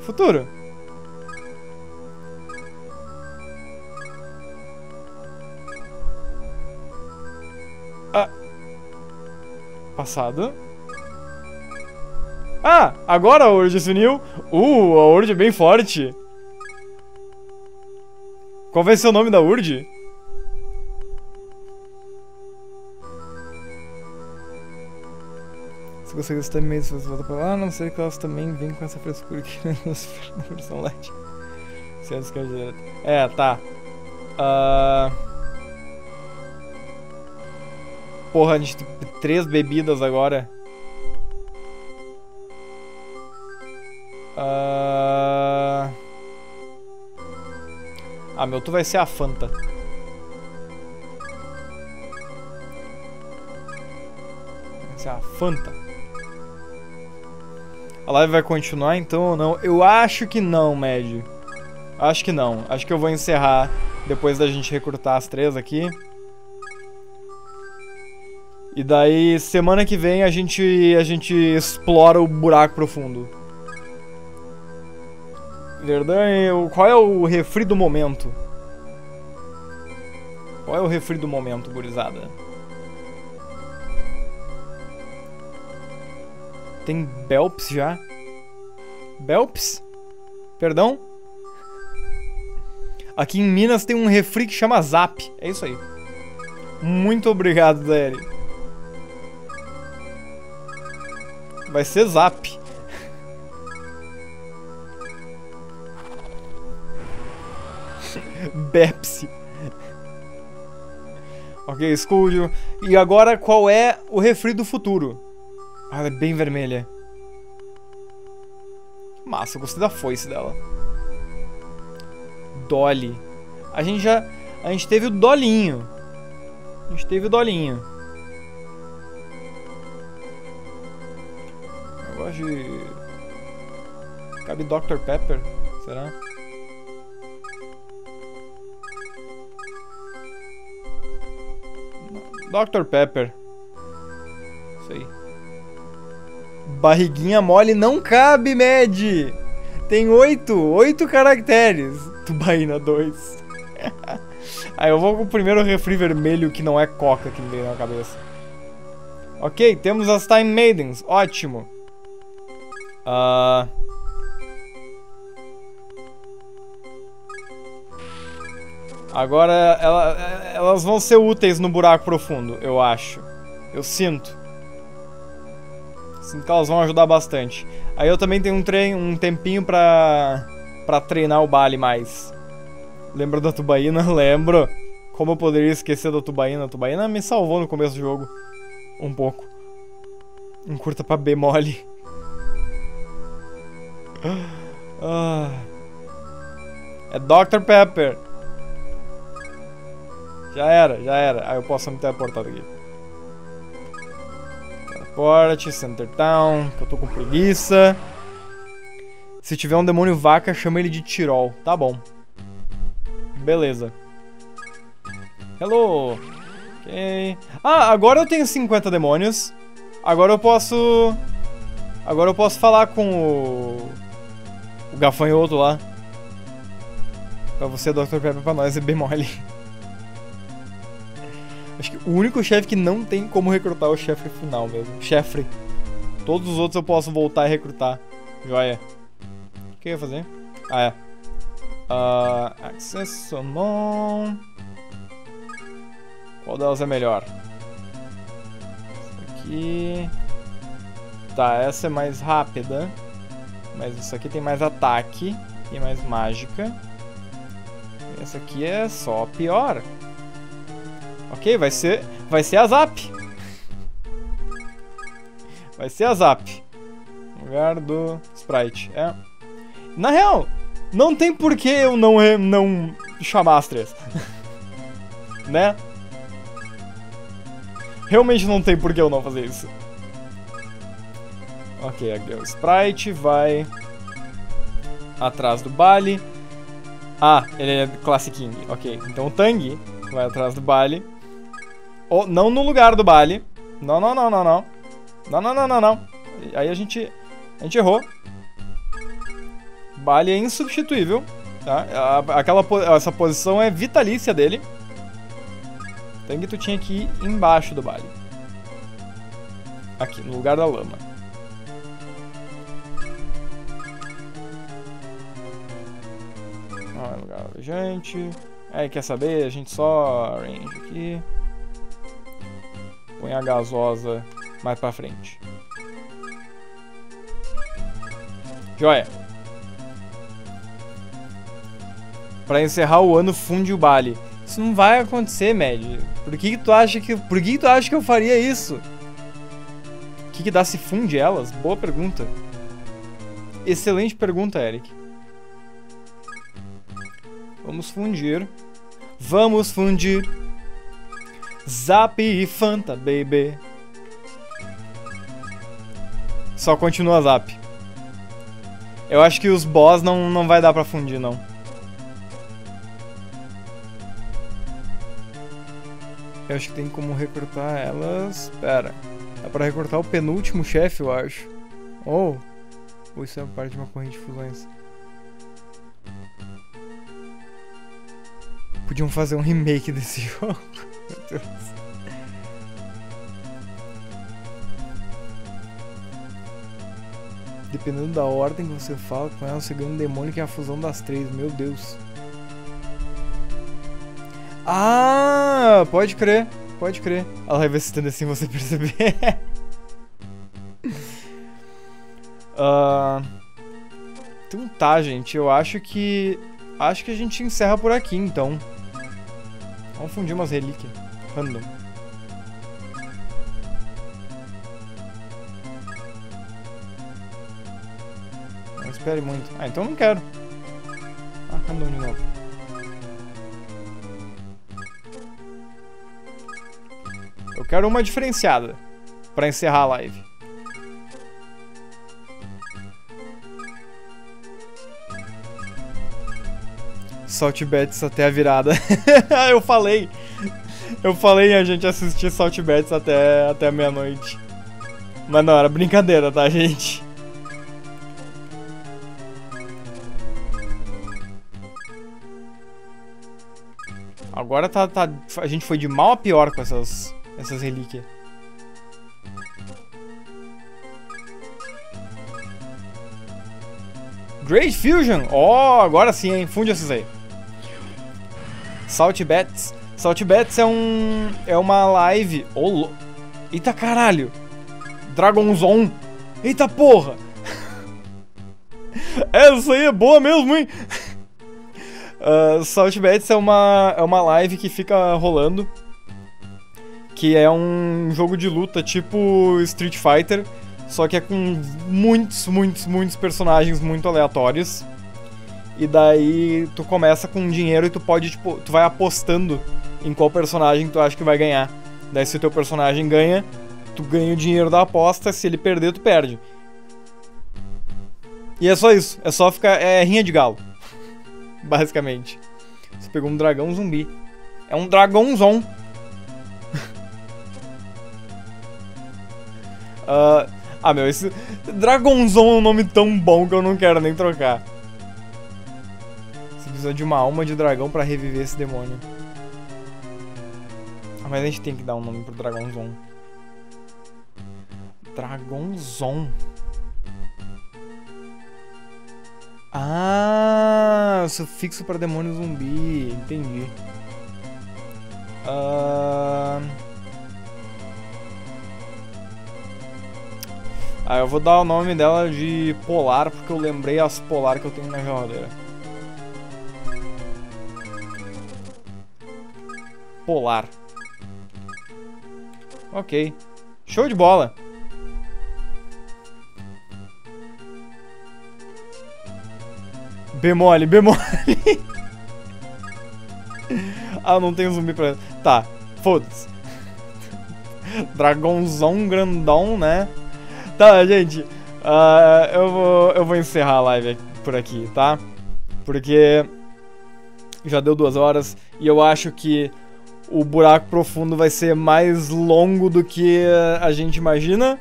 Futuro. Ah. Passado. Ah, agora a Urd se uniu. Uh, a Urd é bem forte. Qual vai ser o nome da URD? Se você gostar mesmo, você volta pra lá, a não ser que elas também vêm com essa frescura aqui na versão light. Se é direto. É, tá. Uh... Porra, a gente tem três bebidas agora. Uh... Ah, meu, tu vai ser a Fanta. Vai ser a Fanta. A live vai continuar então ou não? Eu acho que não, Mad. Acho que não. Acho que eu vou encerrar depois da gente recrutar as três aqui. E daí, semana que vem, a gente, a gente explora o buraco profundo. Verdade? qual é o refri do momento? Qual é o refri do momento, gurizada? Tem Belps já? Belps? Perdão? Aqui em Minas tem um refri que chama Zap. É isso aí. Muito obrigado, Dani. Vai ser Zap. Bepsi. ok, Escudo. E agora qual é o refri do futuro? Ah, ela é bem vermelha. Massa, eu gostei da foice dela. Dolly. A gente já... A gente teve o Dolinho. A gente teve o Dolinho. Eu gosto de... Cabe Dr. Pepper? Será? Dr. Pepper. Isso aí. Barriguinha mole não cabe, Mad! Tem oito, oito caracteres. Tubaína 2. Aí eu vou com o primeiro refri vermelho que não é coca que me veio na cabeça. Ok, temos as Time Maidens. Ótimo. Uh... Agora ela, elas vão ser úteis no buraco profundo, eu acho. Eu sinto. Sinto que elas vão ajudar bastante. Aí eu também tenho um, treino, um tempinho pra, pra treinar o Bali mais. Lembra da Tubaína? Lembro. Como eu poderia esquecer da Tubaína? A Tubaína me salvou no começo do jogo. Um pouco. Um curta pra B mole. Ah. É Dr. Pepper. Já era, já era. Aí eu posso me teleportar daqui. Teleporte, Center Town, que eu tô com preguiça. Se tiver um demônio vaca, chama ele de Tirol. Tá bom. Beleza. Hello. Ok. Ah, agora eu tenho 50 demônios. Agora eu posso... Agora eu posso falar com o... O gafanhoto lá. Pra você, Dr. Pepper, pra nós é bem mole. Acho que o único chefe que não tem como recrutar é o chefe final mesmo. Chefe. Todos os outros eu posso voltar e recrutar. Joia. O que eu ia fazer? Ah, é. Uh, access summon. Qual delas é melhor? Essa aqui. Tá, essa é mais rápida. Mas isso aqui tem mais ataque e mais mágica. Essa aqui é só pior. Ok, vai ser, vai ser a Zap. Vai ser a Zap. lugar do Sprite, é. Na real, não tem por que eu não, não chamar as três. né? Realmente não tem por que eu não fazer isso. Ok, aqui é o Sprite, vai atrás do Bali. Ah, ele é Classic King. Ok, então o Tang vai atrás do Bali. Oh, não no lugar do Bali. Não, não, não, não, não. Não, não, não, não, não. Aí a gente, a gente errou. Bali é insubstituível. Tá? Aquela, essa posição é vitalícia dele. Tang, tu tinha que ir embaixo do Bali. Aqui, no lugar da lama. Ah, lugar gente. Aí, quer saber? A gente só range aqui. Põe a gasosa mais pra frente. Joia. Pra encerrar o ano, funde o Bali. Isso não vai acontecer, Mad. Por que, que tu acha que. Por que, que tu acha que eu faria isso? O que, que dá se funde elas? Boa pergunta. Excelente pergunta, Eric. Vamos fundir. Vamos fundir. Zap e Fanta, baby. Só continua Zap. Eu acho que os boss não, não vai dar pra fundir, não. Eu acho que tem como recrutar elas... Pera. Dá pra recrutar o penúltimo chefe, eu acho. Ou... Oh. Ou isso é parte de uma corrente de fusões. Podiam fazer um remake desse jogo. Meu Deus. dependendo da ordem que você fala com ela, ganha um demônio que é a fusão das três. Meu Deus. Ah, pode crer, pode crer. Ela vai ver se assim você perceber. uh, então tá, gente. Eu acho que. Acho que a gente encerra por aqui então. Vamos fundir umas relíquias. Random. Não espere muito. Ah, então não quero. Ah, random de novo. Eu quero uma diferenciada pra encerrar a live. Salt Bets até a virada. eu falei. Eu falei a gente assistir Salt Bets até, até meia-noite. Mas não, era brincadeira, tá, gente? Agora tá, tá. A gente foi de mal a pior com essas, essas relíquias. Great Fusion! Ó, oh, agora sim, hein? Funde essas aí. Salt Bets. Salt Bets é um. É uma live. Oh, Eita caralho! Dragon Zone. Eita porra! Essa aí é boa mesmo, hein? Uh, Salt Bets é uma, é uma live que fica rolando. Que é um jogo de luta tipo Street Fighter. Só que é com muitos, muitos, muitos personagens muito aleatórios. E daí tu começa com dinheiro e tu pode, tipo, tu vai apostando em qual personagem tu acha que vai ganhar. Daí se o teu personagem ganha, tu ganha o dinheiro da aposta, se ele perder, tu perde. E é só isso, é só ficar. É rinha de galo. Basicamente. Você pegou um dragão zumbi. É um dragãozão. uh, ah, meu, esse. Dragonzão é um nome tão bom que eu não quero nem trocar precisa de uma alma de dragão pra reviver esse demônio. Ah, mas a gente tem que dar um nome pro Dragonzon. Dragonzon. Ah, sufixo para demônio zumbi. Entendi. Uh... Ah, eu vou dar o nome dela de Polar, porque eu lembrei as Polar que eu tenho na geladeira. Polar. Ok. Show de bola. Bemole, bemole. ah, não tem zumbi pra... Tá, foda-se. Dragãozão grandão, né? Tá, gente. Uh, eu, vou, eu vou encerrar a live por aqui, tá? Porque já deu duas horas e eu acho que o buraco profundo vai ser mais longo do que a gente imagina.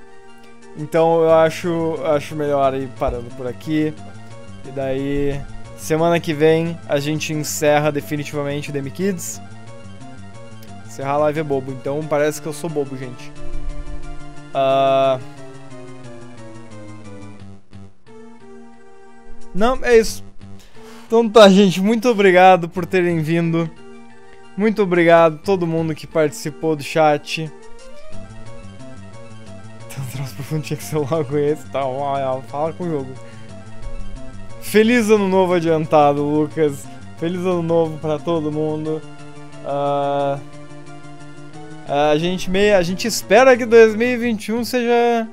Então eu acho, acho melhor ir parando por aqui. E daí, semana que vem, a gente encerra definitivamente o Demi Kids. Encerrar a live é bobo, então parece que eu sou bobo, gente. Uh... Não, é isso. Então tá, gente, muito obrigado por terem vindo. Muito obrigado a todo mundo que participou do chat. Então, troço profundo tinha que ser logo esse, tá? Fala com o jogo. Feliz ano novo adiantado, Lucas. Feliz ano novo para todo mundo. Uh, a gente meio, a gente espera que 2021 seja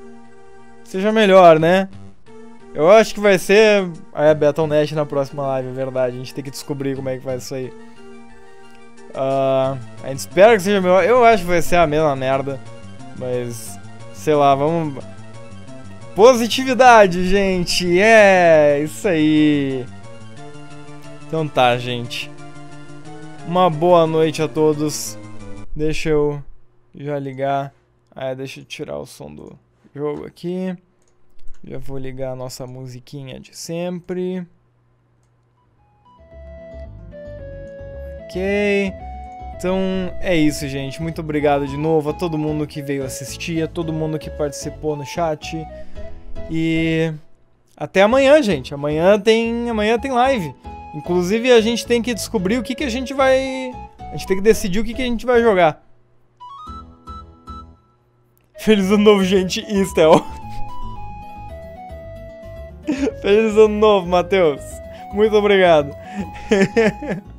seja melhor, né? Eu acho que vai ser é Battle.net na próxima live, é verdade. A gente tem que descobrir como é que vai isso aí. Uh, a gente espera que seja melhor. Eu acho que vai ser a mesma merda. Mas, sei lá, vamos. Positividade, gente! É, isso aí! Então tá, gente. Uma boa noite a todos. Deixa eu já ligar. Ah, deixa eu tirar o som do jogo aqui. Já vou ligar a nossa musiquinha de sempre. Ok. Então é isso, gente. Muito obrigado de novo a todo mundo que veio assistir, a todo mundo que participou no chat. E até amanhã, gente. Amanhã tem, amanhã tem live. Inclusive, a gente tem que descobrir o que, que a gente vai. A gente tem que decidir o que, que a gente vai jogar. Feliz ano novo, gente. E Estel. Feliz ano novo, Matheus. Muito obrigado.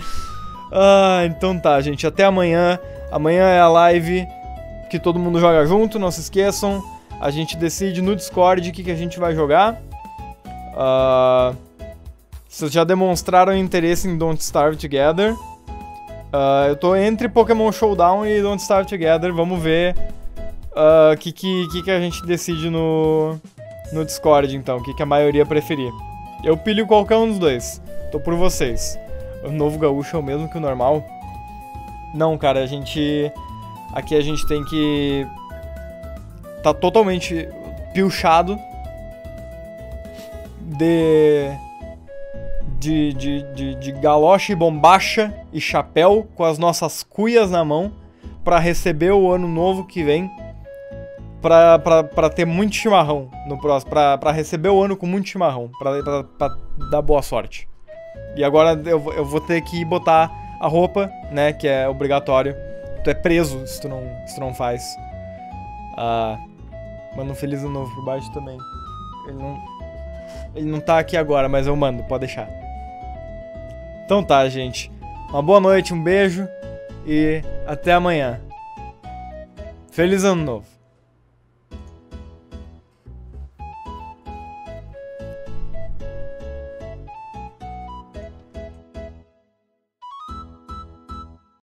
ah, então tá, gente. Até amanhã. Amanhã é a live que todo mundo joga junto. Não se esqueçam. A gente decide no Discord o que, que a gente vai jogar. Uh, vocês já demonstraram interesse em Don't Starve Together. Uh, eu tô entre Pokémon Showdown e Don't Starve Together. Vamos ver o uh, que, que, que, que a gente decide no, no Discord, então. O que, que a maioria preferir. Eu pilho qualquer um dos dois. Tô por vocês. O novo gaúcho é o mesmo que o normal? Não, cara, a gente. Aqui a gente tem que. Tá totalmente pilchado de. De, de, de, de galoche, bombacha e chapéu com as nossas cuias na mão para receber o ano novo que vem pra, pra, pra ter muito chimarrão no próximo. Pra, pra receber o ano com muito chimarrão. Pra, pra, pra dar boa sorte. E agora eu, eu vou ter que botar a roupa, né? Que é obrigatório. Tu é preso se tu não, se tu não faz. Ah, manda um feliz ano novo por baixo também. Ele não. Ele não tá aqui agora, mas eu mando, pode deixar. Então tá, gente. Uma boa noite, um beijo e até amanhã. Feliz ano novo.